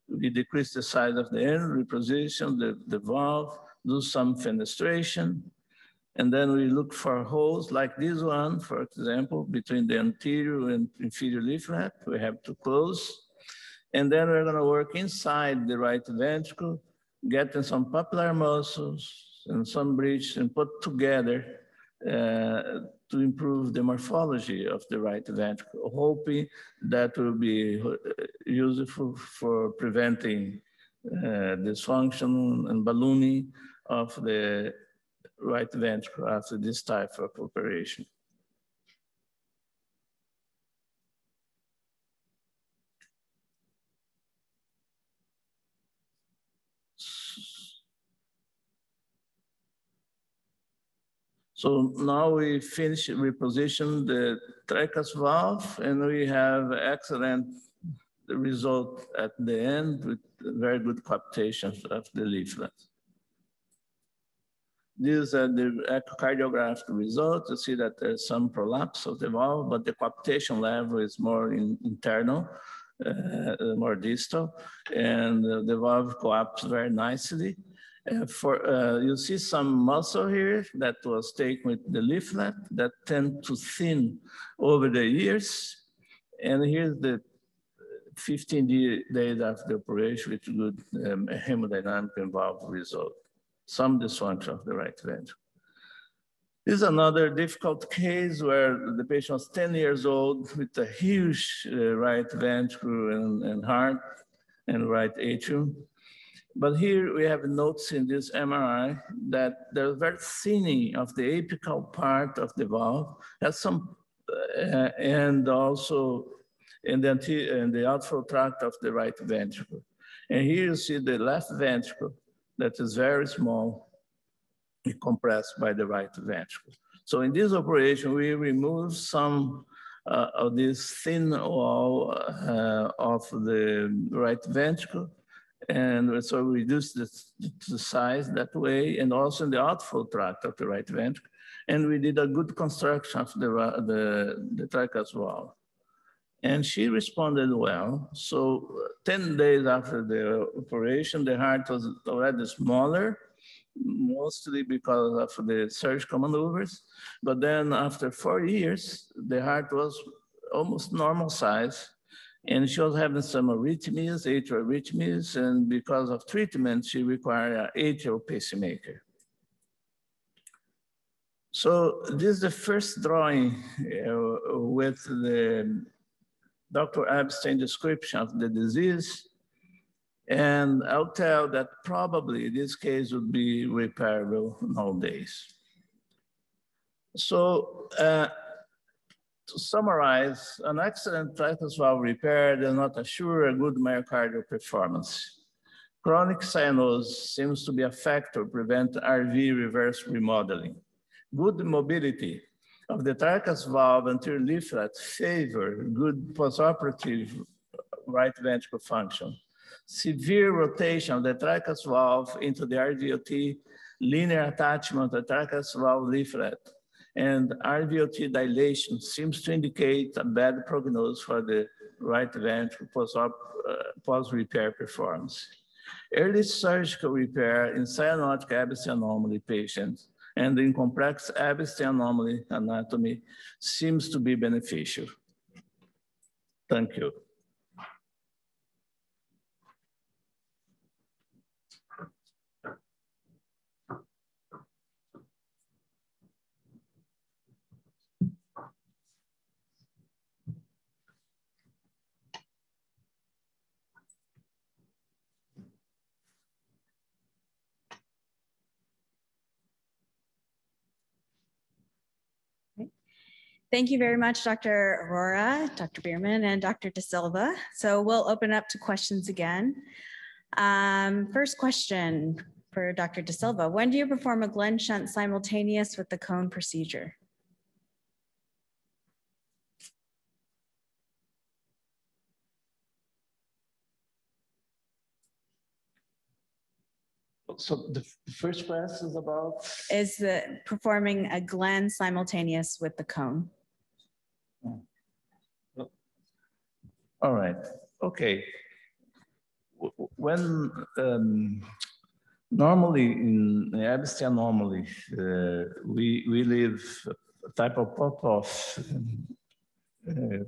we decrease the size of the end, reposition the, the valve, do some fenestration, and then we look for holes like this one, for example, between the anterior and inferior leaf leaflet, we have to close. And then we're gonna work inside the right ventricle, getting some papillary muscles and some bridge and put together uh, to improve the morphology of the right ventricle, hoping that will be uh, useful for preventing uh, dysfunction and ballooning of the right ventricle after this type of operation. So now we finish, we position the trachea valve and we have excellent result at the end with very good coaptation of the leaflet. These are the echocardiographic results. You see that there's some prolapse of the valve, but the coaptation level is more in, internal, uh, more distal, and the valve coapts very nicely. Uh, for uh, you see some muscle here that was taken with the leaflet that tend to thin over the years, and here's the 15 days after the operation with good um, hemodynamic and valve result some dysfunction of the right ventricle. This is another difficult case where the patient was 10 years old with a huge uh, right ventricle and, and, heart and right atrium. But here we have notes in this MRI that the very thinning of the apical part of the valve, has some, uh, and also in the, in the outflow tract of the right ventricle. And here you see the left ventricle that is very small, compressed by the right ventricle. So in this operation, we remove some uh, of this thin wall uh, of the right ventricle And so we reduced the, the size that way and also in the outflow tract of the right ventricle. And we did a good construction of the, the, the trachea valve. And she responded well. So 10 days after the operation, the heart was already smaller, mostly because of the surgical maneuvers. But then after four years, the heart was almost normal size. And she was having some arrhythmias, atrial arrhythmias, and because of treatment, she required an atrial pacemaker. So this is the first drawing uh, with the Dr. Ebstein description of the disease. And I'll tell that probably this case would be repairable nowadays. So uh, to summarize, an excellent tracheal valve repair does not assure a good myocardial performance. Chronic cyanosis seems to be a factor prevent RV reverse remodeling. Good mobility of the tricuspid valve anterior leaflet favor good postoperative right ventricle function. Severe rotation of the tricuspid valve into the RVOT linear attachment of the tracheal valve leaflet and RVOT dilation seems to indicate a bad prognosis for the right ventricle post-repair uh, post performance. Early surgical repair in cyanotic Ebstein anomaly patients and in complex Ebstein anomaly anatomy seems to be beneficial. Thank you. Thank you very much, Dr. Arora, Dr. Beerman, and Dr. Da Silva. So we'll open up to questions again. Um, first question for Dr. Da Silva. When do you perform a Glenn shunt simultaneous with the cone procedure? So the first question is about? Is the performing a Glenn simultaneous with the cone. All right. Okay. When um, normally in Ebstein anomaly, uh, we we leave a type of pop-off uh,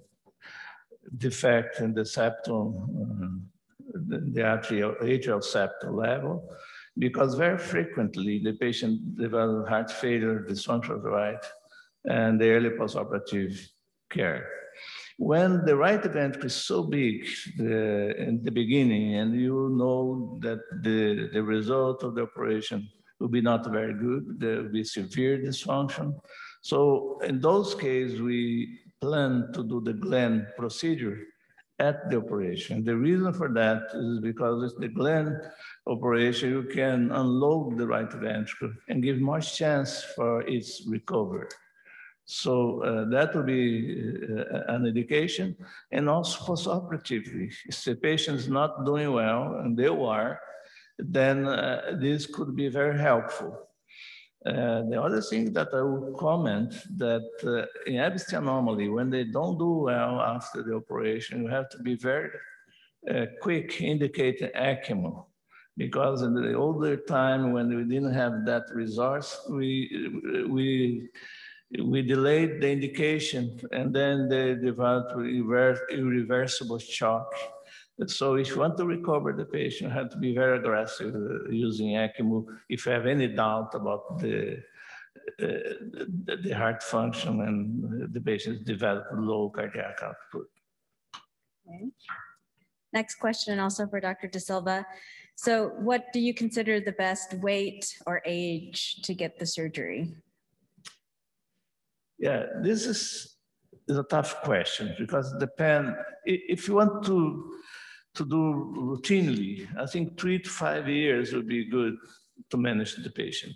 defect in the septum, uh, the, the atrial, atrial septal level, because very frequently the patient develops heart failure, dysfunction right, and the early postoperative care. When the right ventricle is so big the, in the beginning, and you know that the, the result of the operation will be not very good, there will be severe dysfunction. So in those cases, we plan to do the Glenn procedure at the operation. The reason for that is because it's the Glenn operation, you can unload the right ventricle and give more chance for its recovery. So uh, that will be uh, an indication. And also for postoperatively, if the patient is not doing well, and they are, then uh, this could be very helpful. Uh, the other thing that I would comment that uh, in Ebstein anomaly, when they don't do well after the operation, you have to be very uh, quick indicating ECMO because in the older time when we didn't have that resource, we, we we delayed the indication and then they developed irreversible shock. So if you want to recover the patient, you have to be very aggressive uh, using ECMO if you have any doubt about the, uh, the, heart function and the patient develop low cardiac output. Okay. Next question also for Dr. Da Silva. So what do you consider the best weight or age to get the surgery? Yeah, this is, is a tough question because it depends. If you want to, to do routinely, I think three to five years would be good to manage the patient.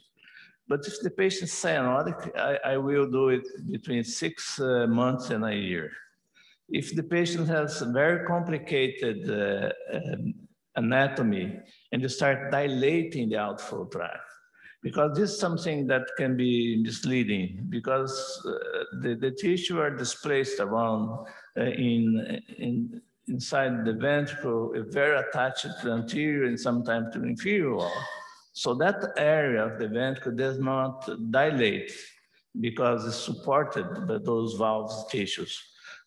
But if the patient is cyanotic, I, I will do it between six uh, months and a year. If the patient has a very complicated uh, um, anatomy and you start dilating the outflow tract. Because this is something that can be misleading because uh, the, the tissue are displaced around uh, in, in, inside the ventricle, very attached to the anterior and sometimes to the inferior wall. So that area of the ventricle does not dilate because it's supported by those valves tissues,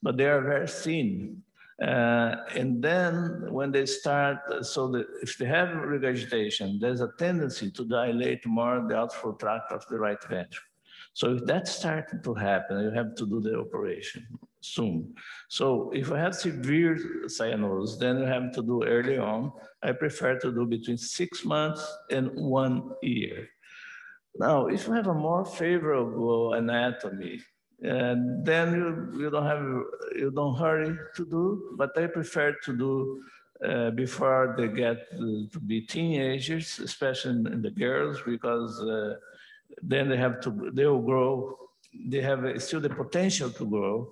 but they are very thin. Uh, and then when they start, so that if they have regurgitation, there's a tendency to dilate more the outflow tract of the right ventricle. So if that's starting to happen, you have to do the operation soon. So if I have severe cyanosis, then you have to do early on. I prefer to do between six months and one year. Now, if you have a more favorable anatomy, and then you, you don't have you don't hurry to do but i prefer to do uh, before they get to be teenagers especially in the girls because uh, then they have to they will grow they have still the potential to grow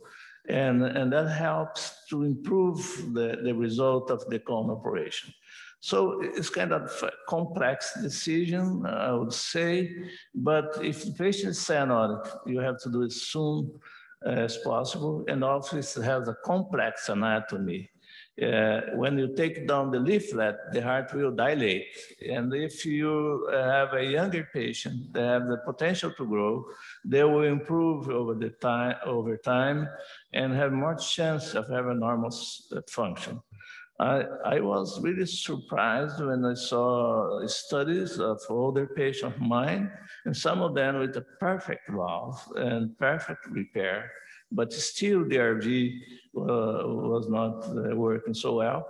and and that helps to improve the, the result of the cone operation so it's kind of a complex decision, I would say, but if the patient is cyanotic, you have to do it soon as possible. And also it has a complex anatomy. Uh, when you take down the leaflet, the heart will dilate. And if you have a younger patient that have the potential to grow, they will improve over the time over time and have more chance of having normal function. I, I was really surprised when I saw studies of older patients of mine, and some of them with a perfect valve and perfect repair, but still the RV uh, was not uh, working so well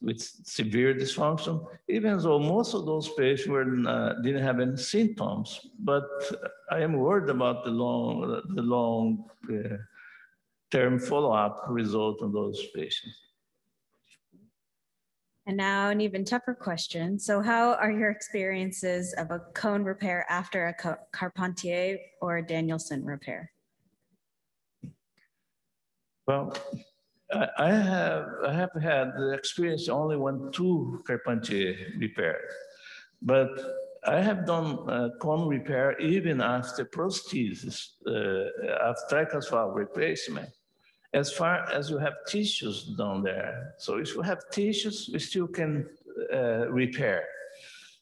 with severe dysfunction, even though most of those patients were, uh, didn't have any symptoms. But I am worried about the long, the long uh, term follow-up result on those patients. And now an even tougher question. So how are your experiences of a cone repair after a Carpentier or a Danielson repair? Well, I have I have had the experience only when two Carpentier repairs, but I have done uh, cone repair even after prosthesis, uh, after tricuspid replacement as far as you have tissues down there. So if you have tissues, we still can uh, repair.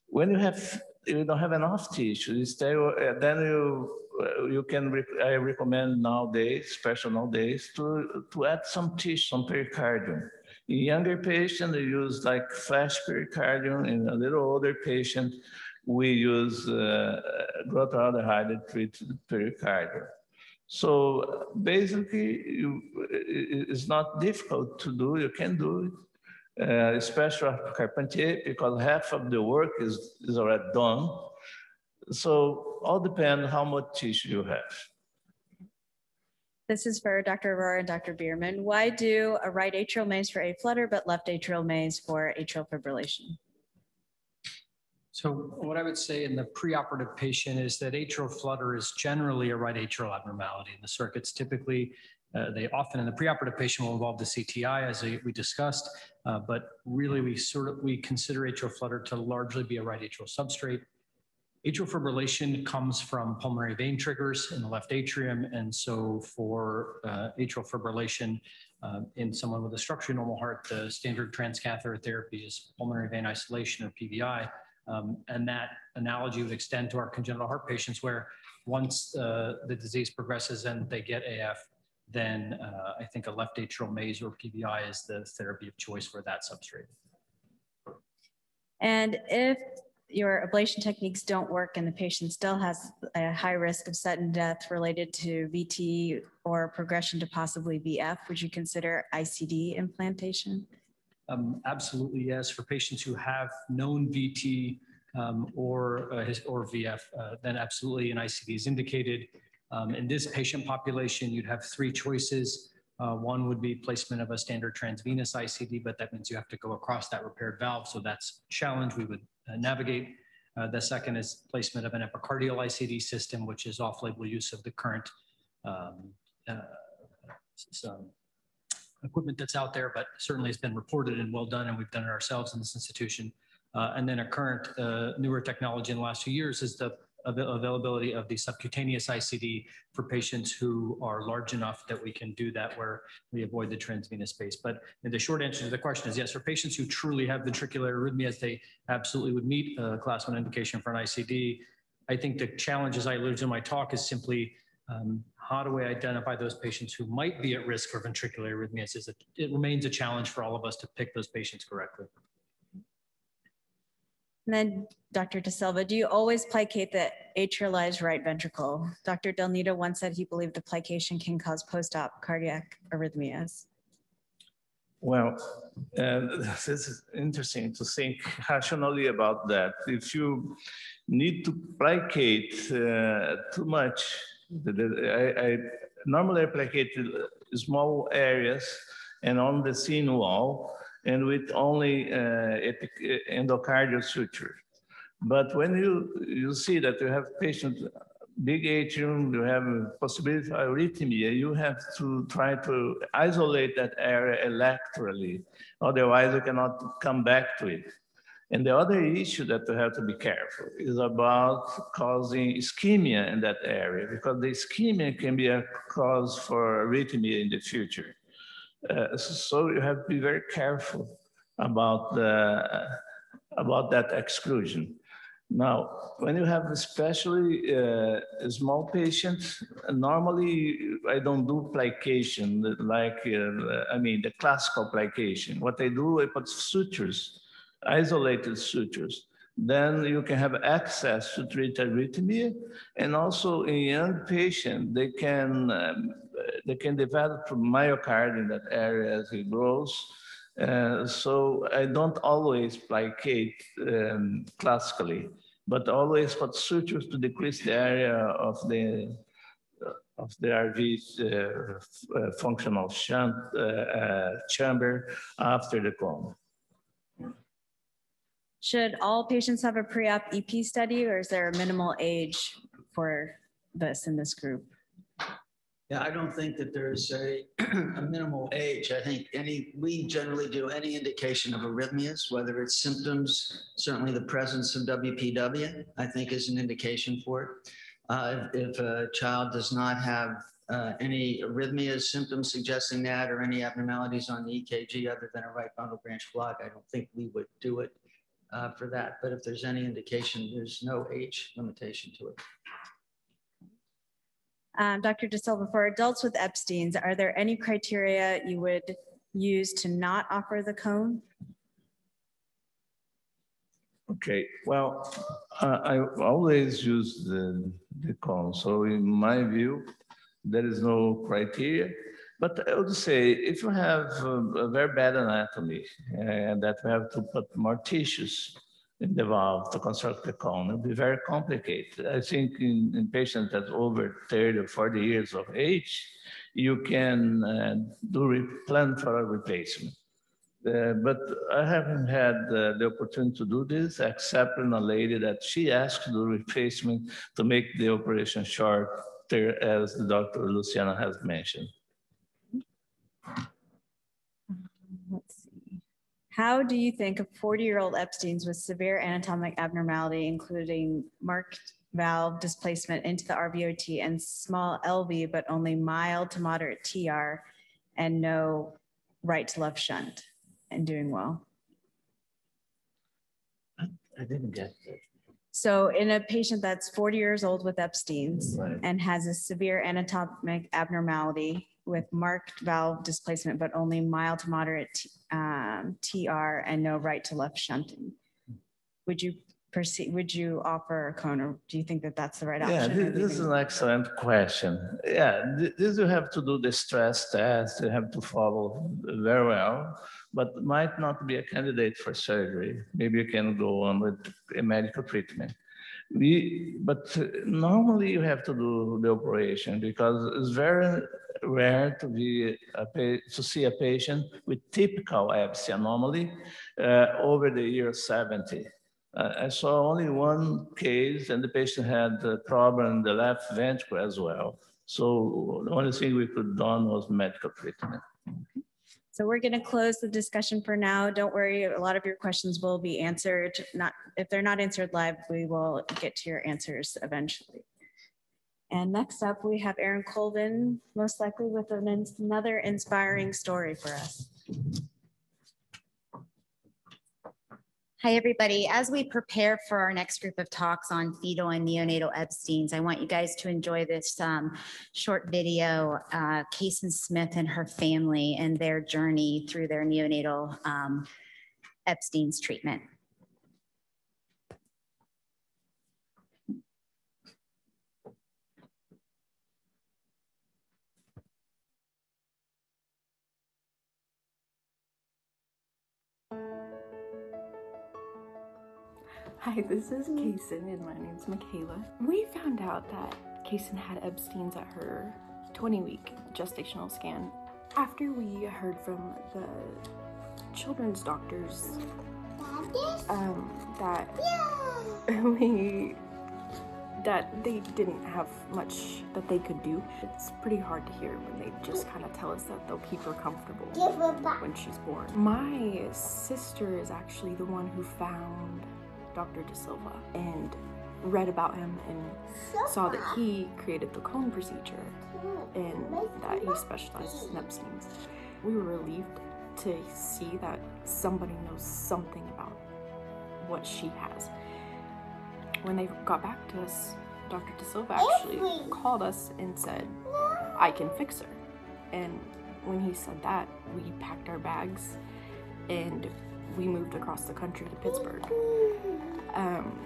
When you have you don't have enough tissue, uh, then you uh, you can I recommend nowadays, especially nowadays, to to add some tissue, some pericardium. In younger patients, they use like flash pericardium. In a little older patient, we use uh, glutaraldehyde treated pericardium. So basically, it's not difficult to do. You can do it, uh, especially Carpentier, because half of the work is, is already done. So all depends how much tissue you have. This is for Dr. Arora and Dr. Beerman. Why do a right atrial maze for A flutter, but left atrial maze for atrial fibrillation? So what I would say in the preoperative patient is that atrial flutter is generally a right atrial abnormality. The circuits typically, uh, they often in the preoperative patient will involve the CTI as we discussed, uh, but really we sort of, we consider atrial flutter to largely be a right atrial substrate. Atrial fibrillation comes from pulmonary vein triggers in the left atrium. And so for uh, atrial fibrillation uh, in someone with a structurally normal heart, the standard transcatheter therapy is pulmonary vein isolation or PVI. Um, and that analogy would extend to our congenital heart patients where once uh, the disease progresses and they get AF, then uh, I think a left atrial maze or PVI is the therapy of choice for that substrate. And if your ablation techniques don't work and the patient still has a high risk of sudden death related to VT or progression to possibly VF, would you consider ICD implantation? Um, absolutely, yes. For patients who have known VT um, or, uh, or VF, uh, then absolutely an ICD is indicated. Um, in this patient population, you'd have three choices. Uh, one would be placement of a standard transvenous ICD, but that means you have to go across that repaired valve. So that's a challenge we would uh, navigate. Uh, the second is placement of an epicardial ICD system, which is off-label use of the current um, uh, some equipment that's out there, but certainly it's been reported and well done, and we've done it ourselves in this institution. Uh, and then a current uh, newer technology in the last few years is the availability of the subcutaneous ICD for patients who are large enough that we can do that where we avoid the transvenous space. But the short answer to the question is yes, for patients who truly have ventricular arrhythmias, they absolutely would meet a class one indication for an ICD. I think the challenge, as I alluded to in my talk, is simply um, how do we identify those patients who might be at risk for ventricular arrhythmias? Is it, it remains a challenge for all of us to pick those patients correctly. And then Dr. Da Silva, do you always plicate the atrialized right ventricle? Dr. Del Nido once said he believed the plication can cause post-op cardiac arrhythmias. Well, uh, *laughs* this is interesting to think *laughs* rationally about that. If you need to plicate uh, too much, I, I normally I plicate small areas and on the scene wall, and with only uh, endocardial suture. But when you, you see that you have patient big atrium, you have possibility of arrhythmia, you have to try to isolate that area electrically. Otherwise, you cannot come back to it. And the other issue that we have to be careful is about causing ischemia in that area, because the ischemia can be a cause for arrhythmia in the future. Uh, so you have to be very careful about, the, about that exclusion. Now, when you have especially uh, small patients, normally I don't do plication like, uh, I mean, the classical plication. What I do, I put sutures, isolated sutures. Then you can have access to treat arrhythmia. And also in young patients, they can um, they can develop myocard in that area as it grows. Uh, so I don't always plicate um, classically, but always put sutures to decrease the area of the uh, of the RV uh, uh, functional shunt uh, uh, chamber after the coma. Should all patients have a pre-op EP study or is there a minimal age for this in this group? Yeah, I don't think that there's a, *clears throat* a minimal age. I think any, we generally do any indication of arrhythmias, whether it's symptoms, certainly the presence of WPW, I think is an indication for it. Uh, if, if, a child does not have uh, any arrhythmias, symptoms suggesting that, or any abnormalities on the EKG other than a right bundle branch block, I don't think we would do it uh, for that. But if there's any indication, there's no age limitation to it. Um, Dr. Da Silva, for adults with Ebstein's, are there any criteria you would use to not offer the cone? Okay, well, uh, I always use the, the cone. So in my view, there is no criteria. But I would say if you have a, very bad anatomy and that we have to put more tissues in the valve to construct the cone. It'll be very complicated. I think in, in patients that over 30 or 40 years of age, you can uh, do plan for a replacement. Uh, but I haven't had uh, the opportunity to do this, except in a lady that she asked the replacement to make the operation shorter, as the Dr. Luciana has mentioned. Um, How do you think of 40-year-old Ebstein's with severe anatomic abnormality, including marked valve displacement into the RVOT and small LV, but only mild to moderate TR and no right to left shunt and doing well? I didn't get it. So in a patient that's 40 years old with Ebstein's Right. and has a severe anatomic abnormality with marked valve displacement, but only mild to moderate um, TR and no right to left shunting. Would you proceed? would you offer a cone or do you think that that's the right Yeah, option? this, this is an excellent question. Yeah, th- this you have to do the stress test, you have to follow very well, but might not be a candidate for surgery. Maybe you can go on with a medical treatment. We, but normally you have to do the operation because it's very rare to be a, to see a patient with typical Ebstein anomaly uh, over the year 70. Uh, I saw only one case and the patient had a problem in the left ventricle as well. So the only thing we could done was medical treatment. So we're going to close the discussion for now. Don't worry, a lot of your questions will be answered. Not if they're not answered live, we will get to your answers eventually. And next up, we have Aaron Colvin, most likely with an, another inspiring story for us. Hi, everybody. As we prepare for our next group of talks on fetal and neonatal Ebstein's, I want you guys to enjoy this um, short video, uh, Smith and her family and their journey through their neonatal um, Ebstein's treatment. Hi, this is Kaysen, and my name's Michaela. We found out that Kaysen had Ebstein's at her 20 week gestational scan after we heard from the children's doctors um, that *laughs* we that they didn't have much that they could do. It's pretty hard to hear when they just kind of tell us that they'll keep her comfortable when she's born. My sister is actually the one who found Dr. Da Silva and read about him and saw that he created the cone procedure and that he specializes in Ebstein's. We were relieved to see that somebody knows something about what she has. When they got back to us, Dr. Da Silva actually called us and said, I can fix her. And when he said that, we packed our bags and we moved across the country to Pittsburgh. Um,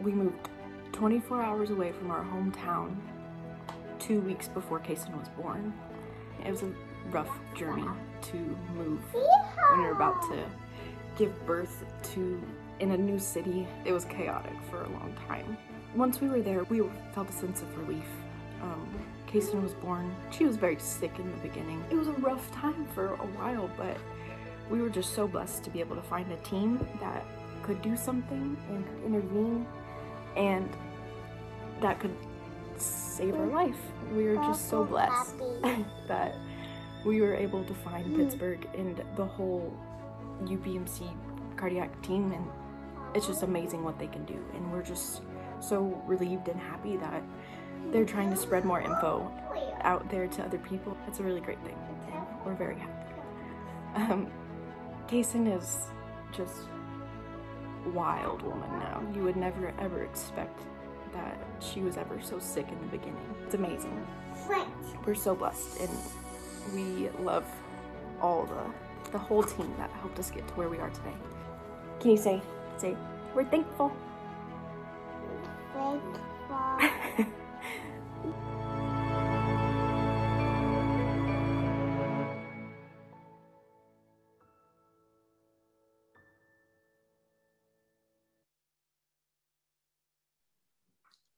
we moved 24 hours away from our hometown two weeks before Kaysen was born. It was a rough journey to move when you're about to give birth to in a new city. It was chaotic for a long time. Once we were there, we felt a sense of relief. Um, was born. She was very sick in the beginning. It was a rough time for a while, but we were just so blessed to be able to find a team that could do something and intervene and that could save her life. We were just so blessed *laughs* that we were able to find Pittsburgh and the whole UPMC cardiac team and it's just amazing what they can do and we're just so relieved and happy that they're trying to spread more info out there to other people. It's a really great thing and we're very happy. Um, Kaysen is just wild woman now. You would never ever expect that she was ever so sick in the beginning. It's amazing. We're so blessed and we love all the the whole team that helped us get to where we are today. Can you say say we're thankful? Thankful. *laughs*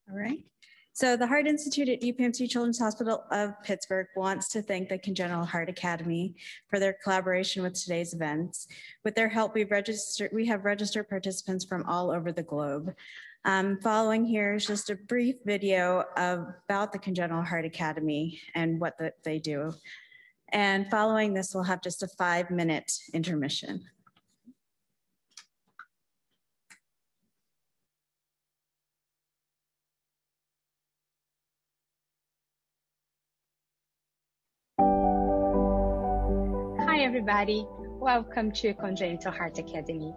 All right. So the Heart Institute at UPMC Children's Hospital of Pittsburgh wants to thank the Congenital Heart Academy for their collaboration with today's events. With their help, we've registered, we have registered participants from all over the globe. Um, following here is just a brief video about the Congenital Heart Academy and what the, they do. And following this, we'll have just a five minute intermission. Everybody. Welcome to Congenital Heart Academy.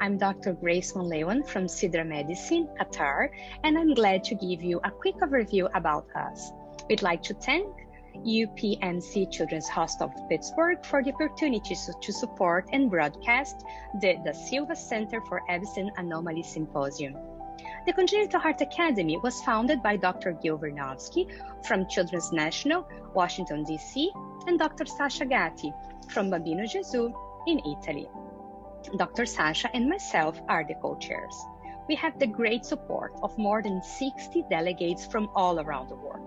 I'm Dr. Grace Monleon from Sidra Medicine, Qatar, and I'm glad to give you a quick overview about us. We'd like to thank UPMC Children's Hospital of Pittsburgh for the opportunity to support and broadcast the Da Silva Center for Ebstein Anomaly Symposium. The Congenital Heart Academy was founded by Dr. Gil Wernovsky from Children's National, Washington, D.C., and Dr. Sasha Gatti from Bambino Gesù in Italy. Dr. Sasha and myself are the co-chairs. We have the great support of more than 60 delegates from all around the world.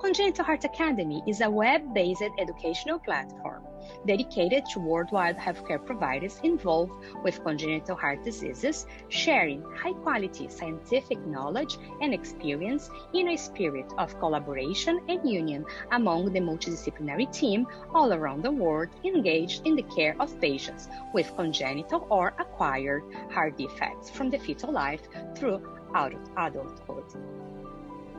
Congenital Heart Academy is a web-based educational platform dedicated to worldwide healthcare providers involved with congenital heart diseases, sharing high quality scientific knowledge and experience in a spirit of collaboration and union among the multidisciplinary team all around the world engaged in the care of patients with congenital or acquired heart defects from the fetal life through adulthood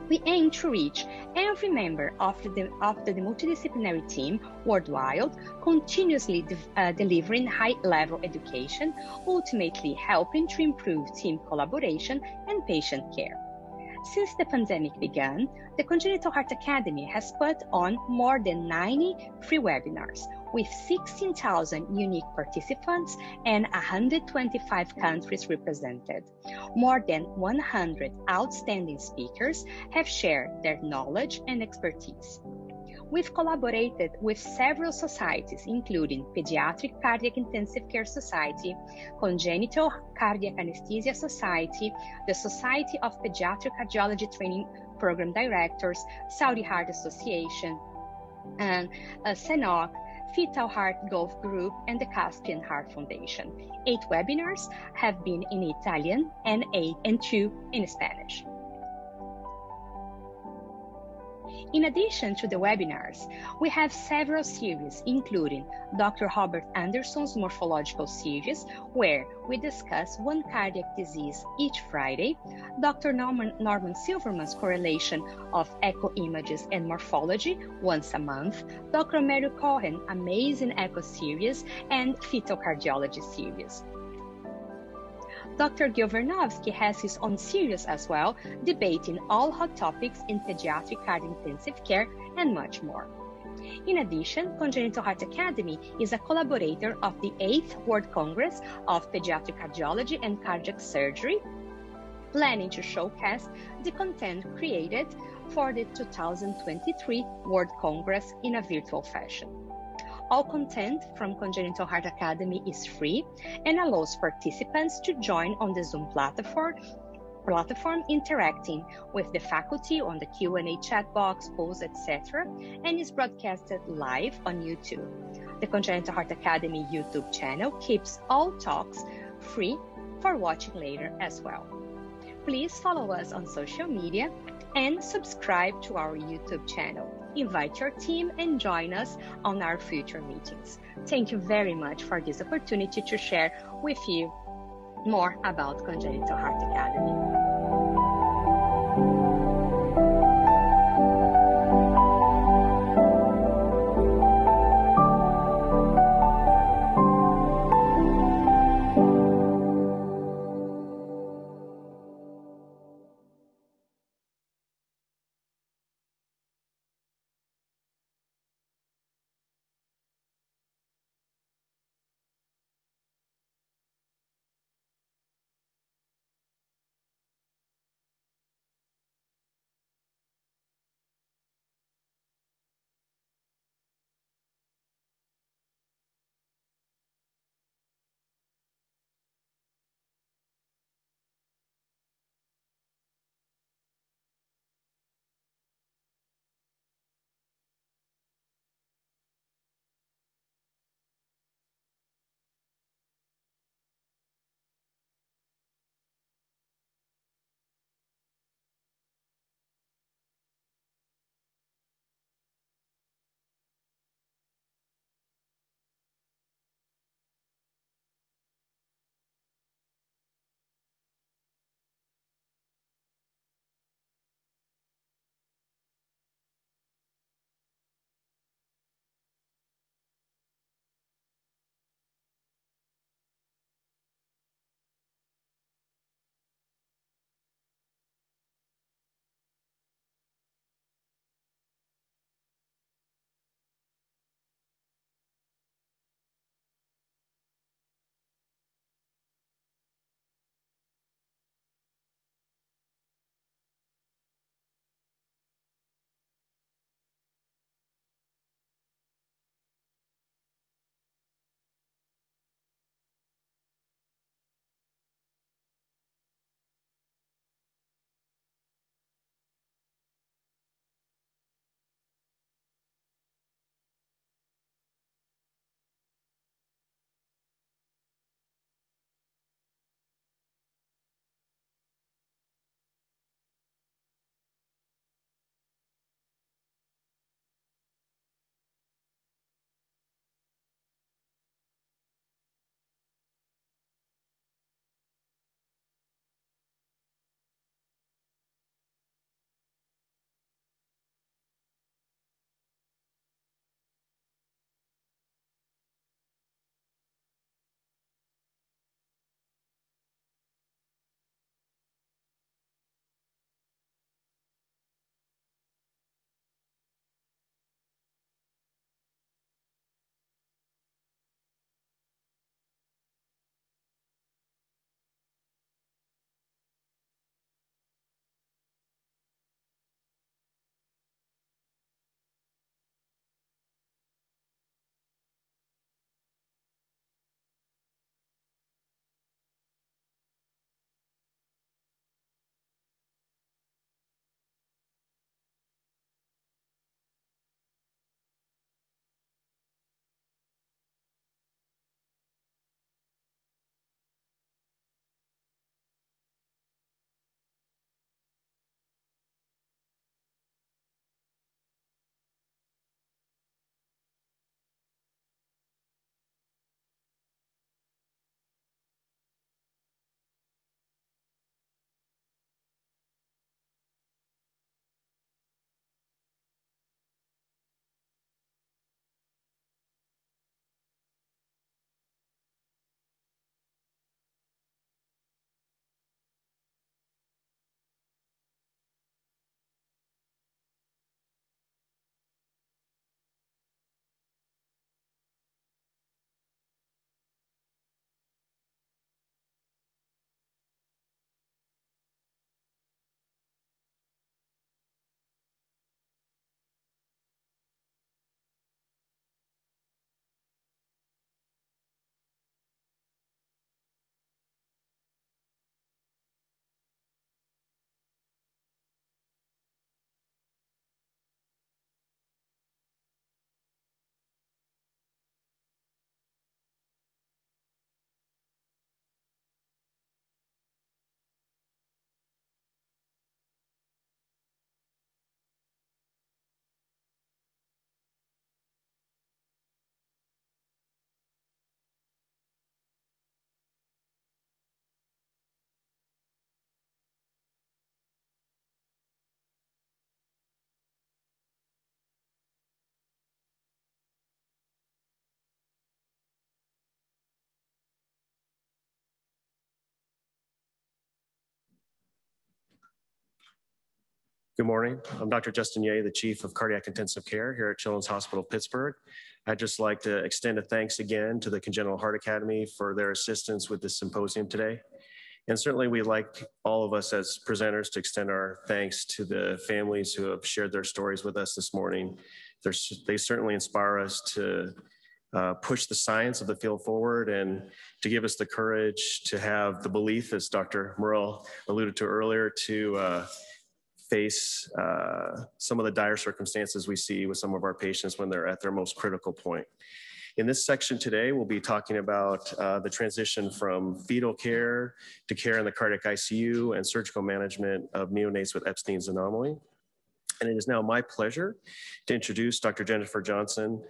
we aim to reach every member of the, of the multidisciplinary team worldwide, continuously de uh, delivering high level education, ultimately helping to improve team collaboration and patient care. Since the pandemic began, the Congenital Heart Academy has put on more than 90 free webinars with 16,000 unique participants and 125 countries represented. More than 100 outstanding speakers have shared their knowledge and expertise. We've collaborated with several societies, including Pediatric Cardiac Intensive Care Society, Congenital Cardiac Anesthesia Society, the Society of Pediatric Cardiology Training Program Directors, Saudi Heart Association, and uh, CENOC, Fetal Heart Golf Group, and the Caspian Heart Foundation. Eight webinars have been in Italian and eight and two in Spanish. In addition to the webinars, we have several series, including Dr. Robert Anderson's Morphological Series, where we discuss one cardiac disease each Friday, Dr. Norman, Norman Silverman's correlation of echo images and morphology once a month, Dr. Mary Cohen Amazing Echo Series, and Fetal Cardiology Series. Dr. Gil Wernovsky has his own series as well, debating all hot topics in pediatric intensive care and much more. In addition, Congenital Heart Academy is a collaborator of the 8th World Congress of Pediatric Cardiology and Cardiac Surgery, planning to showcase the content created for the 2023 World Congress in a virtual fashion. All content from Congenital Heart Academy is free and allows participants to join on the Zoom platform platform interacting with the faculty on the Q&A chat box, polls, etc., and is broadcasted live on YouTube. The Congenital Heart Academy YouTube channel keeps all talks free for watching later as well. Please follow us on social media and subscribe to our YouTube channel invite your team and join us on our future meetings. Thank you very much for this opportunity to share with you more about Congenital Heart Academy. Good morning. I'm Dr. Justin Yeh, the Chief of Cardiac Intensive Care here at Children's Hospital Pittsburgh. I'd just like to extend a thanks again to the Congenital Heart Academy for their assistance with this symposium today. And certainly we'd like all of us as presenters to extend our thanks to the families who have shared their stories with us this morning. They're, they certainly inspire us to uh, push the science of the field forward and to give us the courage to have the belief, as Dr. Morell alluded to earlier, to uh, face uh, some of the dire circumstances we see with some of our patients when they're at their most critical point. In this section today, we'll be talking about uh, the transition from fetal care to care in the cardiac ICU and surgical management of neonates with Ebstein's anomaly. And it is now my pleasure to introduce Dr. Jennifer Johnson,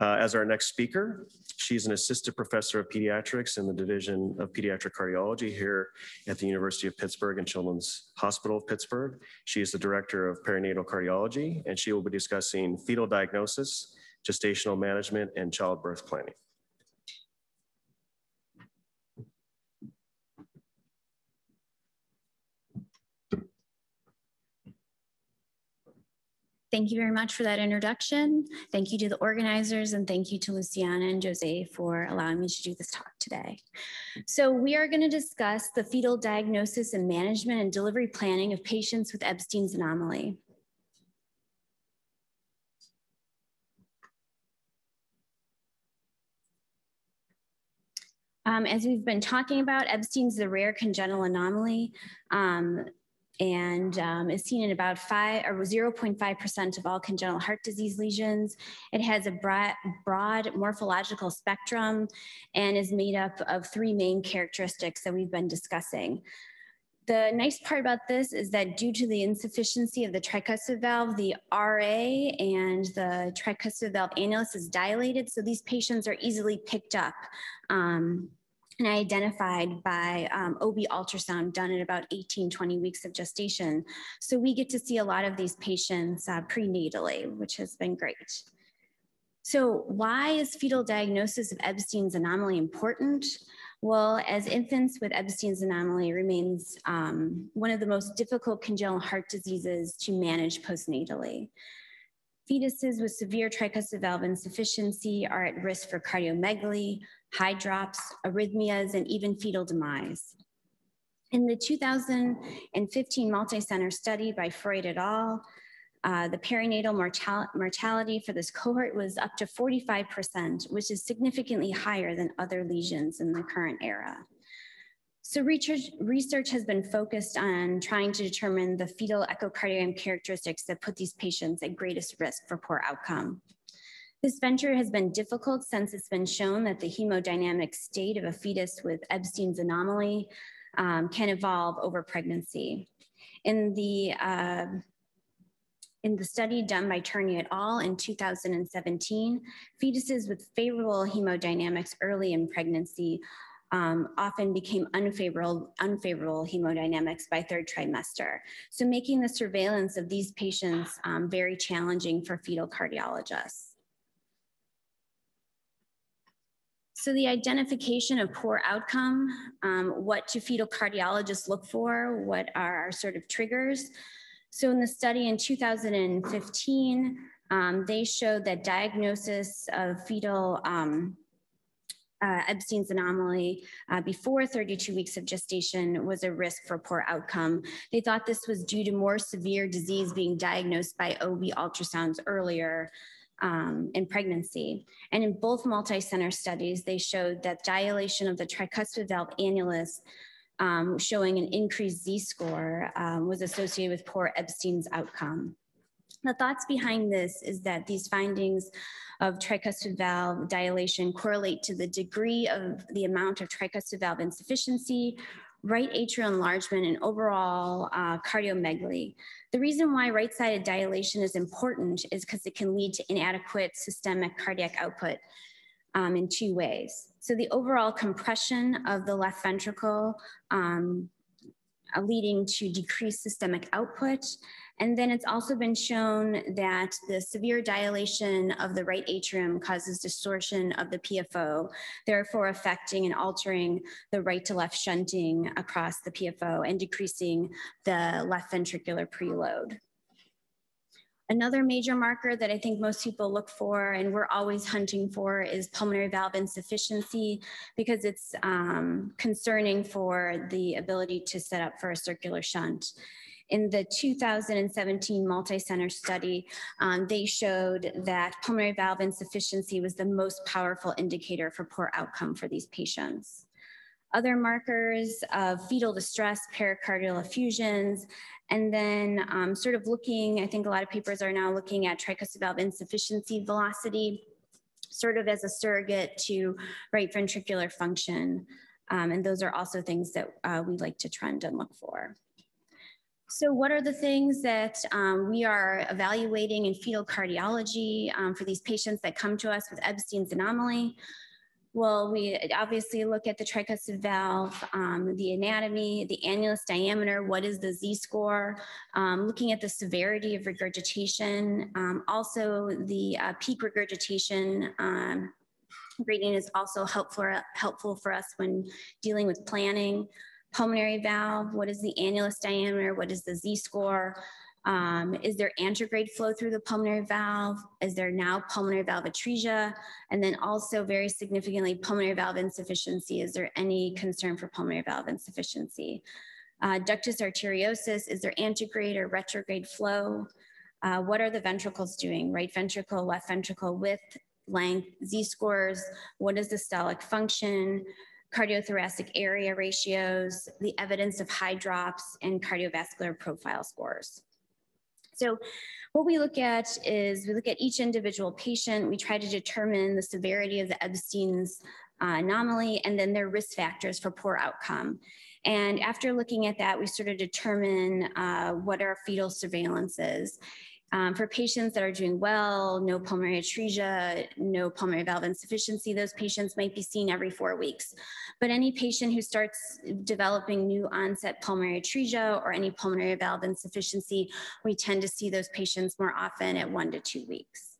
uh, as our next speaker. She's an assistant professor of pediatrics in the Division of Pediatric Cardiology here at the University of Pittsburgh and Children's Hospital of Pittsburgh. She is the director of perinatal cardiology, and she will be discussing fetal diagnosis, gestational management, and childbirth planning. Thank you very much for that introduction. Thank you to the organizers and thank you to Luciana and Jose for allowing me to do this talk today. So we are gonna discuss the fetal diagnosis and management and delivery planning of patients with Ebstein's anomaly. Um, as we've been talking about, Ebstein's the rare congenital anomaly. Um, and um, is seen in about five or 0.5% of all congenital heart disease lesions. It has a broad, broad, morphological spectrum and is made up of three main characteristics that we've been discussing. The nice part about this is that due to the insufficiency of the tricuspid valve, the RA and the tricuspid valve annulus is dilated, so these patients are easily picked up um, and I identified by um, OB ultrasound done at about 18, 20 weeks of gestation. So we get to see a lot of these patients uh, prenatally, which has been great. So why is fetal diagnosis of Ebstein's anomaly important? Well, as infants with Ebstein's anomaly remains um, one of the most difficult congenital heart diseases to manage postnatally. Fetuses with severe tricuspid valve insufficiency are at risk for cardiomegaly, hydrops, arrhythmias, and even fetal demise. In the 2015 multi-center study by Freud et al., uh, the perinatal mortal mortality for this cohort was up to 45%, which is significantly higher than other lesions in the current era. So research, research has been focused on trying to determine the fetal echocardiogram characteristics that put these patients at greatest risk for poor outcome. This venture has been difficult since it's been shown that the hemodynamic state of a fetus with Ebstein's anomaly um, can evolve over pregnancy. In the, uh, in the study done by Turney et al. in 2017, fetuses with favorable hemodynamics early in pregnancy um, often became unfavorable, unfavorable hemodynamics by third trimester. So making the surveillance of these patients um, very challenging for fetal cardiologists. So the identification of poor outcome, um, what do fetal cardiologists look for? What are our sort of triggers? So in the study in 2015, um, they showed that diagnosis of fetal um, uh, Ebstein's anomaly uh, before 32 weeks of gestation was a risk for poor outcome. They thought this was due to more severe disease being diagnosed by OB ultrasounds earlier um, in pregnancy. And in both multi-center studies, they showed that dilation of the tricuspid valve annulus um, showing an increased Z-score um, was associated with poor Ebstein's outcome. The thoughts behind this is that these findings of tricuspid valve dilation correlate to the degree of the amount of tricuspid valve insufficiency right atrial enlargement and overall uh, cardiomegaly. The reason why right-sided dilation is important is because it can lead to inadequate systemic cardiac output um, in two ways. So the overall compression of the left ventricle um, leading to decreased systemic output and then it's also been shown that the severe dilation of the right atrium causes distortion of the PFO, therefore affecting and altering the right to left shunting across the PFO and decreasing the left ventricular preload. Another major marker that I think most people look for and we're always hunting for is pulmonary valve insufficiency because it's um, concerning for the ability to set up for a circular shunt. In the 2017 multi-center study, um, they showed that pulmonary valve insufficiency was the most powerful indicator for poor outcome for these patients. Other markers of fetal distress, pericardial effusions, and then um, sort of looking, I think a lot of papers are now looking at tricuspid valve insufficiency velocity, sort of as a surrogate to right ventricular function. Um, and those are also things that uh, we like to trend and look for. So what are the things that um, we are evaluating in fetal cardiology um, for these patients that come to us with Ebstein's anomaly? Well, we obviously look at the tricuspid valve, um, the anatomy, the annulus diameter, what is the Z-score, um, looking at the severity of regurgitation. Um, also, the uh, peak regurgitation um, gradient is also helpful, helpful for us when dealing with planning. Pulmonary valve, what is the annulus diameter, what is the Z-score, um, is there antegrade flow through the pulmonary valve? Is there now pulmonary valve atresia? And then also very significantly, pulmonary valve insufficiency. Is there any concern for pulmonary valve insufficiency? Uh, ductus arteriosus, is there antegrade or retrograde flow? Uh, what are the ventricles doing? Right ventricle, left ventricle width, length, Z-scores, what is the systolic function, cardiothoracic area ratios, the evidence of hydrops, and cardiovascular profile scores. So what we look at is we look at each individual patient. We try to determine the severity of the Ebstein's uh, anomaly and then their risk factors for poor outcome. And after looking at that, we sort of determine uh, what our fetal surveillance is. Um, for patients that are doing well, no pulmonary atresia, no pulmonary valve insufficiency, those patients might be seen every four weeks. But any patient who starts developing new onset pulmonary atresia or any pulmonary valve insufficiency, we tend to see those patients more often at one to two weeks.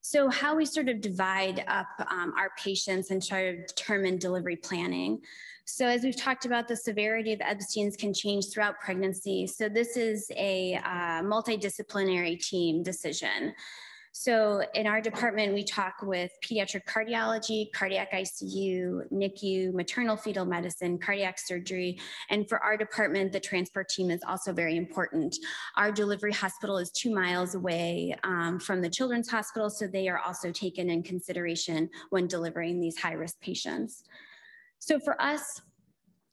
So how we sort of divide up um, our patients and try to determine delivery planning. So as we've talked about, the severity of Ebstein's can change throughout pregnancy. So this is a uh, multidisciplinary team decision. So in our department, we talk with pediatric cardiology, cardiac ICU, NICU, maternal fetal medicine, cardiac surgery. And for our department, the transport team is also very important. Our delivery hospital is two miles away um, from the children's hospital, so they are also taken in consideration when delivering these high risk patients. So for us,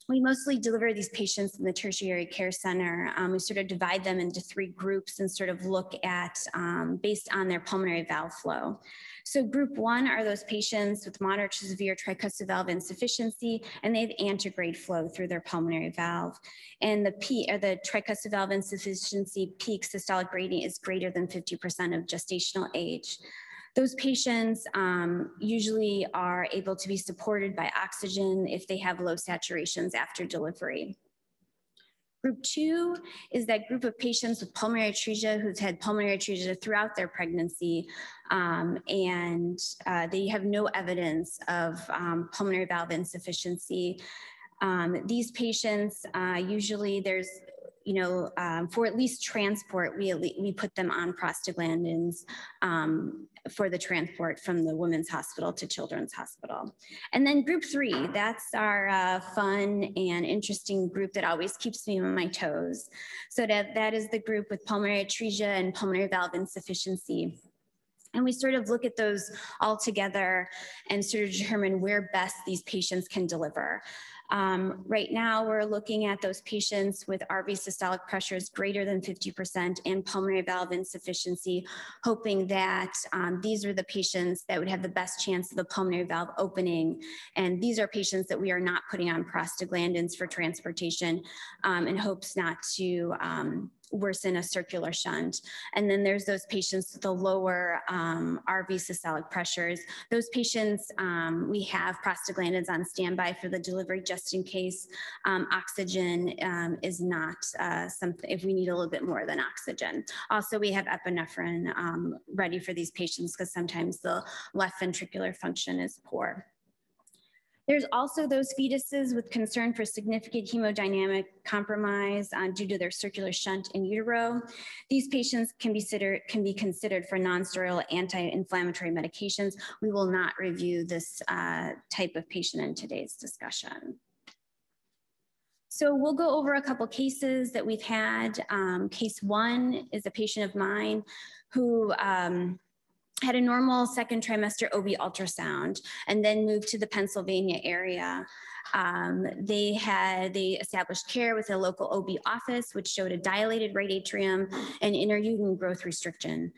we mostly deliver these patients in the tertiary care center. Um, we sort of divide them into three groups and sort of look at um, based on their pulmonary valve flow. So group one are those patients with moderate to severe tricuspid valve insufficiency, and they have antegrade flow through their pulmonary valve. And the P or the tricuspid valve insufficiency peak systolic gradient is greater than 50% of gestational age. Those patients um, usually are able to be supported by oxygen if they have low saturations after delivery. Group two is that group of patients with pulmonary atresia who've had pulmonary atresia throughout their pregnancy um, and uh, they have no evidence of um, pulmonary valve insufficiency. Um, these patients, uh, usually there's you know, um, for at least transport, we, we put them on prostaglandins um, for the transport from the Women's Hospital to Children's Hospital. And then group three, that's our uh, fun and interesting group that always keeps me on my toes. So that, that is the group with pulmonary atresia and pulmonary valve insufficiency. And we sort of look at those all together and sort of determine where best these patients can deliver. Um, right now, we're looking at those patients with RV systolic pressures greater than 50% and pulmonary valve insufficiency, hoping that um, these are the patients that would have the best chance of the pulmonary valve opening. And these are patients that we are not putting on prostaglandins for transportation um, in hopes not to um, worsen a circular shunt. And then there's those patients with the lower um, RV systolic pressures. Those patients, um, we have prostaglandins on standby for the delivery just in case um, oxygen um, is not uh, something, if we need a little bit more than oxygen. Also, we have epinephrine um, ready for these patients because sometimes the left ventricular function is poor. There's also those fetuses with concern for significant hemodynamic compromise uh, due to their circular shunt in utero. These patients can be, considered, can be considered for non-steroidal anti-inflammatory medications. We will not review this uh, type of patient in today's discussion. So we'll go over a couple cases that we've had. Um, case one is a patient of mine who um, had a normal second trimester OB ultrasound and then moved to the Pennsylvania area. Um, they had they established care with a local OB office, which showed a dilated right atrium and interuterine growth restriction.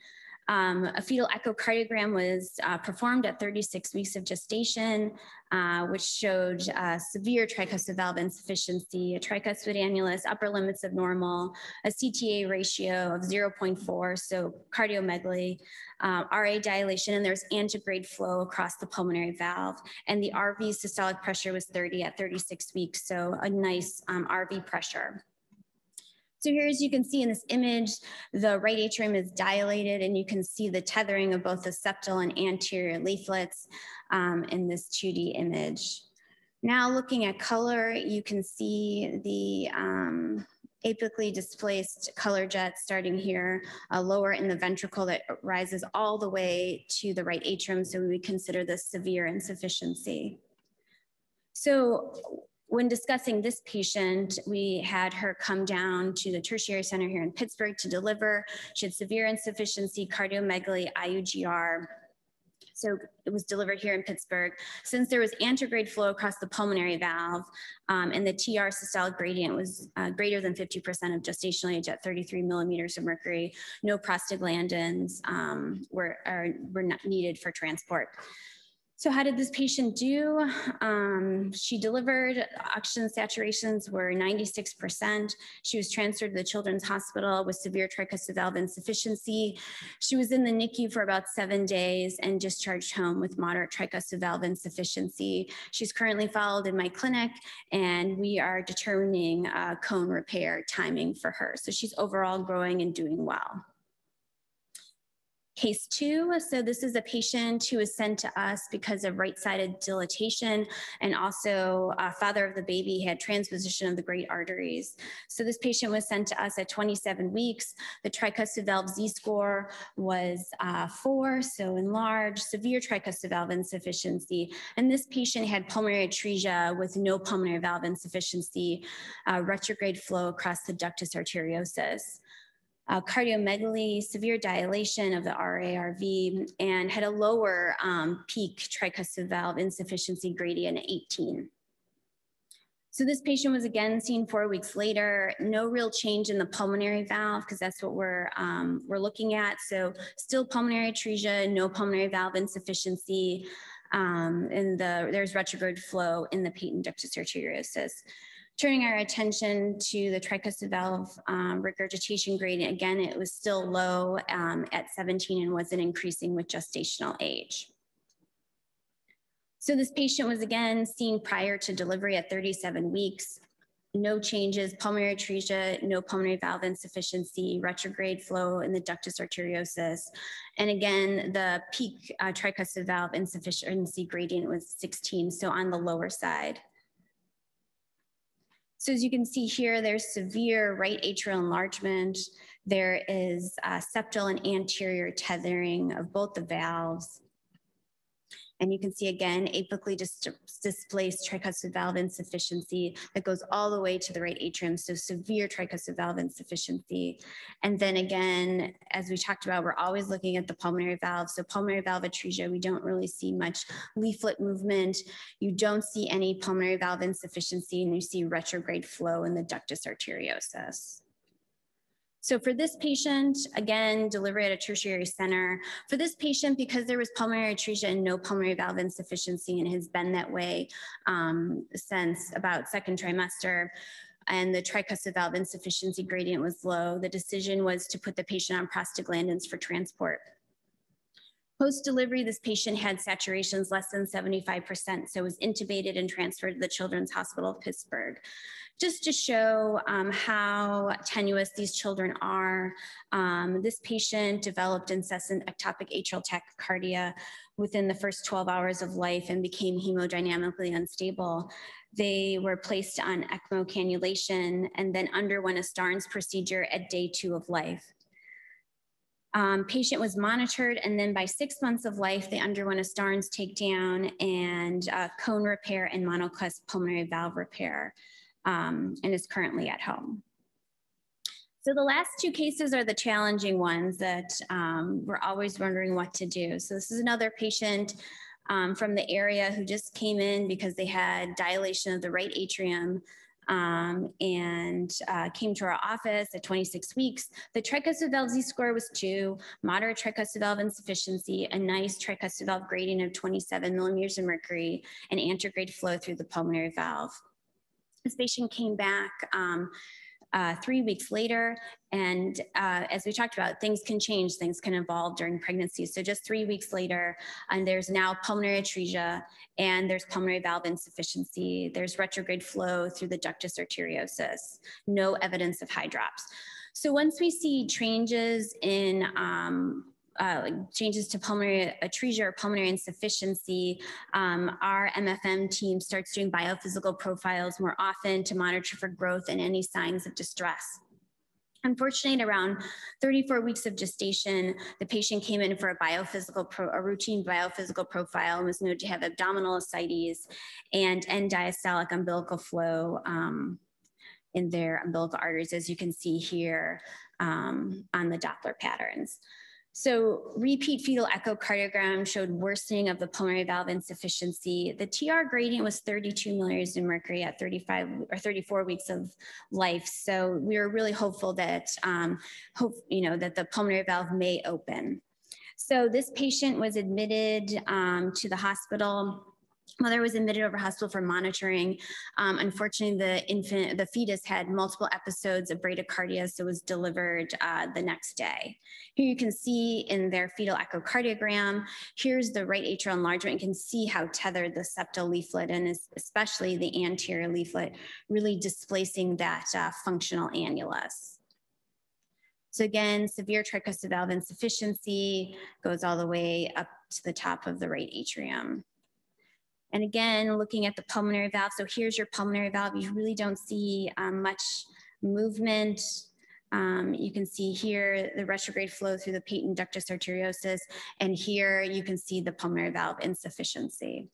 Um, a fetal echocardiogram was uh, performed at 36 weeks of gestation, uh, which showed uh, severe tricuspid valve insufficiency, a tricuspid annulus, upper limits of normal, a CTA ratio of 0.4, so cardiomegaly, uh, RA dilation, and there's antegrade flow across the pulmonary valve. And the RV systolic pressure was 30 at 36 weeks, so a nice um, RV pressure. So here, as you can see in this image, the right atrium is dilated and you can see the tethering of both the septal and anterior leaflets um, in this 2D image. Now looking at color, you can see the um, apically displaced color jet starting here, uh, lower in the ventricle that rises all the way to the right atrium. So we would consider this severe insufficiency. So when discussing this patient, we had her come down to the tertiary center here in Pittsburgh to deliver. She had severe insufficiency, cardiomegaly, IUGR. So it was delivered here in Pittsburgh. Since there was antegrade flow across the pulmonary valve um, and the TR systolic gradient was uh, greater than 50% of gestational age at 33 millimeters of mercury, no prostaglandins um, were, are, were not needed for transport. So how did this patient do? Um, she delivered, oxygen saturations were 96%. She was transferred to the Children's Hospital with severe tricuspid valve insufficiency. She was in the NICU for about seven days and discharged home with moderate tricuspid valve insufficiency. She's currently followed in my clinic and we are determining uh, cone repair timing for her. So she's overall growing and doing well. Case two, so this is a patient who was sent to us because of right-sided dilatation and also uh, father of the baby had transposition of the great arteries. So this patient was sent to us at 27 weeks. The tricuspid valve Z-score was uh, four, so enlarged, severe tricuspid valve insufficiency. And this patient had pulmonary atresia with no pulmonary valve insufficiency, uh, retrograde flow across the ductus arteriosus uh, cardiomegaly, severe dilation of the RARV, and had a lower um, peak tricuspid valve insufficiency gradient at 18. So this patient was again seen four weeks later, no real change in the pulmonary valve because that's what we're, um, we're looking at. So still pulmonary atresia, no pulmonary valve insufficiency, um, and the, there's retrograde flow in the patent ductus arteriosus turning our attention to the tricuspid valve um, regurgitation gradient, again, it was still low um, at 17 and wasn't increasing with gestational age. So this patient was again seen prior to delivery at 37 weeks. No changes, pulmonary atresia, no pulmonary valve insufficiency, retrograde flow in the ductus arteriosus. And again, the peak uh, tricuspid valve insufficiency gradient was 16, so on the lower side. So as you can see here, there's severe right atrial enlargement. There is uh, septal and anterior tethering of both the valves. And you can see again, apically dis displaced tricuspid valve insufficiency that goes all the way to the right atrium. So severe tricuspid valve insufficiency. And then again, as we talked about, we're always looking at the pulmonary valve. So pulmonary valve atresia, we don't really see much leaflet movement. You don't see any pulmonary valve insufficiency and you see retrograde flow in the ductus arteriosus. So for this patient, again, delivery at a tertiary center. For this patient, because there was pulmonary atresia and no pulmonary valve insufficiency and has been that way um, since about second trimester, and the tricuspid valve insufficiency gradient was low, the decision was to put the patient on prostaglandins for transport. Post-delivery, this patient had saturations less than 75%, so was intubated and transferred to the Children's Hospital of Pittsburgh just to show um, how tenuous these children are. Um, this patient developed incessant ectopic atrial tachycardia within the first 12 hours of life and became hemodynamically unstable. They were placed on ECMO cannulation and then underwent a Starnes procedure at day two of life. Um, patient was monitored, and then by six months of life, they underwent a Starnes takedown and uh, cone repair and monocusp pulmonary valve repair, um, and is currently at home. So the last two cases are the challenging ones that um, we're always wondering what to do. So this is another patient um, from the area who just came in because they had dilation of the right atrium um, and uh, came to our office at 26 weeks. The tricuspid valve Z-score was two, moderate tricuspid valve insufficiency, a nice tricuspid valve gradient of 27 millimeters of mercury, and antegrade flow through the pulmonary valve. This patient came back um, uh, three weeks later. And uh, as we talked about, things can change, things can evolve during pregnancy. So just three weeks later, and there's now pulmonary atresia and there's pulmonary valve insufficiency. There's retrograde flow through the ductus arteriosus, no evidence of hydrops. So once we see changes in um, uh, like changes to pulmonary atresia or pulmonary insufficiency, um, our MFM team starts doing biophysical profiles more often to monitor for growth and any signs of distress. Unfortunately, at around 34 weeks of gestation, the patient came in for a biophysical, pro, a routine biophysical profile and was noted to have abdominal ascites and end diastolic umbilical flow um, in their umbilical arteries, as you can see here um, on the Doppler patterns. So repeat fetal echocardiogram showed worsening of the pulmonary valve insufficiency. The TR gradient was 32 milliliters of mercury at 35 or 34 weeks of life. So we were really hopeful that, um, hope, you know, that the pulmonary valve may open. So this patient was admitted um, to the hospital mother was admitted over hospital for monitoring. Um, unfortunately, the infant, the fetus had multiple episodes of bradycardia, so was delivered uh, the next day. Here you can see in their fetal echocardiogram, here's the right atrial enlargement. You can see how tethered the septal leaflet and especially the anterior leaflet really displacing that uh, functional annulus. So again, severe tricuspid valve insufficiency goes all the way up to the top of the right atrium. And again, looking at the pulmonary valve. So here's your pulmonary valve. You really don't see um, much movement. Um, you can see here the retrograde flow through the patent ductus arteriosus. And here you can see the pulmonary valve insufficiency.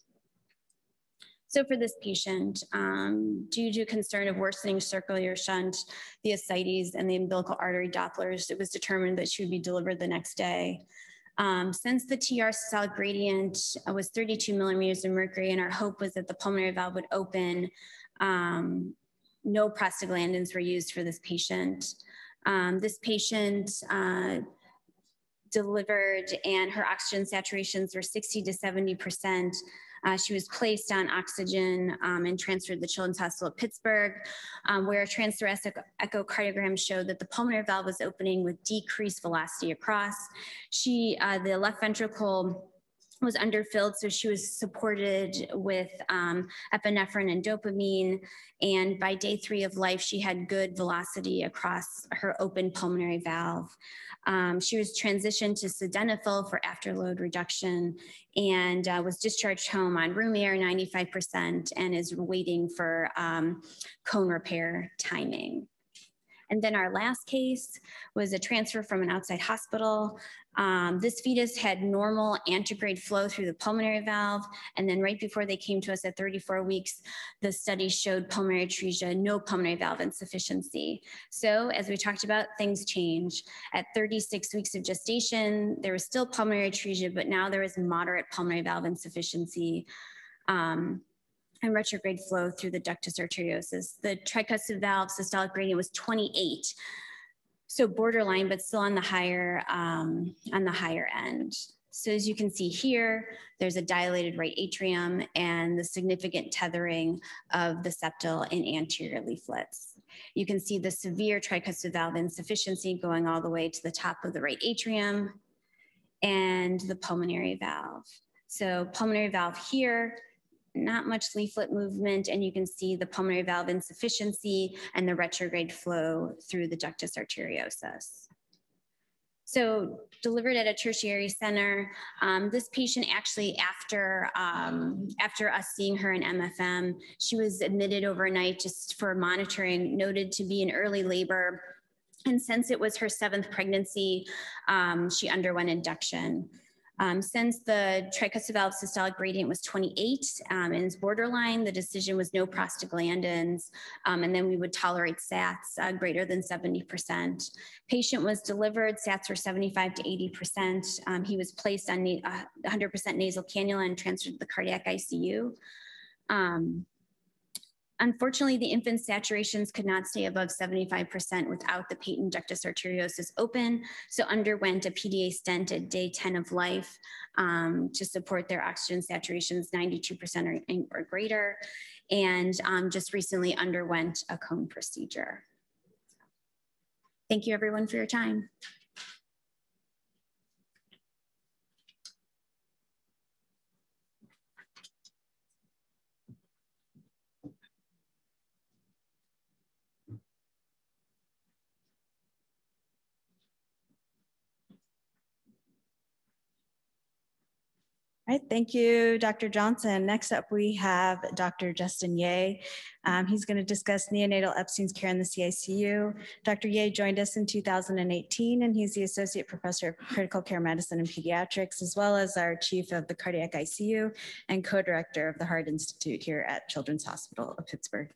So for this patient, um, due to concern of worsening circular shunt, the ascites and the umbilical artery Dopplers, it was determined that she would be delivered the next day. Um, since the TR systolic gradient was 32 millimeters of mercury, and our hope was that the pulmonary valve would open, um, no prostaglandins were used for this patient. Um, this patient uh, delivered and her oxygen saturations were 60 to 70 percent uh, she was placed on oxygen um, and transferred to the Children's Hospital of Pittsburgh, um, where a transthoracic echocardiogram showed that the pulmonary valve was opening with decreased velocity across. She, uh, the left ventricle was underfilled, so she was supported with um, epinephrine and dopamine. And by day three of life, she had good velocity across her open pulmonary valve. Um, she was transitioned to sildenafil for afterload reduction and uh, was discharged home on room air 95% and is waiting for um, cone repair timing. And then our last case was a transfer from an outside hospital. Um, this fetus had normal antegrade flow through the pulmonary valve. And then right before they came to us at 34 weeks, the study showed pulmonary atresia, no pulmonary valve insufficiency. So as we talked about, things change. At 36 weeks of gestation, there was still pulmonary atresia, but now there was moderate pulmonary valve insufficiency. Um, and retrograde flow through the ductus arteriosus. The tricuspid valve systolic gradient was 28. So borderline, but still on the higher, um, on the higher end. So as you can see here, there's a dilated right atrium and the significant tethering of the septal and anterior leaflets. You can see the severe tricuspid valve insufficiency going all the way to the top of the right atrium and the pulmonary valve. So pulmonary valve here, not much leaflet movement, and you can see the pulmonary valve insufficiency and the retrograde flow through the ductus arteriosus. So delivered at a tertiary center. Um, this patient actually, after um, after us seeing her in MFM, she was admitted overnight just for monitoring, noted to be in early labor. And since it was her seventh pregnancy, um, she underwent induction. Um, since the tricuspid valve systolic gradient was 28 um, and is borderline, the decision was no prostaglandins, um, and then we would tolerate SATs uh, greater than 70%. Patient was delivered, SATs were 75 to 80%. Um, he was placed on 100% uh, nasal cannula and transferred to the cardiac ICU. Um, Unfortunately, the infant saturations could not stay above 75% without the patent ductus arteriosus open, so underwent a PDA stent at day 10 of life um, to support their oxygen saturations 92% or, or, greater, and um, just recently underwent a cone procedure. Thank you everyone for your time. Right, thank you, Dr. Johnson. Next up, we have Dr. Justin Yeh. Um, he's going to discuss neonatal Ebstein's care in the CICU. Dr. Yeh joined us in 2018, and he's the Associate Professor of Critical Care Medicine and Pediatrics, as well as our Chief of the Cardiac ICU and Co-Director of the Heart Institute here at Children's Hospital of Pittsburgh.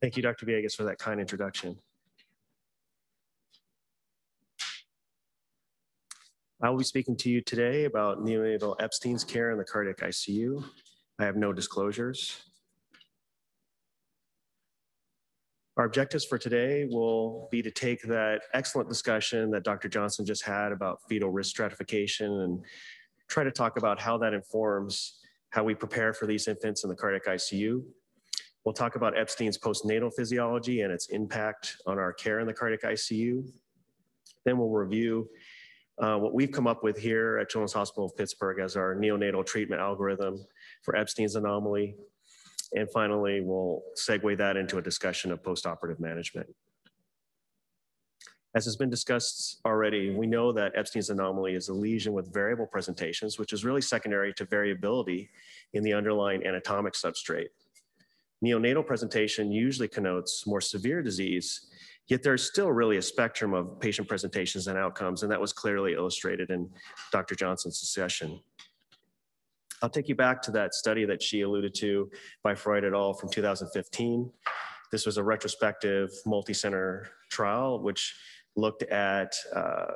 Thank you, Dr. Viegas, for that kind introduction. I will be speaking to you today about neonatal Ebstein's care in the cardiac ICU. I have no disclosures. Our objectives for today will be to take that excellent discussion that Dr. Johnson just had about fetal risk stratification and try to talk about how that informs how we prepare for these infants in the cardiac ICU. We'll talk about Ebstein's postnatal physiology and its impact on our care in the cardiac ICU. Then we'll review uh, what we've come up with here at Children's Hospital of Pittsburgh as our neonatal treatment algorithm for Ebstein's anomaly. And finally, we'll segue that into a discussion of postoperative management. As has been discussed already, we know that Ebstein's anomaly is a lesion with variable presentations, which is really secondary to variability in the underlying anatomic substrate. Neonatal presentation usually connotes more severe disease Yet there's still really a spectrum of patient presentations and outcomes, and that was clearly illustrated in Dr. Johnson's discussion. I'll take you back to that study that she alluded to by Freud et al. from 2015. This was a retrospective multi-center trial which looked at uh,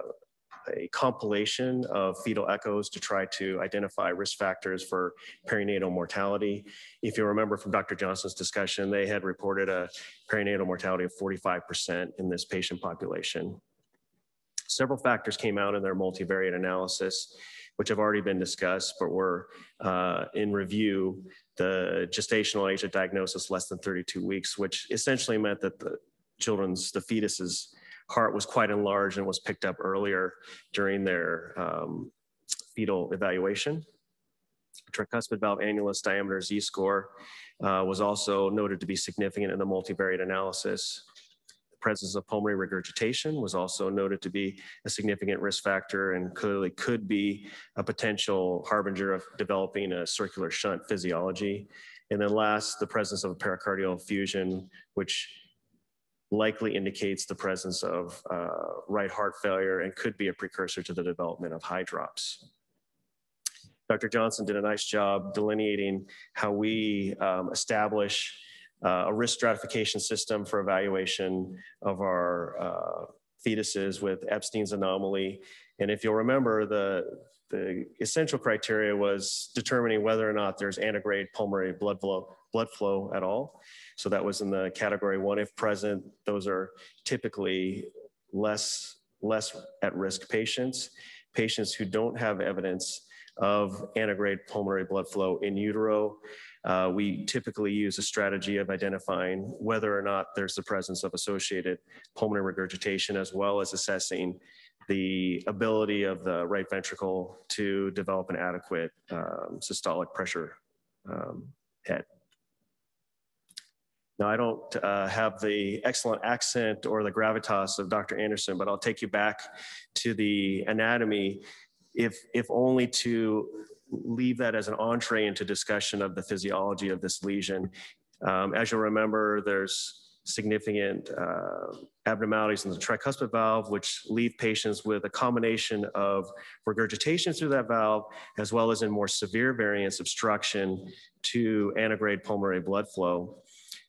a compilation of fetal echoes to try to identify risk factors for perinatal mortality. If you remember from Dr. Johnson's discussion, they had reported a perinatal mortality of 45% in this patient population. Several factors came out in their multivariate analysis, which have already been discussed, but were uh, in review. The gestational age of diagnosis less than 32 weeks, which essentially meant that the children's, the fetuses heart was quite enlarged and was picked up earlier during their um, fetal evaluation. Tricuspid valve annulus diameter Z-score uh, was also noted to be significant in the multivariate analysis. The presence of pulmonary regurgitation was also noted to be a significant risk factor and clearly could be a potential harbinger of developing a circular shunt physiology. And then last, the presence of a pericardial effusion, which likely indicates the presence of uh, right heart failure and could be a precursor to the development of hydrops. Dr. Johnson did a nice job delineating how we um, establish uh, a risk stratification system for evaluation of our uh, fetuses with Ebstein's anomaly. And if you'll remember, the, the essential criteria was determining whether or not there's antegrade pulmonary blood flow, blood flow at all. So that was in the category one. If present, those are typically less, less at risk patients, patients who don't have evidence of antegrade pulmonary blood flow in utero. Uh, we typically use a strategy of identifying whether or not there's the presence of associated pulmonary regurgitation, as well as assessing the ability of the right ventricle to develop an adequate um, systolic pressure um, head. Now, I don't uh, have the excellent accent or the gravitas of Dr. Anderson, but I'll take you back to the anatomy, if, if only to leave that as an entree into discussion of the physiology of this lesion. Um, as you'll remember, there's significant uh, abnormalities in the tricuspid valve, which leave patients with a combination of regurgitation through that valve, as well as in more severe variants, obstruction to antegrade pulmonary blood flow.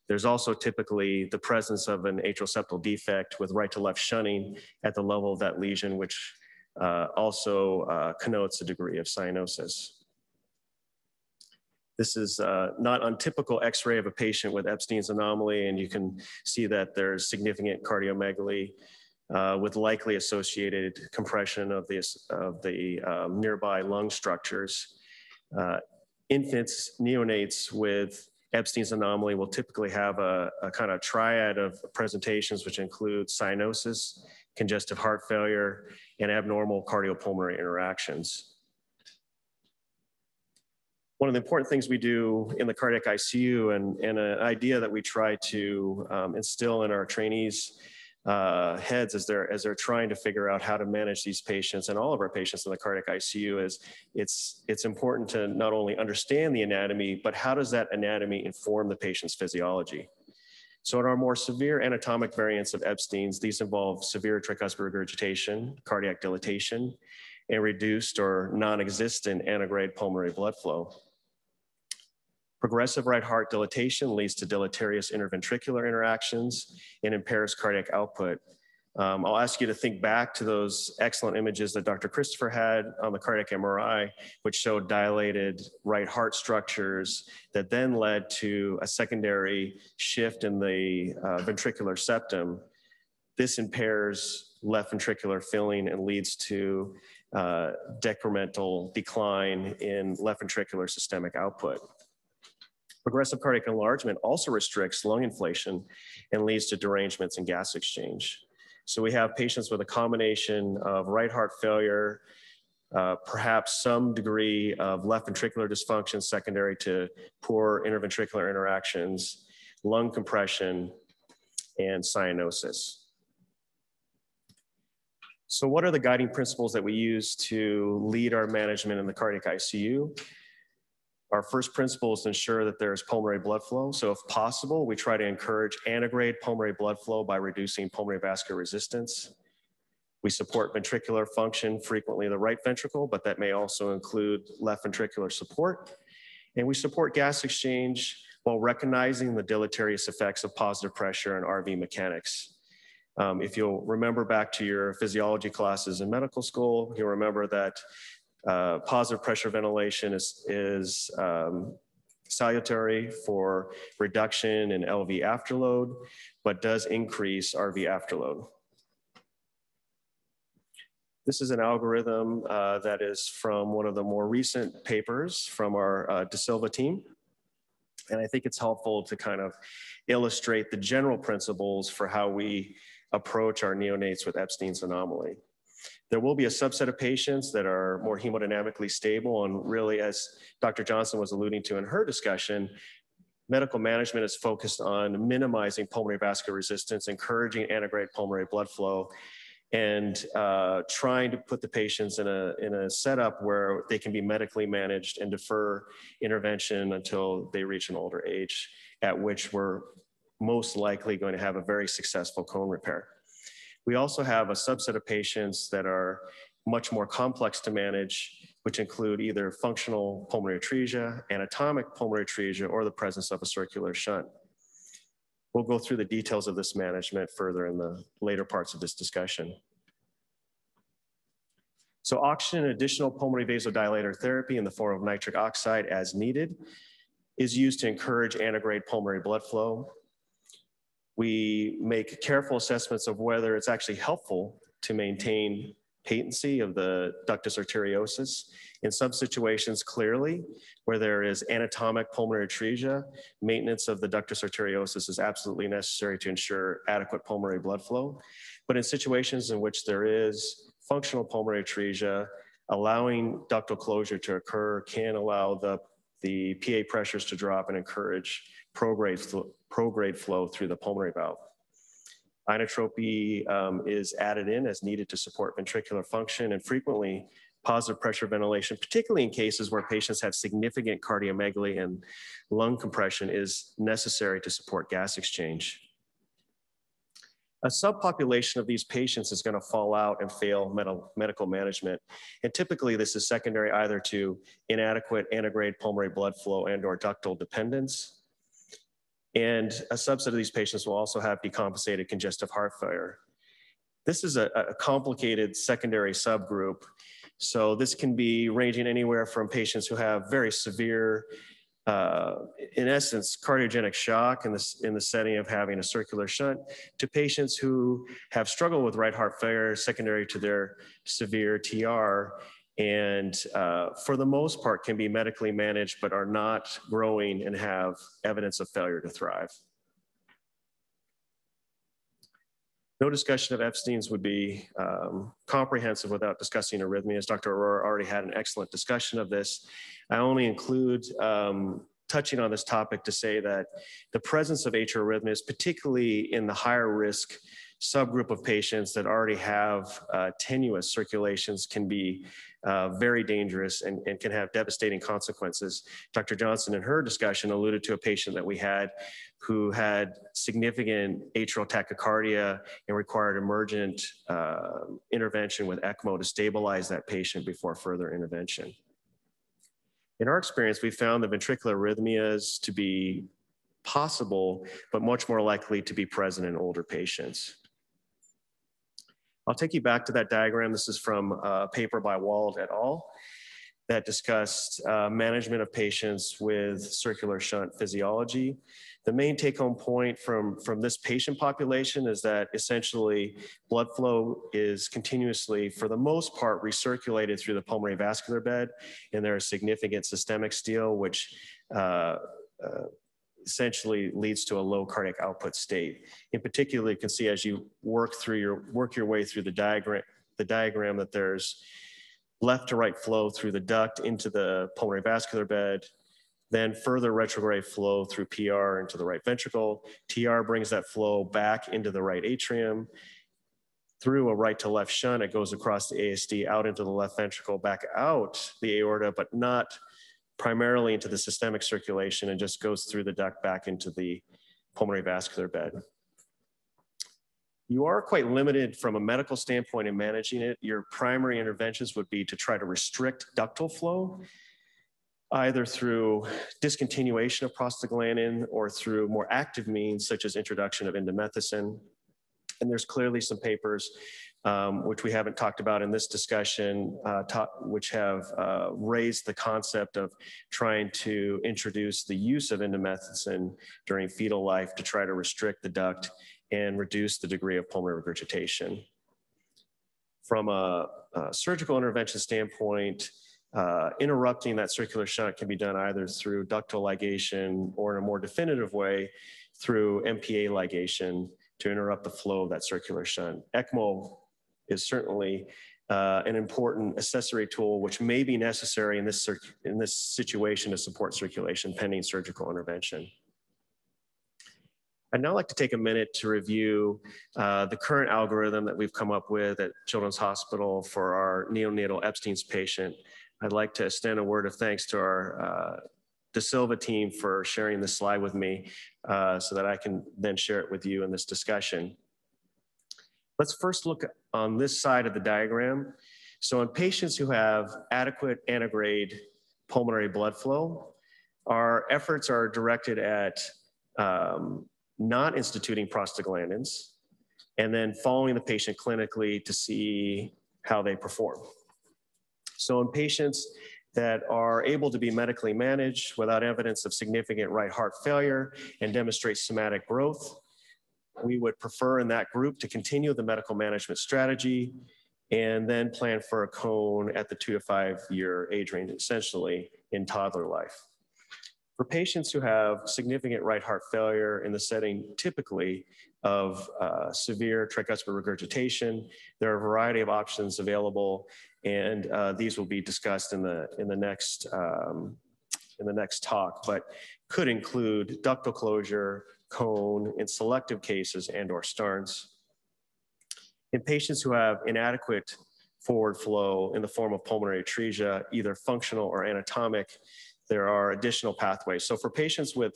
There's also typically the presence of an atrial septal defect with right to left shunting at the level of that lesion, which uh, also uh, connotes a degree of cyanosis. This is uh, not untypical x-ray of a patient with Ebstein's anomaly, and you can see that there's significant cardiomegaly uh, with likely associated compression of the, of the um, nearby lung structures. Uh, infants, neonates with Ebstein's anomaly will typically have a, a kind of triad of presentations, which include cyanosis, congestive heart failure, and abnormal cardiopulmonary interactions. One of the important things we do in the cardiac ICU and, and an idea that we try to um, instill in our trainees uh, heads as they're as they're trying to figure out how to manage these patients and all of our patients in the cardiac ICU is it's it's important to not only understand the anatomy but how does that anatomy inform the patient's physiology. So in our more severe anatomic variants of Ebstein's, these involve severe tricuspid regurgitation, cardiac dilatation, and reduced or non-existent antegrade pulmonary blood flow. Progressive right heart dilatation leads to deleterious interventricular interactions and impairs cardiac output. Um, I'll ask you to think back to those excellent images that Dr. Christopher had on the cardiac MRI, which showed dilated right heart structures that then led to a secondary shift in the uh, ventricular septum. This impairs left ventricular filling and leads to uh, decremental decline in left ventricular systemic output. Progressive cardiac enlargement also restricts lung inflation and leads to derangements in gas exchange. So we have patients with a combination of right heart failure, uh, perhaps some degree of left ventricular dysfunction secondary to poor interventricular interactions, lung compression, and cyanosis. So what are the guiding principles that we use to lead our management in the cardiac ICU? Our first principle is to ensure that there's pulmonary blood flow. So if possible, we try to encourage antegrade pulmonary blood flow by reducing pulmonary vascular resistance. We support ventricular function, frequently the right ventricle, but that may also include left ventricular support. And we support gas exchange while recognizing the deleterious effects of positive pressure and RV mechanics. Um, if you'll remember back to your physiology classes in medical school, you'll remember that uh, positive pressure ventilation is, is um, salutary for reduction in LV afterload, but does increase RV afterload. This is an algorithm uh, that is from one of the more recent papers from our uh, Da Silva team. And I think it's helpful to kind of illustrate the general principles for how we approach our neonates with Ebstein's anomaly. There will be a subset of patients that are more hemodynamically stable. And really, as Dr. Johnson was alluding to in her discussion, medical management is focused on minimizing pulmonary vascular resistance, encouraging antegrade pulmonary blood flow, and uh, trying to put the patients in a, in a setup where they can be medically managed and defer intervention until they reach an older age, at which we're most likely going to have a very successful cone repair. We also have a subset of patients that are much more complex to manage, which include either functional pulmonary atresia, anatomic pulmonary atresia, or the presence of a circular shunt. We'll go through the details of this management further in the later parts of this discussion. So oxygen and additional pulmonary vasodilator therapy in the form of nitric oxide as needed is used to encourage antegrade pulmonary blood flow we make careful assessments of whether it's actually helpful to maintain patency of the ductus arteriosus. In some situations, clearly, where there is anatomic pulmonary atresia, maintenance of the ductus arteriosus is absolutely necessary to ensure adequate pulmonary blood flow. But in situations in which there is functional pulmonary atresia, allowing ductal closure to occur can allow the, the PA pressures to drop and encourage prograde, prograde flow through the pulmonary valve. Inotropy um, is added in as needed to support ventricular function and frequently positive pressure ventilation, particularly in cases where patients have significant cardiomegaly and lung compression is necessary to support gas exchange. A subpopulation of these patients is going to fall out and fail medical management. And typically this is secondary either to inadequate antegrade pulmonary blood flow and or ductal dependence. And a subset of these patients will also have decompensated congestive heart failure. This is a, a complicated secondary subgroup so this can be ranging anywhere from patients who have very severe, uh, in essence, cardiogenic shock in in the setting of having a circular shunt to patients who have struggled with right heart failure secondary to their severe TR and uh, for the most part can be medically managed but are not growing and have evidence of failure to thrive. No discussion of Ebstein's would be um, comprehensive without discussing arrhythmias. Dr. Arora already had an excellent discussion of this. I only include um, touching on this topic to say that the presence of atrial arrhythmias, particularly in the higher risk subgroup of patients that already have uh, tenuous circulations can be uh, very dangerous and, and, can have devastating consequences. Dr. Johnson in her discussion alluded to a patient that we had who had significant atrial tachycardia and required emergent uh, intervention with ECMO to stabilize that patient before further intervention. In our experience, we found the ventricular arrhythmias to be possible, but much more likely to be present in older patients. I'll take you back to that diagram. This is from a paper by Wald et al. that discussed uh, management of patients with circular shunt physiology. The main take home point from, from this patient population is that essentially blood flow is continuously, for the most part, recirculated through the pulmonary vascular bed, and there is significant systemic steal, which uh, uh, essentially leads to a low cardiac output state. In particular, you can see as you work through your work your way through the diagram, the diagram that there's left to right flow through the duct into the pulmonary vascular bed, then further retrograde flow through PR into the right ventricle. TR brings that flow back into the right atrium. Through a right to left shunt, it goes across the ASD out into the left ventricle, back out the aorta, but not primarily into the systemic circulation and just goes through the duct back into the pulmonary vascular bed. You are quite limited from a medical standpoint in managing it. Your primary interventions would be to try to restrict ductal flow, either through discontinuation of prostaglandin or through more active means such as introduction of indomethacin. And there's clearly some papers um, which we haven't talked about in this discussion, uh, which have uh, raised the concept of trying to introduce the use of indomethacin during fetal life to try to restrict the duct and reduce the degree of pulmonary regurgitation. From a, a surgical intervention standpoint, uh, interrupting that circular shunt can be done either through ductal ligation or in a more definitive way through MPA ligation to interrupt the flow of that circular shunt. ECMO is certainly uh, an important accessory tool which may be necessary in this, in this situation to support circulation pending surgical intervention. I'd now like to take a minute to review uh, the current algorithm that we've come up with at Children's Hospital for our neonatal Ebstein's patient. I'd like to extend a word of thanks to our uh, Da Silva team for sharing this slide with me uh, so that I can then share it with you in this discussion. Let's first look on this side of the diagram. So in patients who have adequate antegrade pulmonary blood flow, our efforts are directed at um, not instituting prostaglandins and then following the patient clinically to see how they perform. So in patients that are able to be medically managed without evidence of significant right heart failure and demonstrate somatic growth, we would prefer in that group to continue the medical management strategy and then plan for a cone at the two to five year age range, essentially in toddler life. For patients who have significant right heart failure in the setting typically of uh, severe tricuspid regurgitation, there are a variety of options available, and uh, these will be discussed in the, in the next um, in the next talk, but could include ductal closure, cone, in selective cases and or Starnes. In patients who have inadequate forward flow in the form of pulmonary atresia, either functional or anatomic, there are additional pathways. So for patients with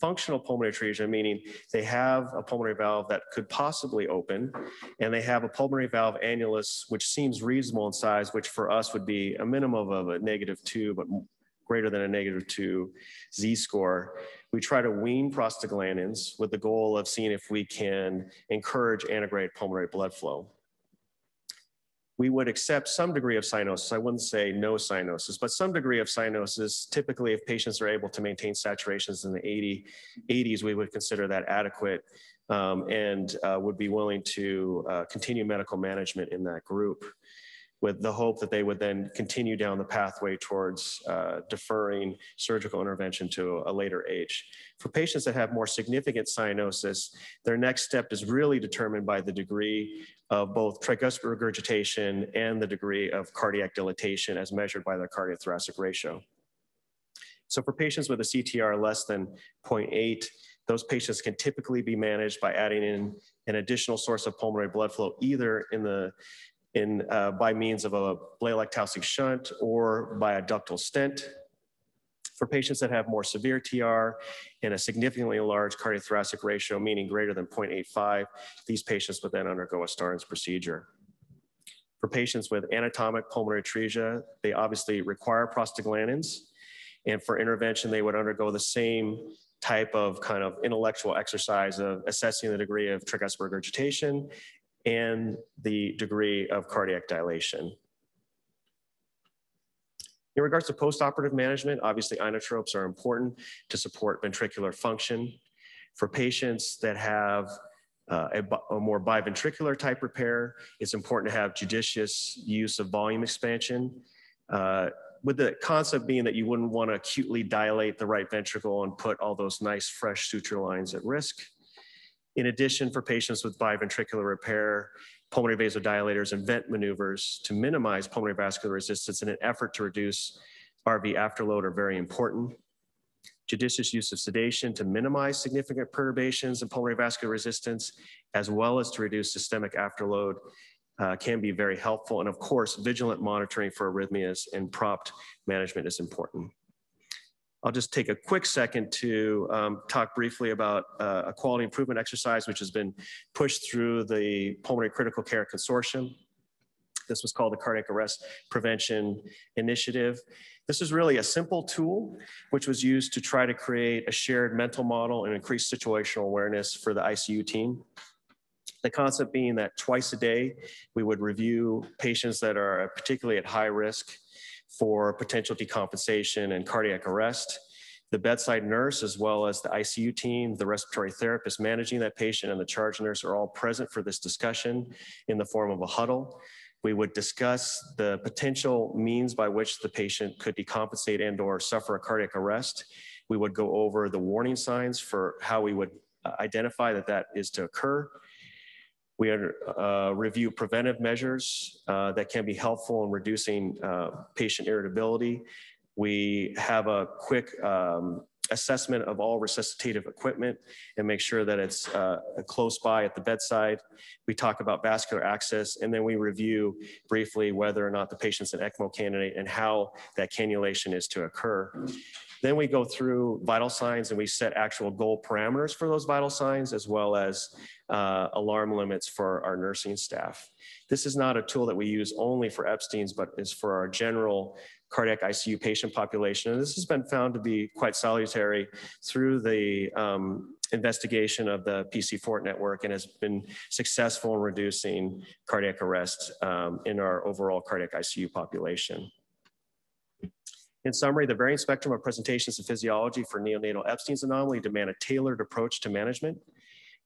functional pulmonary atresia, meaning they have a pulmonary valve that could possibly open, and they have a pulmonary valve annulus, which seems reasonable in size, which for us would be a minimum of a negative two, but greater than a negative two z-score. We try to wean prostaglandins with the goal of seeing if we can encourage antegrade pulmonary blood flow we would accept some degree of cyanosis. I wouldn't say no cyanosis, but some degree of cyanosis. Typically, if patients are able to maintain saturations in the 80, 80s, we would consider that adequate um, and uh, would be willing to uh, continue medical management in that group with the hope that they would then continue down the pathway towards uh, deferring surgical intervention to a later age. For patients that have more significant cyanosis, their next step is really determined by the degree of both tricuspid regurgitation and the degree of cardiac dilatation as measured by their cardiothoracic ratio. So for patients with a CTR less than 0.8, those patients can typically be managed by adding in an additional source of pulmonary blood flow, either in the in uh, by means of a Blalock-Taussig shunt or by a ductal stent. For patients that have more severe TR and a significantly large cardiothoracic ratio, meaning greater than 0.85, these patients would then undergo a Starnes procedure. For patients with anatomic pulmonary atresia, they obviously require prostaglandins. And for intervention, they would undergo the same type of kind of intellectual exercise of assessing the degree of tricuspid regurgitation and the degree of cardiac dilation. In regards to postoperative management, obviously inotropes are important to support ventricular function. For patients that have uh, a, a, more biventricular type repair, it's important to have judicious use of volume expansion. Uh, with the concept being that you wouldn't want to acutely dilate the right ventricle and put all those nice fresh suture lines at risk. In addition, for patients with biventricular repair, pulmonary vasodilators and vent maneuvers to minimize pulmonary vascular resistance in an effort to reduce RV afterload are very important. Judicious use of sedation to minimize significant perturbations in pulmonary vascular resistance, as well as to reduce systemic afterload, uh, can be very helpful. And of course, vigilant monitoring for arrhythmias and prompt management is important. I'll just take a quick second to um, talk briefly about uh, a quality improvement exercise, which has been pushed through the Pulmonary Critical Care Consortium. This was called the Cardiac Arrest Prevention Initiative. This is really a simple tool which was used to try to create a shared mental model and increase situational awareness for the ICU team. The concept being that twice a day, we would review patients that are particularly at high risk for potential decompensation and cardiac arrest. The bedside nurse, as well as the ICU team, the respiratory therapist managing that patient, and the charge nurse are all present for this discussion in the form of a huddle. We would discuss the potential means by which the patient could decompensate and or suffer a cardiac arrest. We would go over the warning signs for how we would uh, identify that that is to occur. We uh, review preventive measures uh, that can be helpful in reducing uh, patient irritability. We have a quick um, assessment of all resuscitative equipment and make sure that it's uh, close by at the bedside. We talk about vascular access and then we review briefly whether or not the patient's an ECMO candidate and how that cannulation is to occur. Then we go through vital signs and we set actual goal parameters for those vital signs as well as uh, alarm limits for our nursing staff. This is not a tool that we use only for Ebstein's, but is for our general cardiac ICU patient population. And this has been found to be quite salutary through the um, investigation of the PC4 network and has been successful in reducing cardiac arrest um, in our overall cardiac ICU population. In summary, the varying spectrum of presentations and physiology for neonatal Ebstein's anomaly demand a tailored approach to management.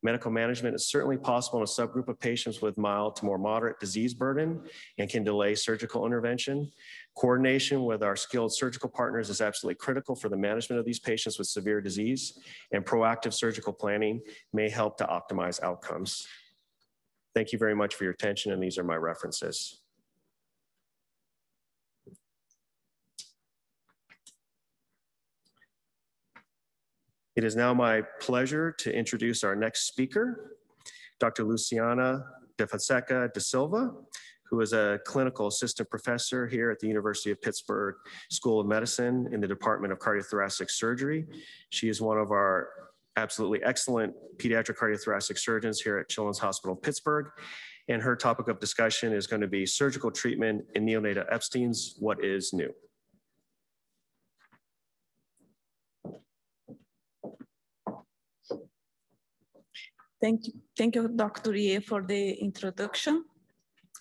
Medical management is certainly possible in a subgroup of patients with mild to more moderate disease burden and can delay surgical intervention. Coordination with our skilled surgical partners is absolutely critical for the management of these patients with severe disease, and proactive surgical planning may help to optimize outcomes. Thank you very much for your attention, and these are my references. It is now my pleasure to introduce our next speaker, Dr. Luciana da Fonseca da Silva, who is a clinical assistant professor here at the University of Pittsburgh School of Medicine in the Department of Cardiothoracic Surgery. She is one of our absolutely excellent pediatric cardiothoracic surgeons here at Children's Hospital Pittsburgh. And her topic of discussion is going to be surgical treatment in neonatal Ebstein's, what is new? Thank you, thank you, Dr. Ye, for the introduction.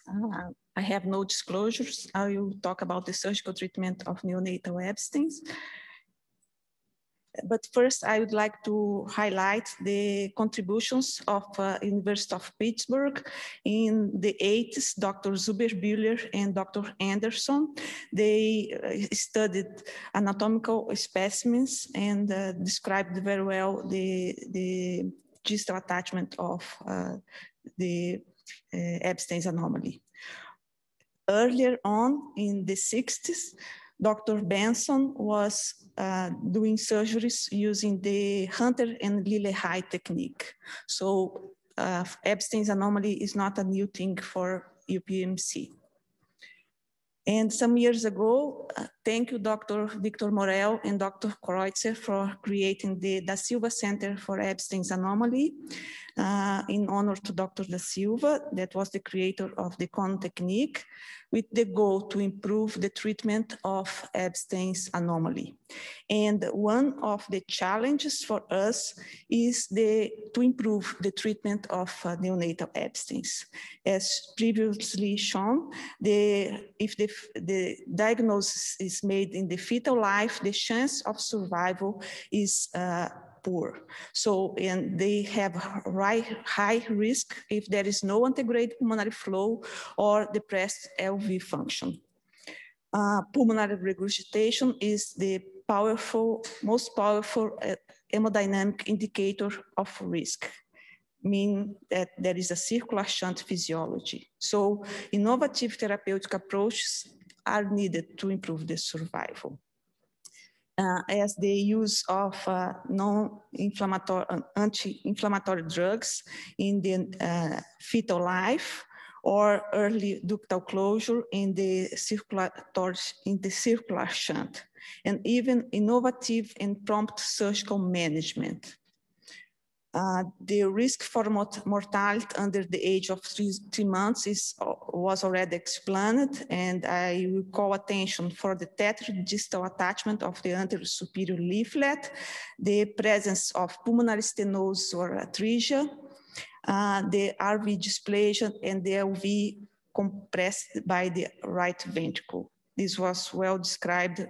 Uh, I have no disclosures. I will talk about the surgical treatment of neonatal Ebstein's. But first, I would like to highlight the contributions of uh, University of Pittsburgh in the 80s, Dr. Zuberbuhler and Dr. Anderson. They uh, studied anatomical specimens and uh, described very well the, the distal attachment of uh, the uh, Ebstein's anomaly. Earlier on in the 60s, Dr. Benson was uh, doing surgeries using the Hunter and Lillehei technique. So uh, Ebstein's anomaly is not a new thing for UPMC. And some years ago, uh, thank you, Dr. Victor Morell and Dr. Kreutzer for creating the Da Silva Center for Ebstein's Anomaly uh, in honor to Dr. Da Silva, that was the creator of the cone technique, with the goal to improve the treatment of Ebstein's anomaly. And one of the challenges for us is the, to improve the treatment of uh, neonatal Ebstein's. As previously shown, the, if the, the diagnosis is made in the fetal life, the chance of survival is uh, poor. So, and they have high, risk if there is no antegrade pulmonary flow or depressed LV function. Uh, pulmonary regurgitation is the powerful, most powerful uh, hemodynamic indicator of risk mean that there is a circular shunt physiology. So innovative therapeutic approaches are needed to improve the survival uh, as the use of uh, non-inflammatory, uh, anti-inflammatory drugs in the uh, fetal life or early ductal closure in the circulatory, in the circular shunt, and even innovative and prompt surgical management. Uh, the risk for mort mortality under the age of three, three months is, uh, was already explained, and I will call attention for the tetradigital attachment of the anterior superior leaflet, the presence of pulmonary stenosis or atresia, uh, the RV dysplasia, and the LV compressed by the right ventricle. This was well described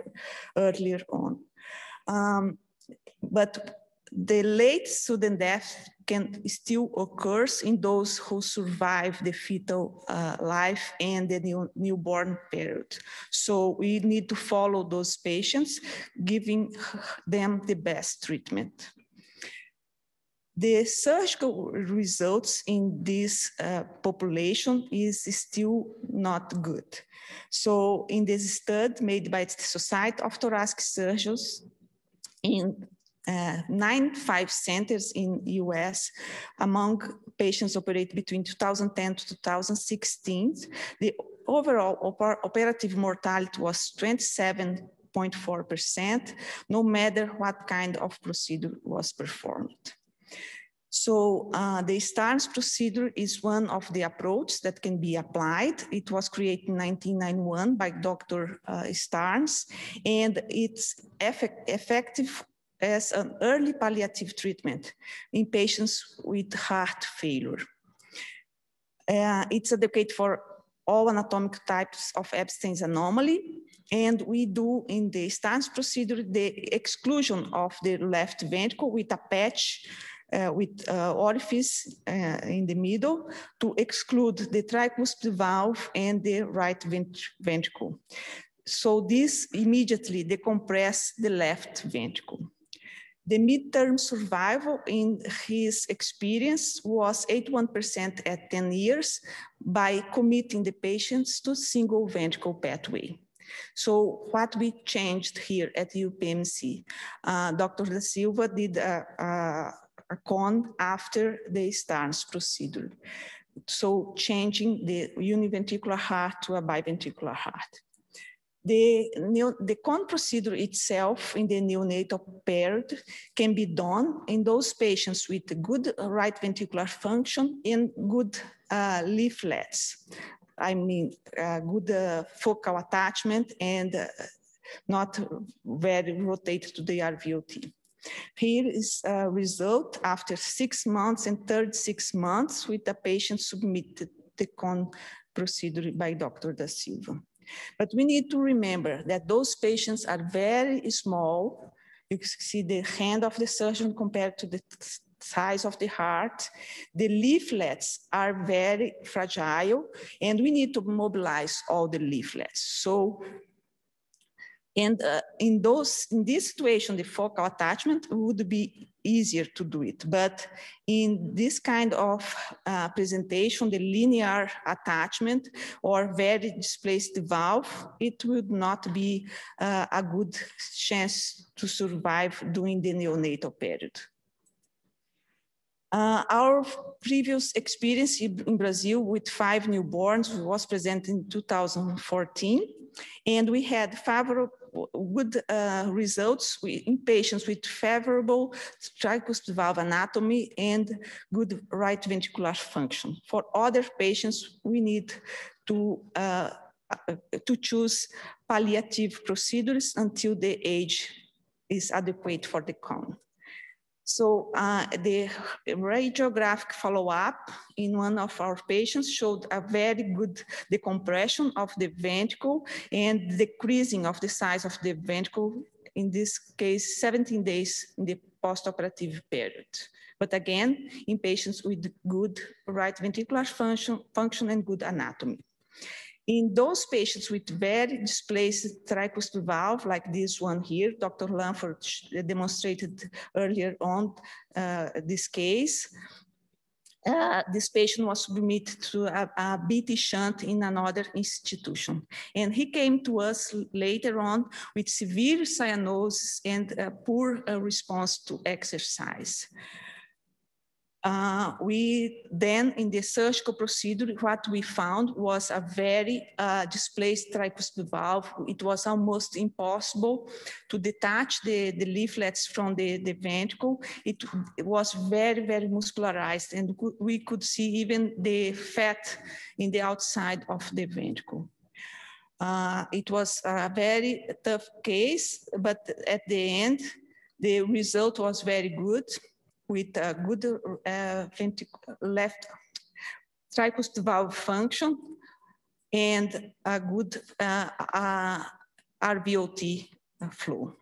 earlier on. Um, but the late sudden death can still occur in those who survive the fetal uh, life and the new, newborn period. So we need to follow those patients, giving them the best treatment. The surgical results in this uh, population is still not good. So in this study made by the Society of Thoracic Surgeons in uh, nine five centers in US among patients operated between 2010 to 2016. The overall oper operative mortality was 27.4%, no matter what kind of procedure was performed. So uh, the Starnes procedure is one of the approaches that can be applied. It was created in 1991 by Dr. Uh, Starnes, and it's effect effective as an early palliative treatment in patients with heart failure. Uh, it's adequate for all anatomic types of Ebstein's anomaly. And we do in the Starnes procedure the exclusion of the left ventricle with a patch uh, with uh, orifice uh, in the middle to exclude the tricuspid valve and the right vent ventricle. So this immediately decompress the left ventricle. The midterm survival in his experience was 81% at 10 years by committing the patients to single ventricle pathway. So what we changed here at UPMC, uh, Dr. Da Silva did a, a, a cone after the Starnes procedure. So changing the univentricular heart to a biventricular heart. The, the cone procedure itself in the neonatal period can be done in those patients with good right ventricular function and good uh, leaflets. I mean, uh, good uh, focal attachment and uh, not very rotated to the RVOT. Here is a result after six months and 36 months with the patient submitted the cone procedure by Dr. Da Silva. But we need to remember that those patients are very small. You see the hand of the surgeon compared to the size of the heart. The leaflets are very fragile and we need to mobilize all the leaflets. So and uh, in those, in this situation, the focal attachment would be easier to do it. But in this kind of uh, presentation, the linear attachment or very displaced valve, it would not be uh, a good chance to survive during the neonatal period. Uh, our previous experience in Brazil with five newborns was presented in 2014, and we had favorable good uh, results in patients with favorable tricuspid valve anatomy and good right ventricular function. For other patients, we need to, uh, to choose palliative procedures until the age is adequate for the cone. So uh, the radiographic follow-up in one of our patients showed a very good decompression of the ventricle and decreasing of the size of the ventricle, in this case, 17 days in the postoperative period. But again, in patients with good right ventricular function, function and good anatomy. In those patients with very displaced tricuspid valve, like this one here, Dr. Lanford demonstrated earlier on uh, this case, uh, this patient was submitted to a, a, BT shunt in another institution. And he came to us later on with severe cyanosis and poor uh, response to exercise. Uh, we then in the surgical procedure, what we found was a very uh, displaced tricuspid valve. It was almost impossible to detach the, the leaflets from the, the ventricle. It, it was very, very muscularized and we could see even the fat in the outside of the ventricle. Uh, it was a very tough case, but at the end, the result was very good with a good uh, left tricuspid valve function and a good uh, RVOT flow.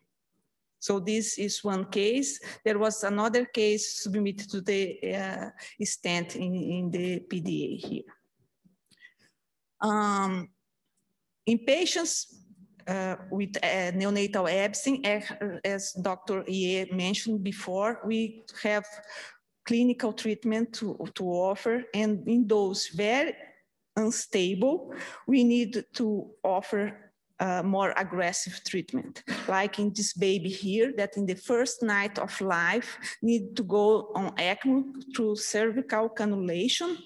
So this is one case. There was another case submitted to the uh, stent in, in the PDA here. Um, in patients with uh, neonatal Ebstein's, as Dr. Ye mentioned before, we have clinical treatment to, to offer. And in those very unstable, we need to offer uh, more aggressive treatment. Like in this baby here, that in the first night of life need to go on ECMO through cervical cannulation.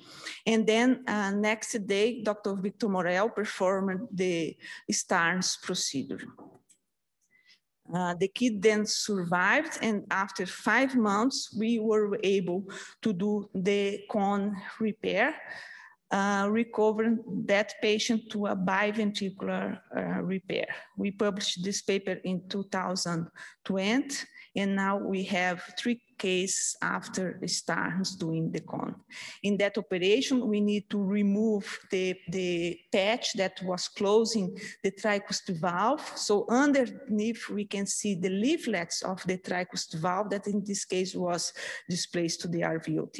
And then uh, next day, Dr. Victor Morell performed the Starnes procedure. Uh, the kid then survived and after five months, we were able to do the cone repair uh, recovering that patient to a biventricular uh, repair. We published this paper in 2020, and now we have three case after Starnes doing the cone. In that operation, we need to remove the, the patch that was closing the tricuspid valve. So underneath, we can see the leaflets of the tricuspid valve that in this case was displaced to the RVOT.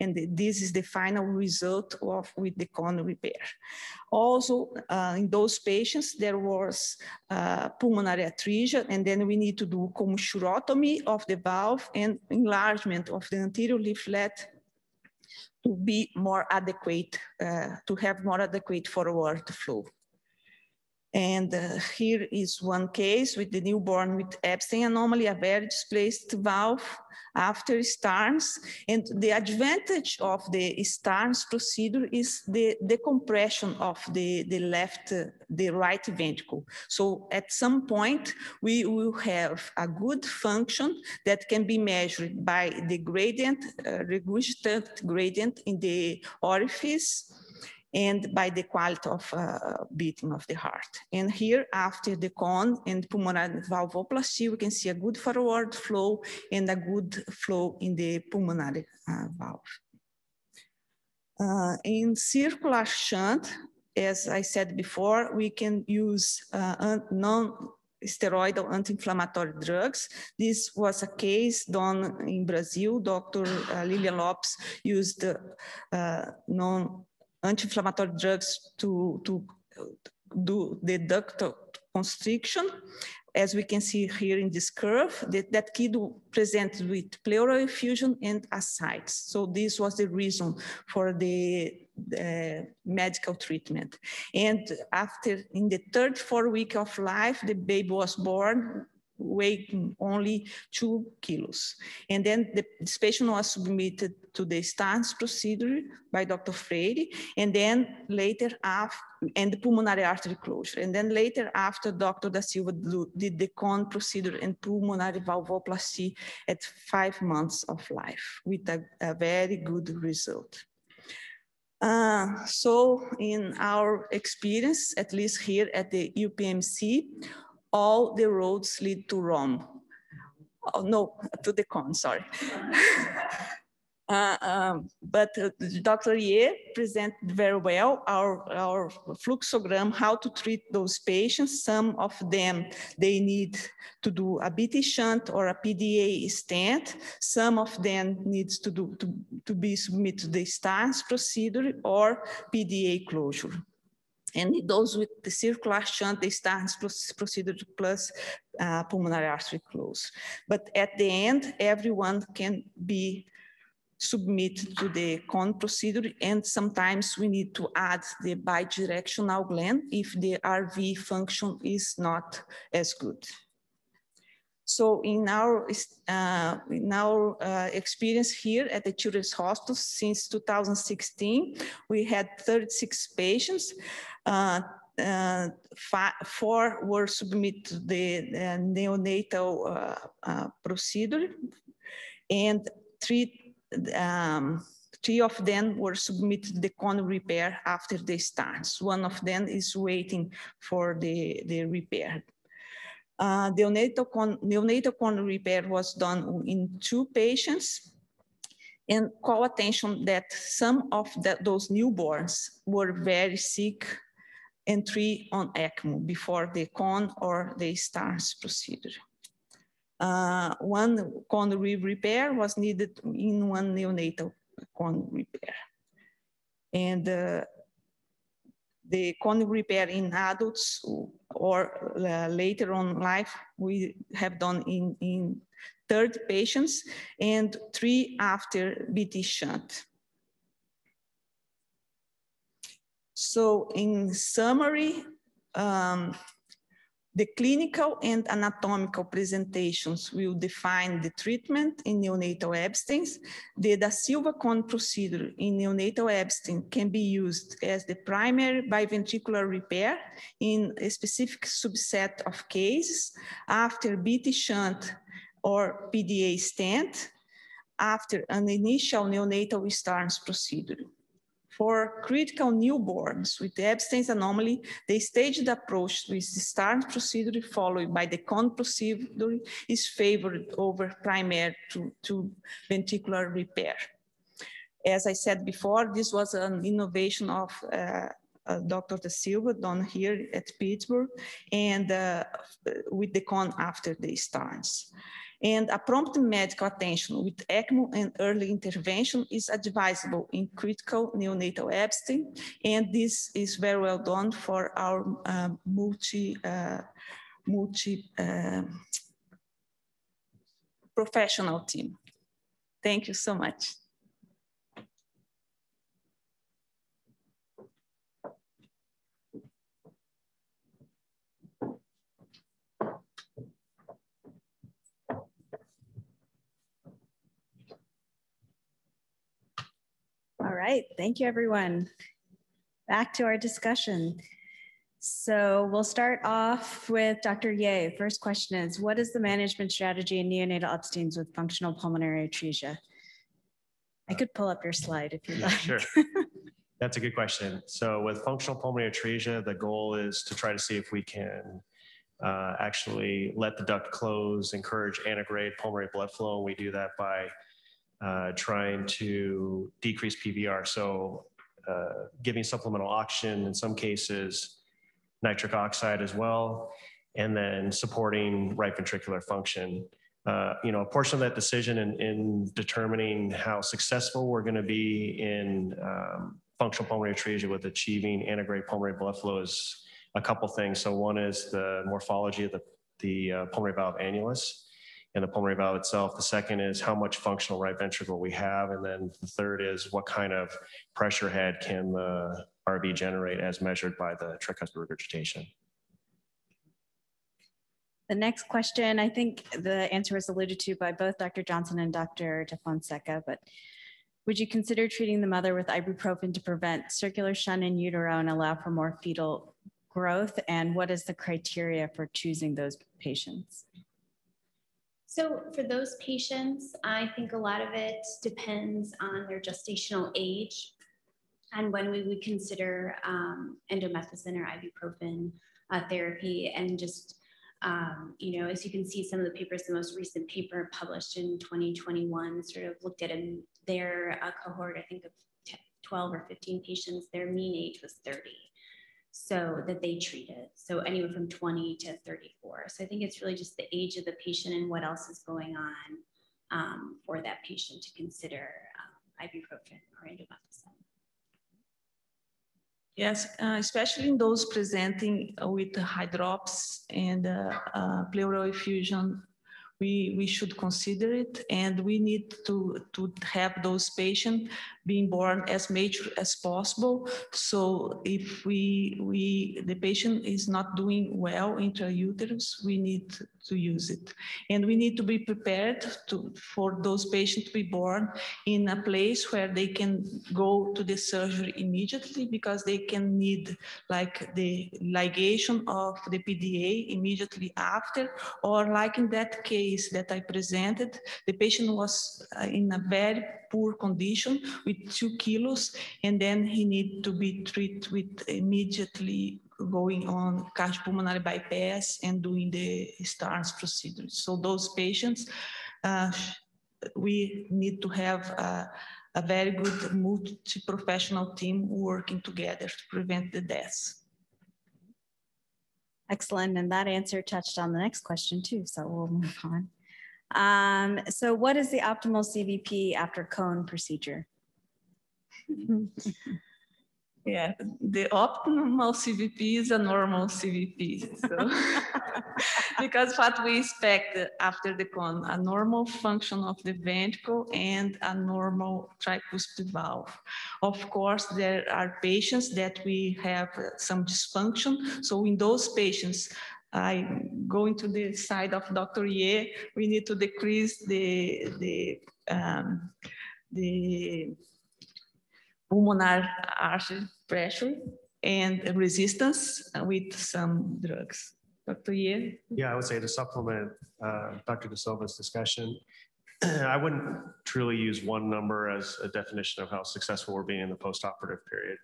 And this is the final result of with the cone repair. Also, uh, in those patients, there was uh, pulmonary atresia, and then we need to do commissurotomy of the valve and enlargement of the anterior leaflet to be more adequate, uh, to have more adequate forward flow. And uh, here is one case with the newborn with Ebstein anomaly, a very displaced valve after Starnes. And the advantage of the Starnes procedure is the decompression of the, the left, uh, the right ventricle. So at some point, we will have a good function that can be measured by the gradient, uh, regurgitant gradient in the orifice and by the quality of uh, beating of the heart. And here, after the cone and pulmonary valvoplasty, we can see a good forward flow and a good flow in the pulmonary uh, valve. Uh, in circular shunt, as I said before, we can use uh, non steroidal anti-inflammatory drugs. This was a case done in Brazil. Dr. Uh, Lilian Lopes used uh, non anti-inflammatory drugs to, to do the duct constriction. As we can see here in this curve, that, that kid presented with pleural effusion and ascites. So this was the reason for the, the medical treatment. And after, in the third, four week of life, the baby was born weighing only two kilos. And then the, this patient was submitted to the Starnes procedure by Dr. Freire, and then later after, and the pulmonary artery closure. And then later after Dr. Da Silva did the cone procedure and pulmonary valvoplasty at five months of life with a, a very good result. Uh, so in our experience, at least here at the UPMC, all the roads lead to Rome. Oh, no, to the cone, sorry. *laughs* uh, um, but uh, Dr. Ye presented very well our, our fluxogram, how to treat those patients. Some of them, they need to do a BT shunt or a PDA stent. Some of them needs to, do, to, to be submitted to the Starnes procedure or PDA closure. And those with the circular shunt, they Starnes procedure plus uh, pulmonary artery close. But at the end, everyone can be submitted to the cone procedure. And sometimes we need to add the bidirectional Glenn if the RV function is not as good. So in our, uh, in our uh, experience here at the Children's Hospital since 2016, we had 36 patients. Uh, uh, four were submitted to the neonatal uh, uh, procedure and three um, three of them were submitted the cone repair after the Starnes. One of them is waiting for the, the repair. Uh, the neonatal neonatal cone repair was done in two patients and call attention that some of the, those newborns were very sick and three on ECMO before the cone or the Starnes procedure. Uh, one cone repair was needed in one neonatal cone repair. And uh, the cone repair in adults or uh, later on life, we have done in, in third patients and three after BT shunt. So in summary, um, the clinical and anatomical presentations will define the treatment in neonatal Ebstein's. The Da Silva cone procedure in neonatal Ebstein can be used as the primary biventricular repair in a specific subset of cases after BT shunt or PDA stent after an initial neonatal Starnes procedure. For critical newborns with the Ebstein's anomaly, the staged approach with the Starnes procedure followed by the cone procedure is favored over primary to, to ventricular repair. As I said before, this was an innovation of uh, uh, Dr. Da Silva done here at Pittsburgh and uh, with the cone after the Starnes. And a prompt medical attention with ECMO and early intervention is advisable in critical neonatal Ebstein. And this is very well done for our uh, multi, uh, multi uh, professional team. Thank you so much. Right, thank you, everyone. Back to our discussion. So we'll start off with Dr. Ye. First question is, what is the management strategy in neonatal Ebstein's with functional pulmonary atresia? I could pull up your slide if you Yeah, like. sure. *laughs* That's a good question. So with functional pulmonary atresia, the goal is to try to see if we can uh, actually let the duct close, encourage antegrade pulmonary blood flow. We do that by uh, trying to decrease PVR. So uh, giving supplemental oxygen in some cases, nitric oxide as well, and then supporting right ventricular function. Uh, you know, a portion of that decision in, in determining how successful we're going to be in um, functional pulmonary atresia with achieving antegrade pulmonary blood flow is a couple things. So one is the morphology of the, the uh, pulmonary valve annulus and the pulmonary valve itself. The second is how much functional right ventricle we have. And then the third is what kind of pressure head can the RV generate as measured by the tricuspid regurgitation. The next question, I think the answer was alluded to by both Dr. Johnson and Dr. da Fonseca, but would you consider treating the mother with ibuprofen to prevent circular shunt in utero and allow for more fetal growth? And what is the criteria for choosing those patients? So for those patients, I think a lot of it depends on their gestational age and when we would consider um, indomethacin or ibuprofen uh, therapy and just um, you know, as you can see, some of the papers, the most recent paper published in 2021 sort of looked at in their uh, cohort, I think of 12 or 15 patients, their mean age was 30. So that they treated. So anywhere from 20 to 34. So I think it's really just the age of the patient and what else is going on um, for that patient to consider um, ibuprofen or indomethacin. Yes, uh, especially in those presenting with hydrops and uh, uh, pleural effusion we, we should consider it and we need to, to have those patients being born as mature as possible. So if we, we the patient is not doing well intrauterus, we need to use it. And we need to be prepared to, for those patients to be born in a place where they can go to the surgery immediately because they can need like the ligation of the PDA immediately after, or like in that case that I presented, the patient was uh, in a very poor condition with two kilos, and then he needed to be treated with immediately going on cardiopulmonary bypass and doing the Starnes procedure. So those patients, uh, we need to have a, a very good multi-professional team working together to prevent the deaths. Excellent. And that answer touched on the next question too. So we'll move on. Um, so what is the optimal CVP after cone procedure? *laughs* Yeah, the optimal CVP is a normal CVP. So, *laughs* because what we expect after the cone, a normal function of the ventricle and a normal tricuspid valve. Of course, there are patients that we have some dysfunction. So in those patients, I going to the side of Dr. Ye, we need to decrease the, the, um, the pulmonary artery pressure and resistance with some drugs. Dr. Ye? Yeah, I would say to supplement uh, Dr. Da Silva's discussion, *clears throat* I wouldn't truly use one number as a definition of how successful we're being in the postoperative period.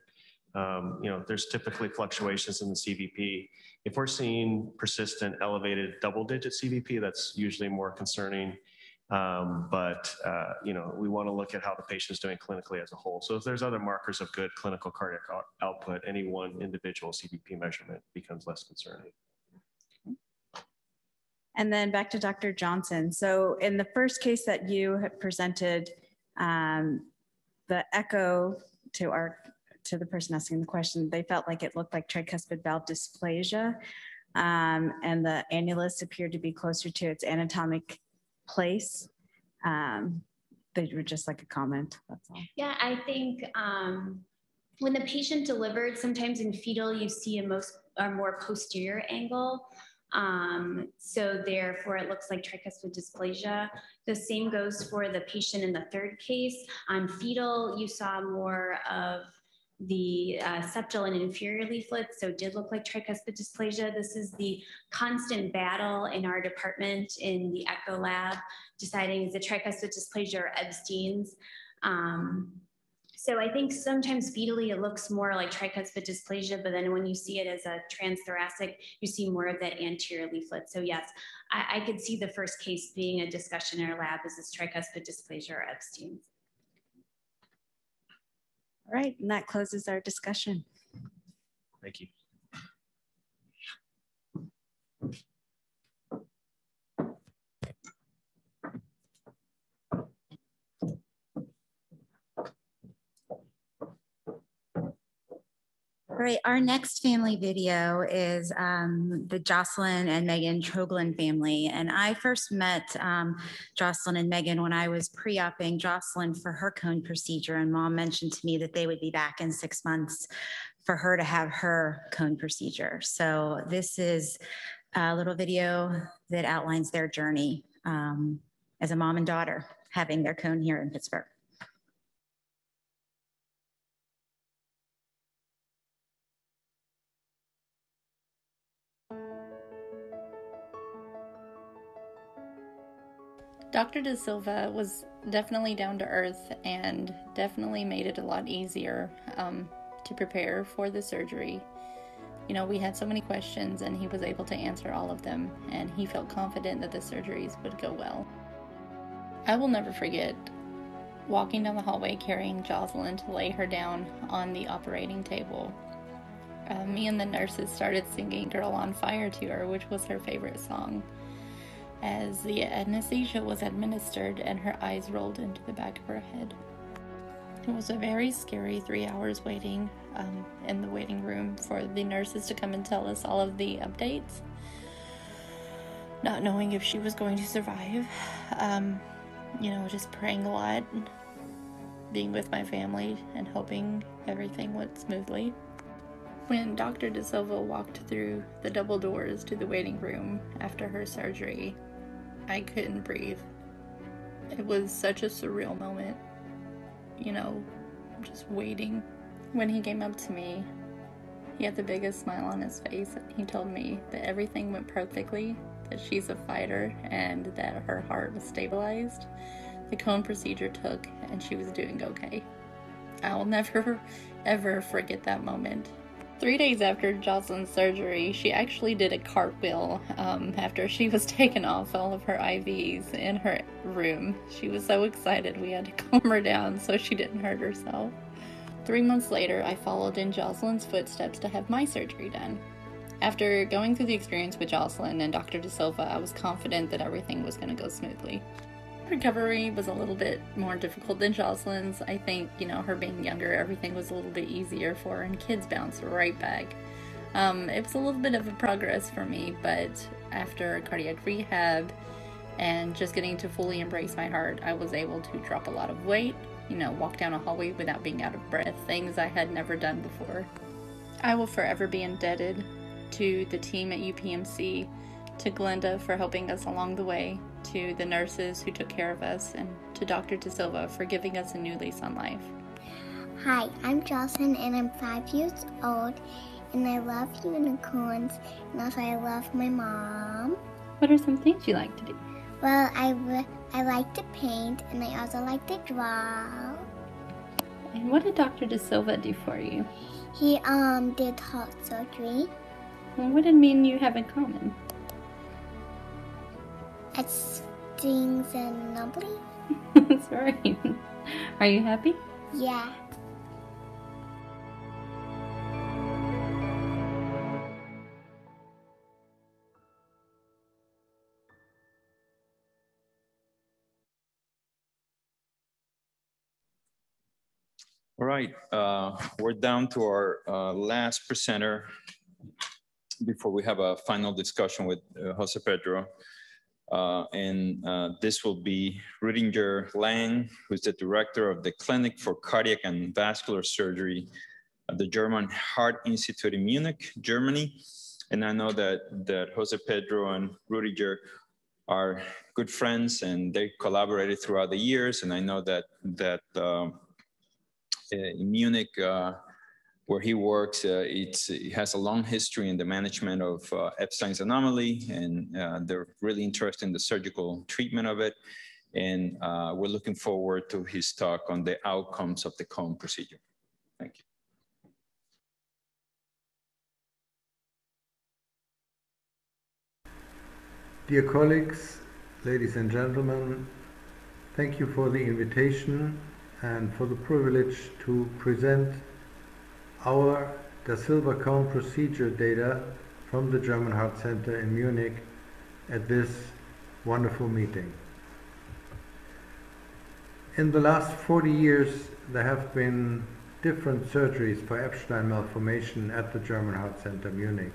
Um, you know, there's typically fluctuations in the CVP. If we're seeing persistent elevated double digit CVP, that's usually more concerning. Um, but, uh, you know, we want to look at how the patient is doing clinically as a whole. So if there's other markers of good clinical cardiac output, any one individual CVP measurement becomes less concerning. And then back to Dr. Johnson. So in the first case that you had presented, um, the echo to our to the person asking the question, they felt like it looked like tricuspid valve dysplasia, um, and the annulus appeared to be closer to its anatomic place. Um, they were just like a comment. That's all. Yeah, I think um, when the patient delivered, sometimes in fetal, you see a most a more posterior angle Um, so therefore, it looks like tricuspid dysplasia. The same goes for the patient in the third case. On fetal, you saw more of the uh, septal and inferior leaflets, so did look like tricuspid dysplasia. This is the constant battle in our department in the echo lab, deciding is it tricuspid dysplasia or Ebstein's. Um, so I think sometimes fetally it looks more like tricuspid dysplasia, but then when you see it as a transthoracic, you see more of that anterior leaflet. So yes, I, I could see the first case being a discussion in our lab is this tricuspid dysplasia or Ebstein's. All right, and that closes our discussion. Thank you. All right, our next family video is um, the Jocelyn and Megan Troglin family. And I first met um, Jocelyn and Megan when I was pre-upping Jocelyn for her cone procedure. And mom mentioned to me that they would be back in six months for her to have her cone procedure. So this is a little video that outlines their journey um, as a mom and daughter having their cone here in Pittsburgh. Dr. Da Silva was definitely down to earth and definitely made it a lot easier um, to prepare for the surgery. You know, we had so many questions and he was able to answer all of them, and he felt confident that the surgeries would go well. I will never forget walking down the hallway carrying Jocelyn to lay her down on the operating table. Uh, me and the nurses started singing Girl on Fire to her, which was her favorite song as the anesthesia was administered and her eyes rolled into the back of her head. It was a very scary three hours waiting um, in the waiting room for the nurses to come and tell us all of the updates. Not knowing if she was going to survive. Um, you know, just praying a lot, being with my family, and hoping everything went smoothly. When Dr. Da Silva walked through the double doors to the waiting room after her surgery, I couldn't breathe. It was such a surreal moment, you know, just waiting. When he came up to me, he had the biggest smile on his face. He told me that everything went perfectly, that she's a fighter, and that her heart was stabilized. The cone procedure took, and she was doing okay. I will never, *laughs* ever forget that moment. Three days after Jocelyn's surgery, she actually did a cartwheel um, after she was *laughs* taken off all of her IVs in her room. She was so excited we had to *laughs* calm her down so she didn't hurt herself. Three months later, I followed in Jocelyn's footsteps to have my surgery done. After going through the experience with Jocelyn and Dr. Da Silva, I was confident that everything was going to go smoothly recovery was a little bit more difficult than Jocelyn's. I think, you know, her being younger, everything was a little bit easier for her, and kids bounce right back. Um, it was a little bit of a progress for me, but after cardiac rehab and just getting to fully embrace my heart, I was able to drop a lot of weight, you know, walk down a hallway without being out of breath, things I had never done before. I will forever be indebted to the team at UPMC, to Glenda for helping us along the way, to the nurses who took care of us, and to Dr. Da Silva for giving us a new lease on life. Hi, I'm Jocelyn and I'm five years old and I love unicorns and also I love my mom. What are some things you like to do? Well, I, I like to paint and I also like to draw. And what did Dr. Da Silva do for you? He um did heart surgery. Well, what did mean you have in common? It's stings and nobody. *laughs* That's right. Are you happy? Yeah. All right, uh, we're down to our uh, last presenter before we have a final discussion with uh, Jose Pedro. Uh, and uh, this will be Rudiger Lange, who's the director of the Clinic for Cardiac and Vascular Surgery at the German Heart Institute in Munich, Germany. And I know that, that Jose Pedro and Rudiger are good friends and they collaborated throughout the years. And I know that, that um, in Munich, uh, where he works, uh, it has a long history in the management of uh, Ebstein's anomaly, and uh, they're really interested in the surgical treatment of it. And uh, we're looking forward to his talk on the outcomes of the cone procedure. Thank you. Dear colleagues, ladies and gentlemen, thank you for the invitation and for the privilege to present our Da Silva cone procedure data from the German Heart Center in Munich at this wonderful meeting. In the last 40 years, there have been different surgeries for Ebstein malformation at the German Heart Center Munich.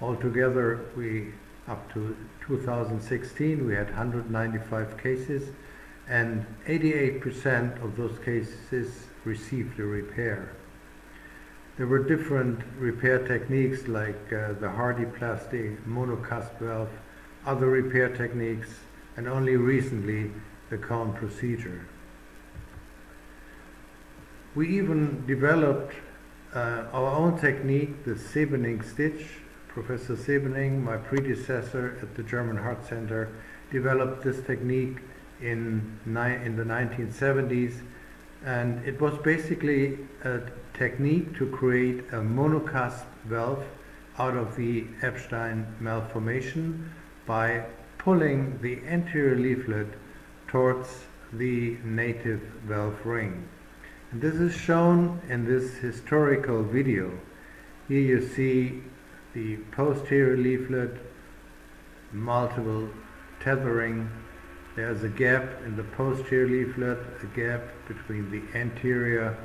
Altogether, we up to 2016, we had 195 cases and 88% of those cases received a repair. There were different repair techniques like uh, the Hardiplasty, monocusp valve, other repair techniques, and only recently the cone procedure. We even developed uh, our own technique, the Sebening stitch. Professor Sebening, my predecessor at the German Heart Center, developed this technique in, in the 1970s. And it was basically a technique to create a monocusp valve out of the Ebstein malformation by pulling the anterior leaflet towards the native valve ring. And this is shown in this historical video. Here you see the posterior leaflet, multiple tethering. There's a gap in the posterior leaflet, a gap between the anterior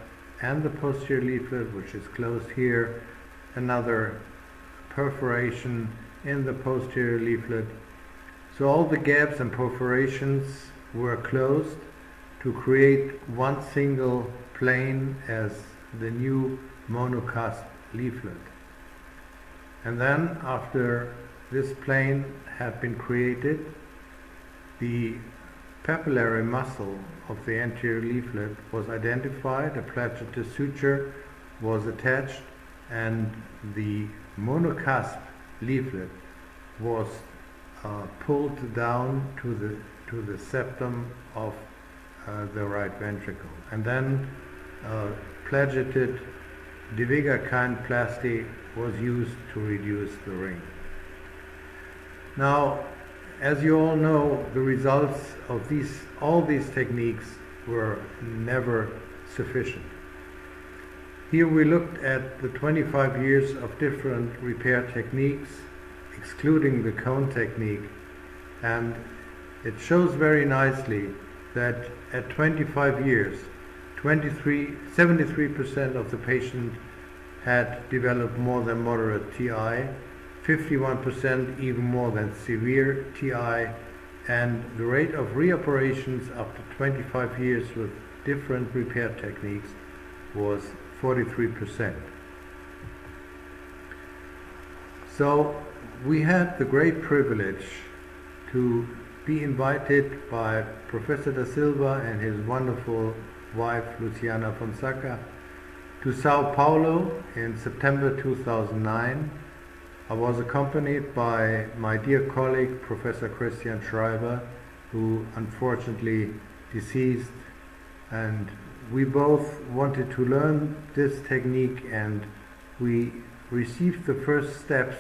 and the posterior leaflet, which is closed here, another perforation in the posterior leaflet. So all the gaps and perforations were closed to create one single plane as the new monocusp leaflet. And then after this plane had been created, the papillary muscle of the anterior leaflet was identified, a plagiatus suture was attached, and the monocusp leaflet was uh, pulled down to the to the septum of uh, the right ventricle, and then uh, plagiated plasty was used to reduce the ring. Now, as you all know, the results of these, all these techniques were never sufficient. Here we looked at the 25 years of different repair techniques, excluding the cone technique, and it shows very nicely that at 25 years, 73% of the patients had developed more than moderate TI, 51% even more than severe TI, and the rate of reoperations after 25 years with different repair techniques was 43%. So we had the great privilege to be invited by Professor Da Silva and his wonderful wife Luciana Fonseca to Sao Paulo in September 2009. I was accompanied by my dear colleague, Professor Christian Schreiber, who unfortunately deceased. And we both wanted to learn this technique and we received the first steps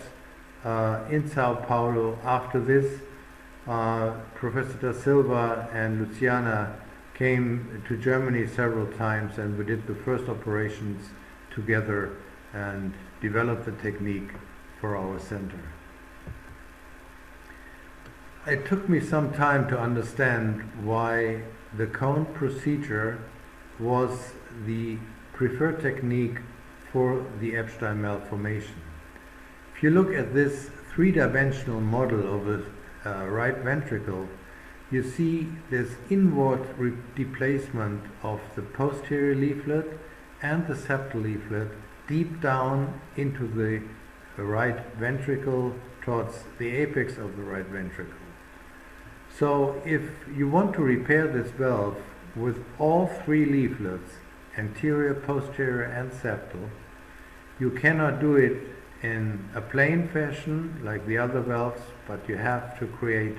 uh, in Sao Paulo. After this, uh, Professor Da Silva and Luciana came to Germany several times and we did the first operations together and developed the technique for our center. It took me some time to understand why the cone procedure was the preferred technique for the Ebstein malformation. If you look at this three-dimensional model of the uh, right ventricle, you see this inward displacement of the posterior leaflet and the septal leaflet deep down into the the right ventricle towards the apex of the right ventricle. So if you want to repair this valve with all three leaflets, anterior, posterior, and septal, you cannot do it in a plain fashion like the other valves, but you have to create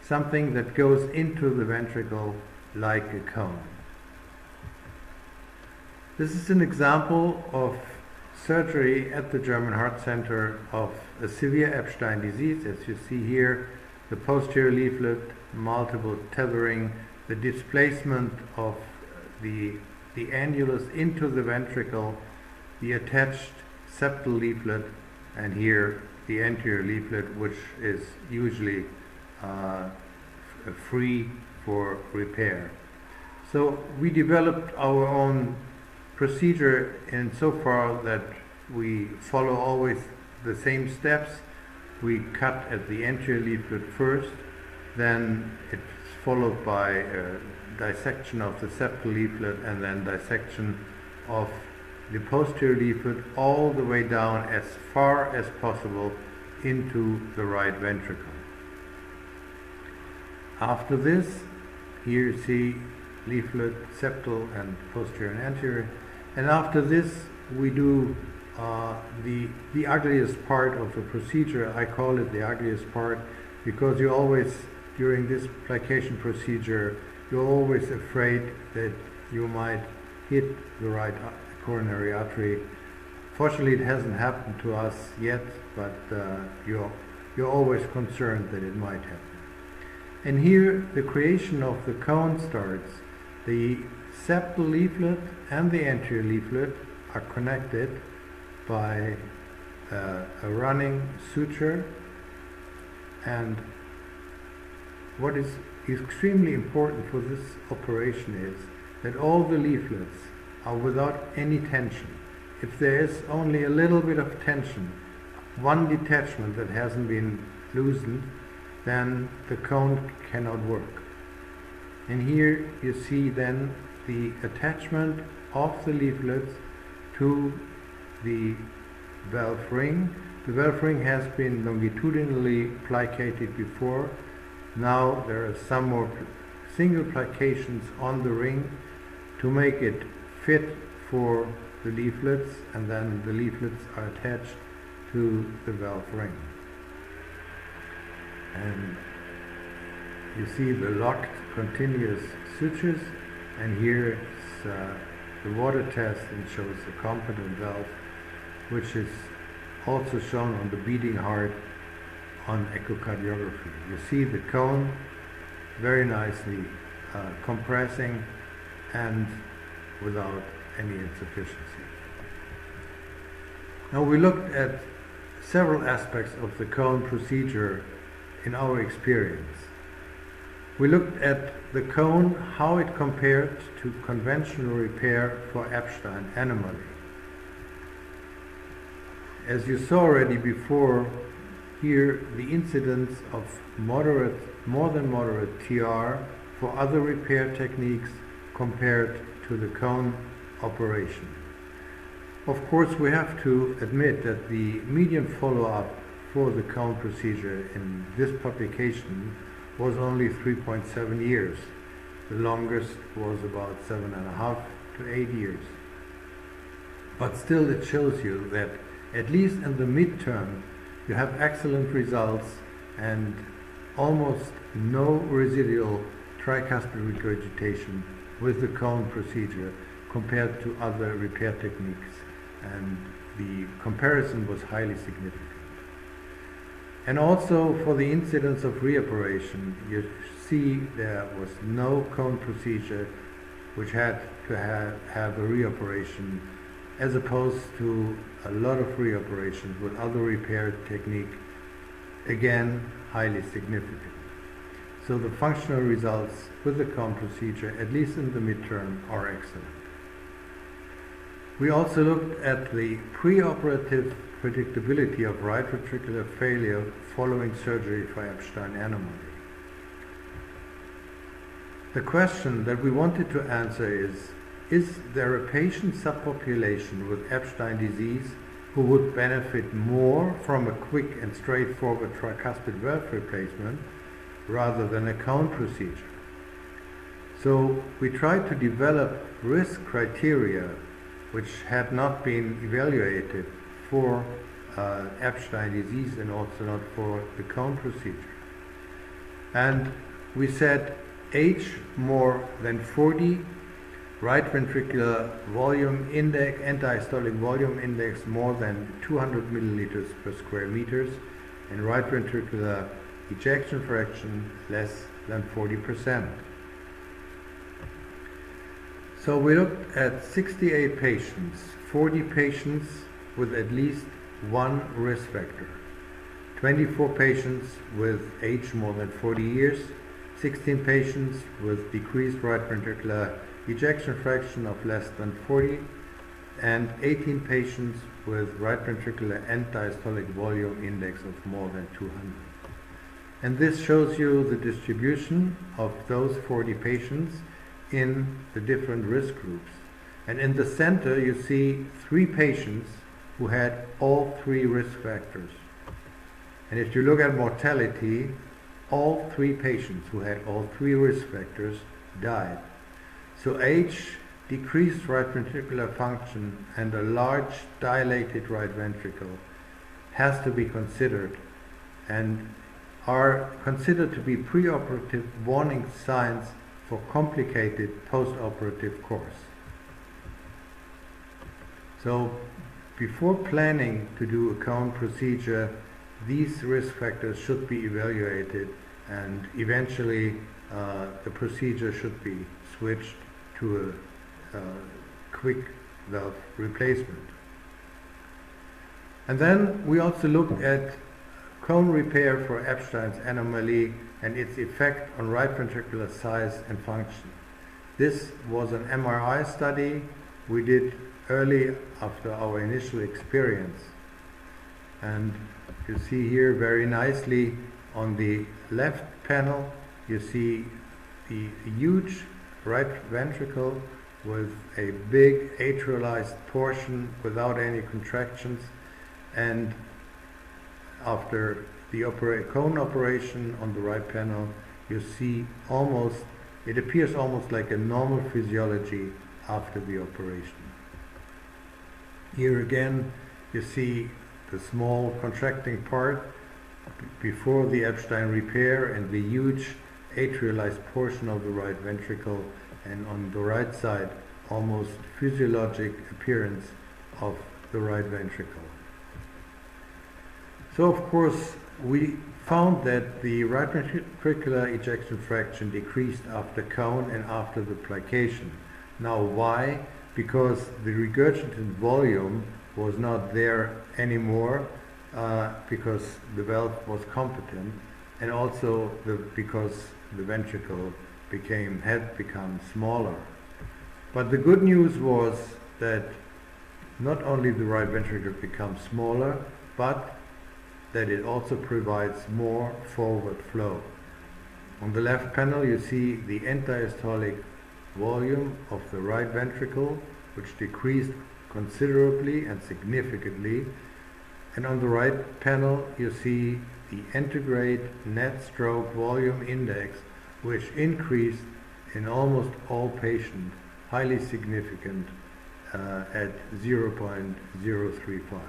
something that goes into the ventricle like a cone. This is an example of surgery at the German Heart Center of a severe Ebstein disease. As you see here, the posterior leaflet, multiple tethering, the displacement of the, the annulus into the ventricle, the attached septal leaflet, and here the anterior leaflet, which is usually uh, free for repair. So we developed our own procedure in so far that we follow always the same steps. We cut at the anterior leaflet first, then it's followed by dissection of the septal leaflet and then dissection of the posterior leaflet all the way down as far as possible into the right ventricle. After this, here you see leaflet, septal and posterior and anterior. And after this, we do uh, the, the ugliest part of the procedure. I call it the ugliest part because you always, during this plication procedure, you're always afraid that you might hit the right coronary artery. Fortunately, it hasn't happened to us yet, but uh, you're, you're always concerned that it might happen. And here, the creation of the cone starts. The septal leaflet and the anterior leaflet are connected by uh, a running suture and what is extremely important for this operation is that all the leaflets are without any tension. If there is only a little bit of tension, one detachment that hasn't been loosened, then the cone cannot work. And here you see then the attachment of the leaflets to the valve ring. The valve ring has been longitudinally plicated before. Now there are some more single plications on the ring to make it fit for the leaflets and then the leaflets are attached to the valve ring. And you see the locked continuous sutures and here it's uh, the water test and shows the competent valve which is also shown on the beating heart on echocardiography. You see the cone very nicely uh, compressing and without any insufficiency. Now we looked at several aspects of the cone procedure in our experience. We looked at the cone, how it compared to conventional repair for Ebstein anomaly. As you saw already before, here the incidence of moderate, more than moderate TR for other repair techniques compared to the cone operation. Of course, we have to admit that the median follow-up for the cone procedure in this publication was only 3.7 years. The longest was about seven and a half to eight years. But still it shows you that at least in the midterm, you have excellent results and almost no residual tricuspid regurgitation with the cone procedure compared to other repair techniques. And the comparison was highly significant. And also for the incidence of reoperation, you see there was no cone procedure which had to have, have a reoperation as opposed to a lot of reoperations with other repair technique, again, highly significant. So the functional results with the cone procedure, at least in the midterm, are excellent. We also looked at the preoperative predictability of right ventricular failure following surgery for Ebstein anomaly. The question that we wanted to answer is, is there a patient subpopulation with Ebstein disease who would benefit more from a quick and straightforward tricuspid valve replacement rather than a cone procedure. So we tried to develop risk criteria which had not been evaluated for uh, Ebstein disease and also not for the cone procedure. And we said age more than 40 right ventricular volume index, end-diastolic volume index more than 200 milliliters per square meters, and right ventricular ejection fraction less than 40%. So we looked at 68 patients, 40 patients with at least one risk factor, 24 patients with age more than 40 years, 16 patients with decreased right ventricular ejection fraction of less than 40, and 18 patients with right ventricular end-diastolic volume index of more than 200. And this shows you the distribution of those 40 patients in the different risk groups. And in the center, you see three patients who had all three risk factors. And if you look at mortality, all three patients who had all three risk factors died. So age, decreased right ventricular function, and a large dilated right ventricle has to be considered and are considered to be preoperative warning signs for complicated postoperative course. So before planning to do a cone procedure, these risk factors should be evaluated and eventually uh, the procedure should be switched to a, a quick valve replacement. And then we also looked at cone repair for Ebstein's anomaly and its effect on right ventricular size and function. This was an MRI study we did early after our initial experience. And you see here very nicely on the left panel, you see the huge right ventricle with a big atrialized portion without any contractions and after the opera cone operation on the right panel you see almost it appears almost like a normal physiology after the operation here again you see the small contracting part before the Ebstein repair and the huge atrialized portion of the right ventricle and on the right side almost physiologic appearance of the right ventricle. So of course we found that the right ventricular ejection fraction decreased after cone and after the plication. Now why? Because the regurgitant volume was not there anymore uh, because the valve was competent and also the, because the ventricle became had become smaller. But the good news was that not only the right ventricle becomes smaller, but that it also provides more forward flow. On the left panel you see the end-diastolic volume of the right ventricle which decreased considerably and significantly and on the right panel you see the antegrade net stroke volume index which increased in almost all patients, highly significant uh, at 0.035.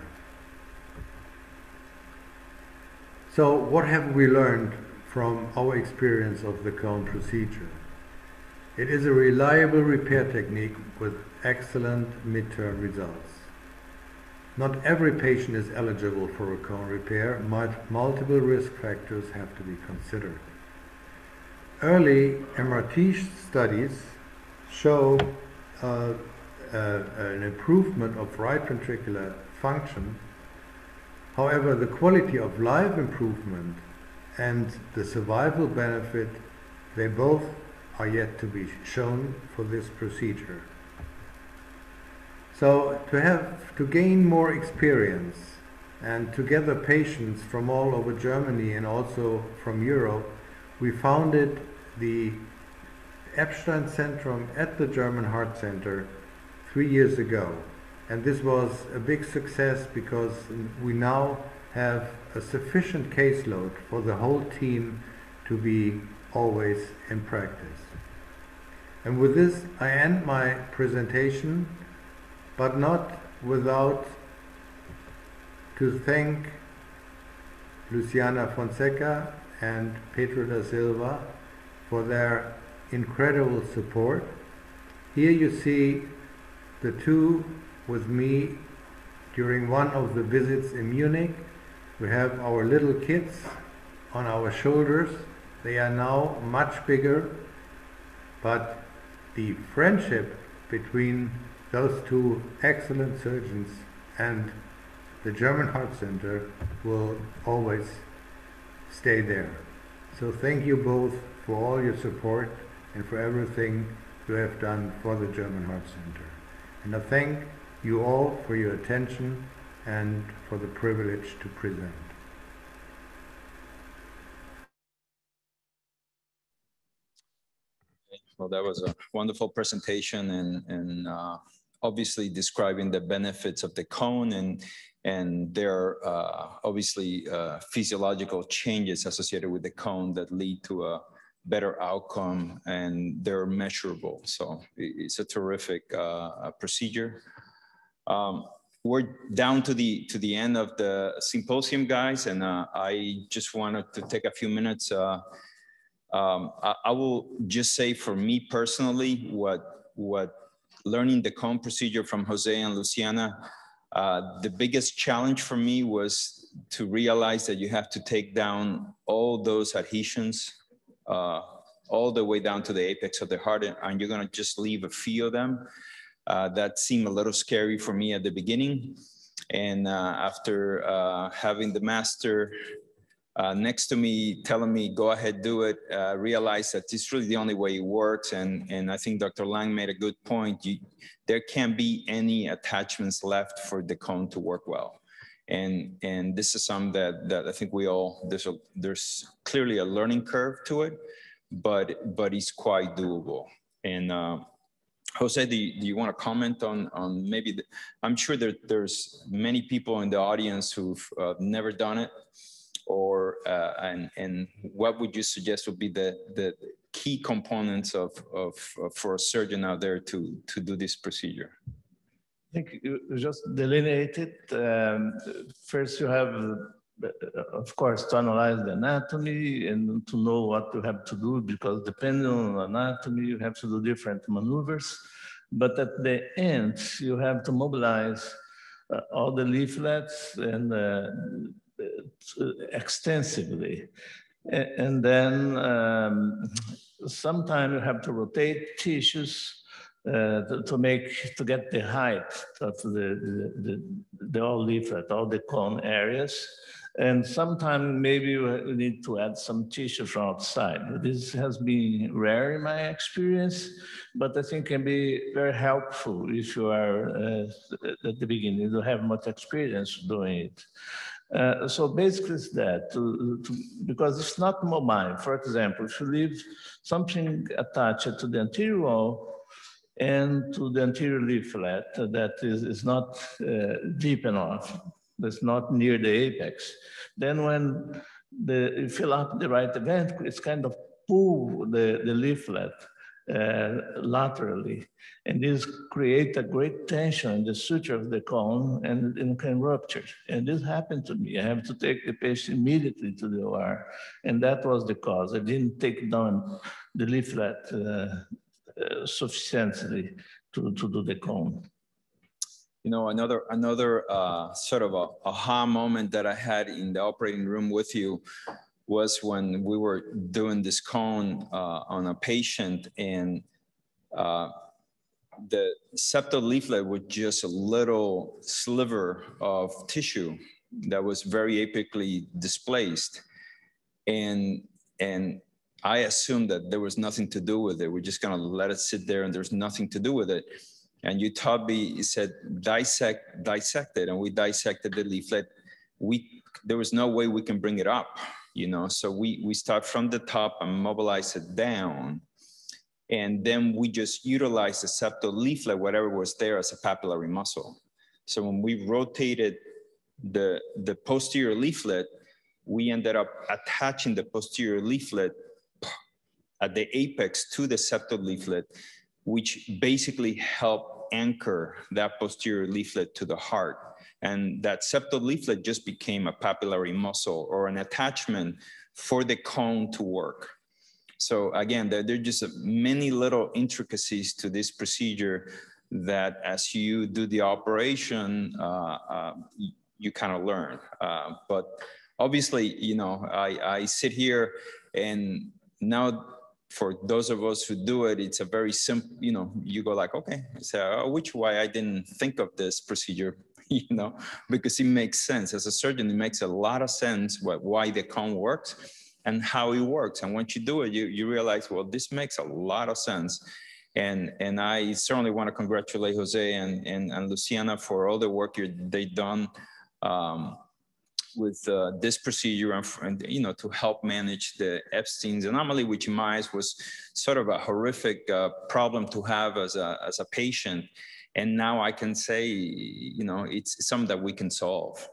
So what have we learned from our experience of the cone procedure? It is a reliable repair technique with excellent midterm results. Not every patient is eligible for a cone repair. Multiple risk factors have to be considered. Early MRT studies show uh, uh, an improvement of right ventricular function. However, the quality of life improvement and the survival benefit, they both are yet to be shown for this procedure. So to have to gain more experience and to gather patients from all over Germany and also from Europe, we founded the Ebstein Centrum at the German Heart Center three years ago. And this was a big success because we now have a sufficient caseload for the whole team to be always in practice. And with this, I end my presentation, but not without to thank Luciana Fonseca and Pedro da Silva for their incredible support. Here you see the two with me during one of the visits in Munich. We have our little kids on our shoulders. They are now much bigger, but the friendship between those two excellent surgeons and the German Heart Center will always stay there. So thank you both for all your support and for everything you have done for the German Heart Center. And I thank you all for your attention and for the privilege to present. Well, that was a wonderful presentation and, and uh, obviously describing the benefits of the cone and, and their uh, obviously uh, physiological changes associated with the cone that lead to a better outcome and they're measurable. So it's a terrific uh, procedure. Um, we're down to the to the end of the symposium, guys, and uh, I just wanted to take a few minutes. Um, I, I, will just say for me personally, what what learning the cone procedure from Jose and Luciana, uh, the biggest challenge for me was to realize that you have to take down all those adhesions uh, all the way down to the apex of the heart, and you're gonna just leave a few of them. Uh, that seemed a little scary for me at the beginning. And uh, after uh, having the master uh, next to me telling me, go ahead, do it, uh, realize that this is really the only way it works. And, and I think Dr. Lange made a good point. You, there can't be any attachments left for the cone to work well. And, and this is something that, that I think we all, there's, a, there's clearly a learning curve to it, but, but it's quite doable. And uh, Jose, do you, do you, want to comment on, on maybe, the, I'm sure that there's many people in the audience who've uh, never done it or, uh, and, and what would you suggest would be the, the key components of, of, of, for a surgeon out there to, to do this procedure? I think you just delineate it. Um, first, you have, uh, of course, to analyze the anatomy and to know what you have to do because depending on anatomy, you have to do different maneuvers. But at the end, you have to mobilize uh, all the leaflets and uh, extensively. And then um, sometimes you have to rotate tissues uh, to, to, make to get the height of the the, the, the all leaflet, all the cone areas. And sometimes maybe you need to add some tissue from outside. This has been rare in my experience, but I think can be very helpful if you are uh, at the beginning, you don't have much experience doing it. Uh, so basically it's that, to, to, because it's not mobile. For example, if you leave something attached to the anterior wall and to the anterior leaflet that is, is not uh, deep enough, that's not near the apex. Then when the, you fill up the right ventricle, it's kind of pull the, the leaflet uh, laterally. And this creates a great tension in the suture of the cone and it can rupture. And this happened to me. I have to take the patient immediately to the OR. And that was the cause. I didn't take down the leaflet uh, uh, sufficiently to, to do the cone you know, another another uh, sort of a aha moment that I had in the operating room with you was when we were doing this cone uh, on a patient and uh, the septal leaflet was just a little sliver of tissue that was very apically displaced. And, and I assumed that there was nothing to do with it. We're just gonna let it sit there and there's nothing to do with it and you said dissect, dissect it, and we dissected the leaflet. We there was no way we can bring it up, you know. So we we start from the top and mobilize it down, and then we just utilize the septal leaflet, whatever was there, as a papillary muscle. So when we rotated the, the posterior leaflet, we ended up attaching the posterior leaflet at the apex to the septal leaflet, which basically helped anchor that posterior leaflet to the heart. And that septal leaflet just became a papillary muscle or an attachment for the cone to work. So again, there, there are just many little intricacies to this procedure that as you do the operation, uh, uh, you, you kind of learn. Uh, but obviously, you know, I, I sit here and now for those of us who do it, it's a very simple, you know, you go like, okay, so which way I didn't think of this procedure, *laughs* you know, because it makes sense. As a surgeon, it makes a lot of sense what, why the cone works and how it works. And once you do it, you, you realize, well, this makes a lot of sense. And, and I certainly want to congratulate Jose and, and, and Luciana for all the work they've done um, with uh, this procedure and, and, you know to help manage the Ebstein's anomaly, which in my eyes was sort of a horrific uh, problem to have as a as a patient. And now I can say, you know, it's something that we can solve.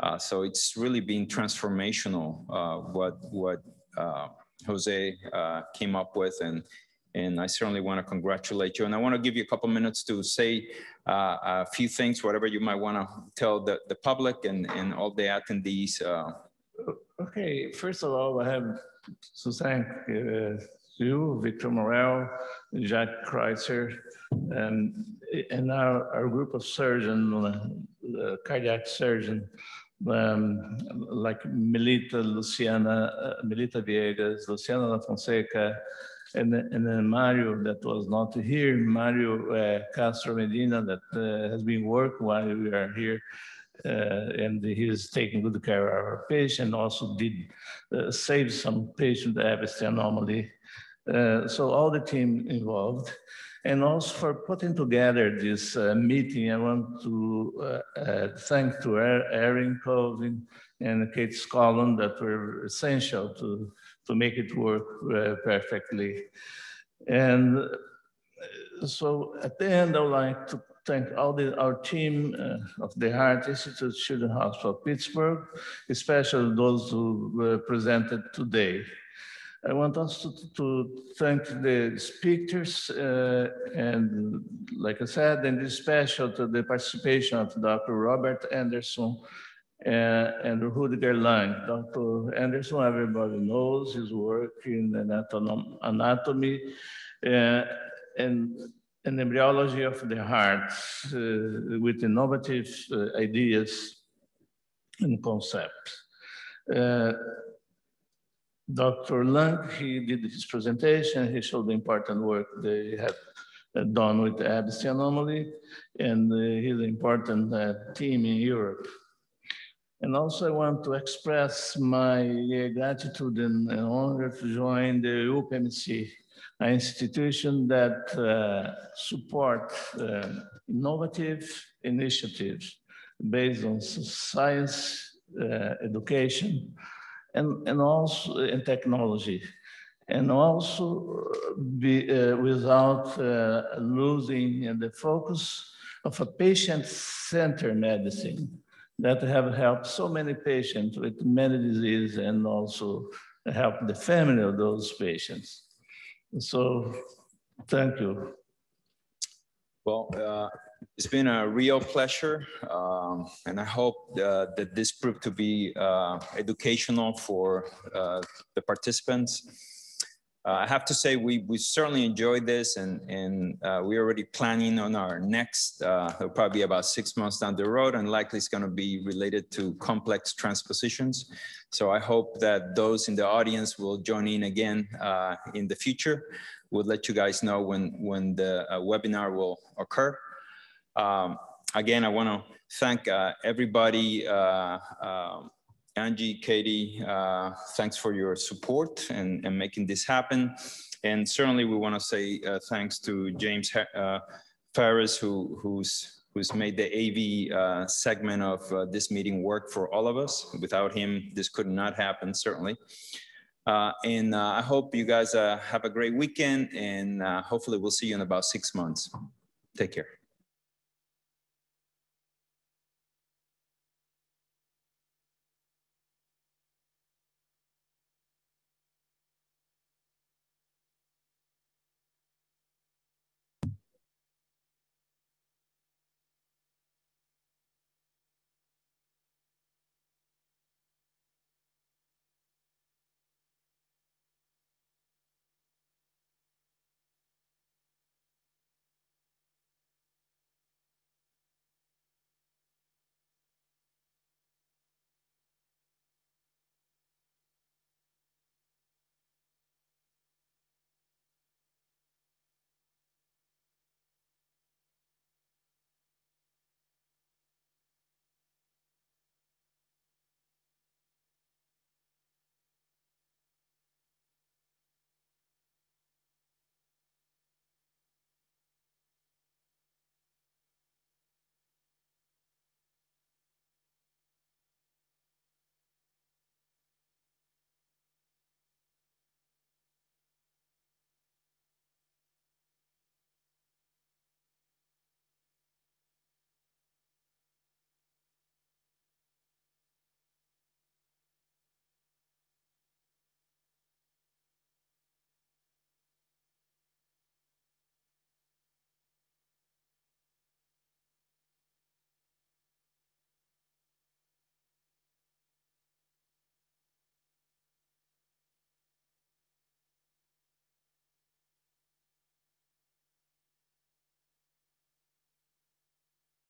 Uh, so it's really been transformational uh, what what uh, Jose uh, came up with, and and I certainly want to congratulate you. And I want to give you a couple minutes to say uh, a few things, whatever you might want to tell the, the public and, and all the attendees. Uh. Okay, first of all, I have uh, you, Victor Morell, Jack Kreutzer, and, and our, our group of surgeons, uh, cardiac surgeon, um, like Melita Luciana, uh, Melita Viegas, Luciana da Fonseca, and, and then Mario that was not here, Mario uh, Castro Medina that uh, has been working while we are here. Uh, and he is taking good care of our patient, also did uh, save some patient Ebstein anomaly. Uh, so all the team involved. And also for putting together this uh, meeting, I want to thank to Erin Colvin and Kate Scollon that were essential to to make it work uh, perfectly. And uh, so at the end, I would like to thank all the, our team uh, of the Heart Institute Children's Hospital Pittsburgh, especially those who were presented today. I want also to, to thank the speakers uh, and like I said, and especially to the participation of Dr. Robert Anderson and, and Rüdiger Lange. Dr. Anderson, everybody knows his work in anatomy uh, and, and embryology of the heart uh, with innovative uh, ideas and concepts. Uh, Dr. Lange, he did his presentation, he showed the important work they have uh, done with the Ebstein anomaly, and uh, he's an important uh, team in Europe. And also I want to express my gratitude and honor to join the UPMC, an institution that uh, support uh, innovative initiatives based on science, uh, education, and, and also in technology. And also be, uh, without uh, losing the focus of a patient-centered medicine that have helped so many patients with many diseases and also help the family of those patients. So thank you. Well, uh, it's been a real pleasure, um, and I hope uh, that this proved to be uh, educational for uh, the participants. Uh, I have to say we, we certainly enjoyed this and, and uh, we're already planning on our next, uh, probably about six months down the road and likely it's gonna be related to complex transpositions. So I hope that those in the audience will join in again in the future. We'll let you guys know when, when the webinar will occur. Um, again, I wanna thank uh, everybody um, Angie, Katie, uh, thanks for your support and, and making this happen. And certainly we want to say uh, thanks to James uh, Ferris, who, who's, who's made the AV uh, segment of uh, this meeting work for all of us. Without him, this could not happen, certainly. Uh, and I hope you guys have a great weekend and hopefully we'll see you in about six months. Take care.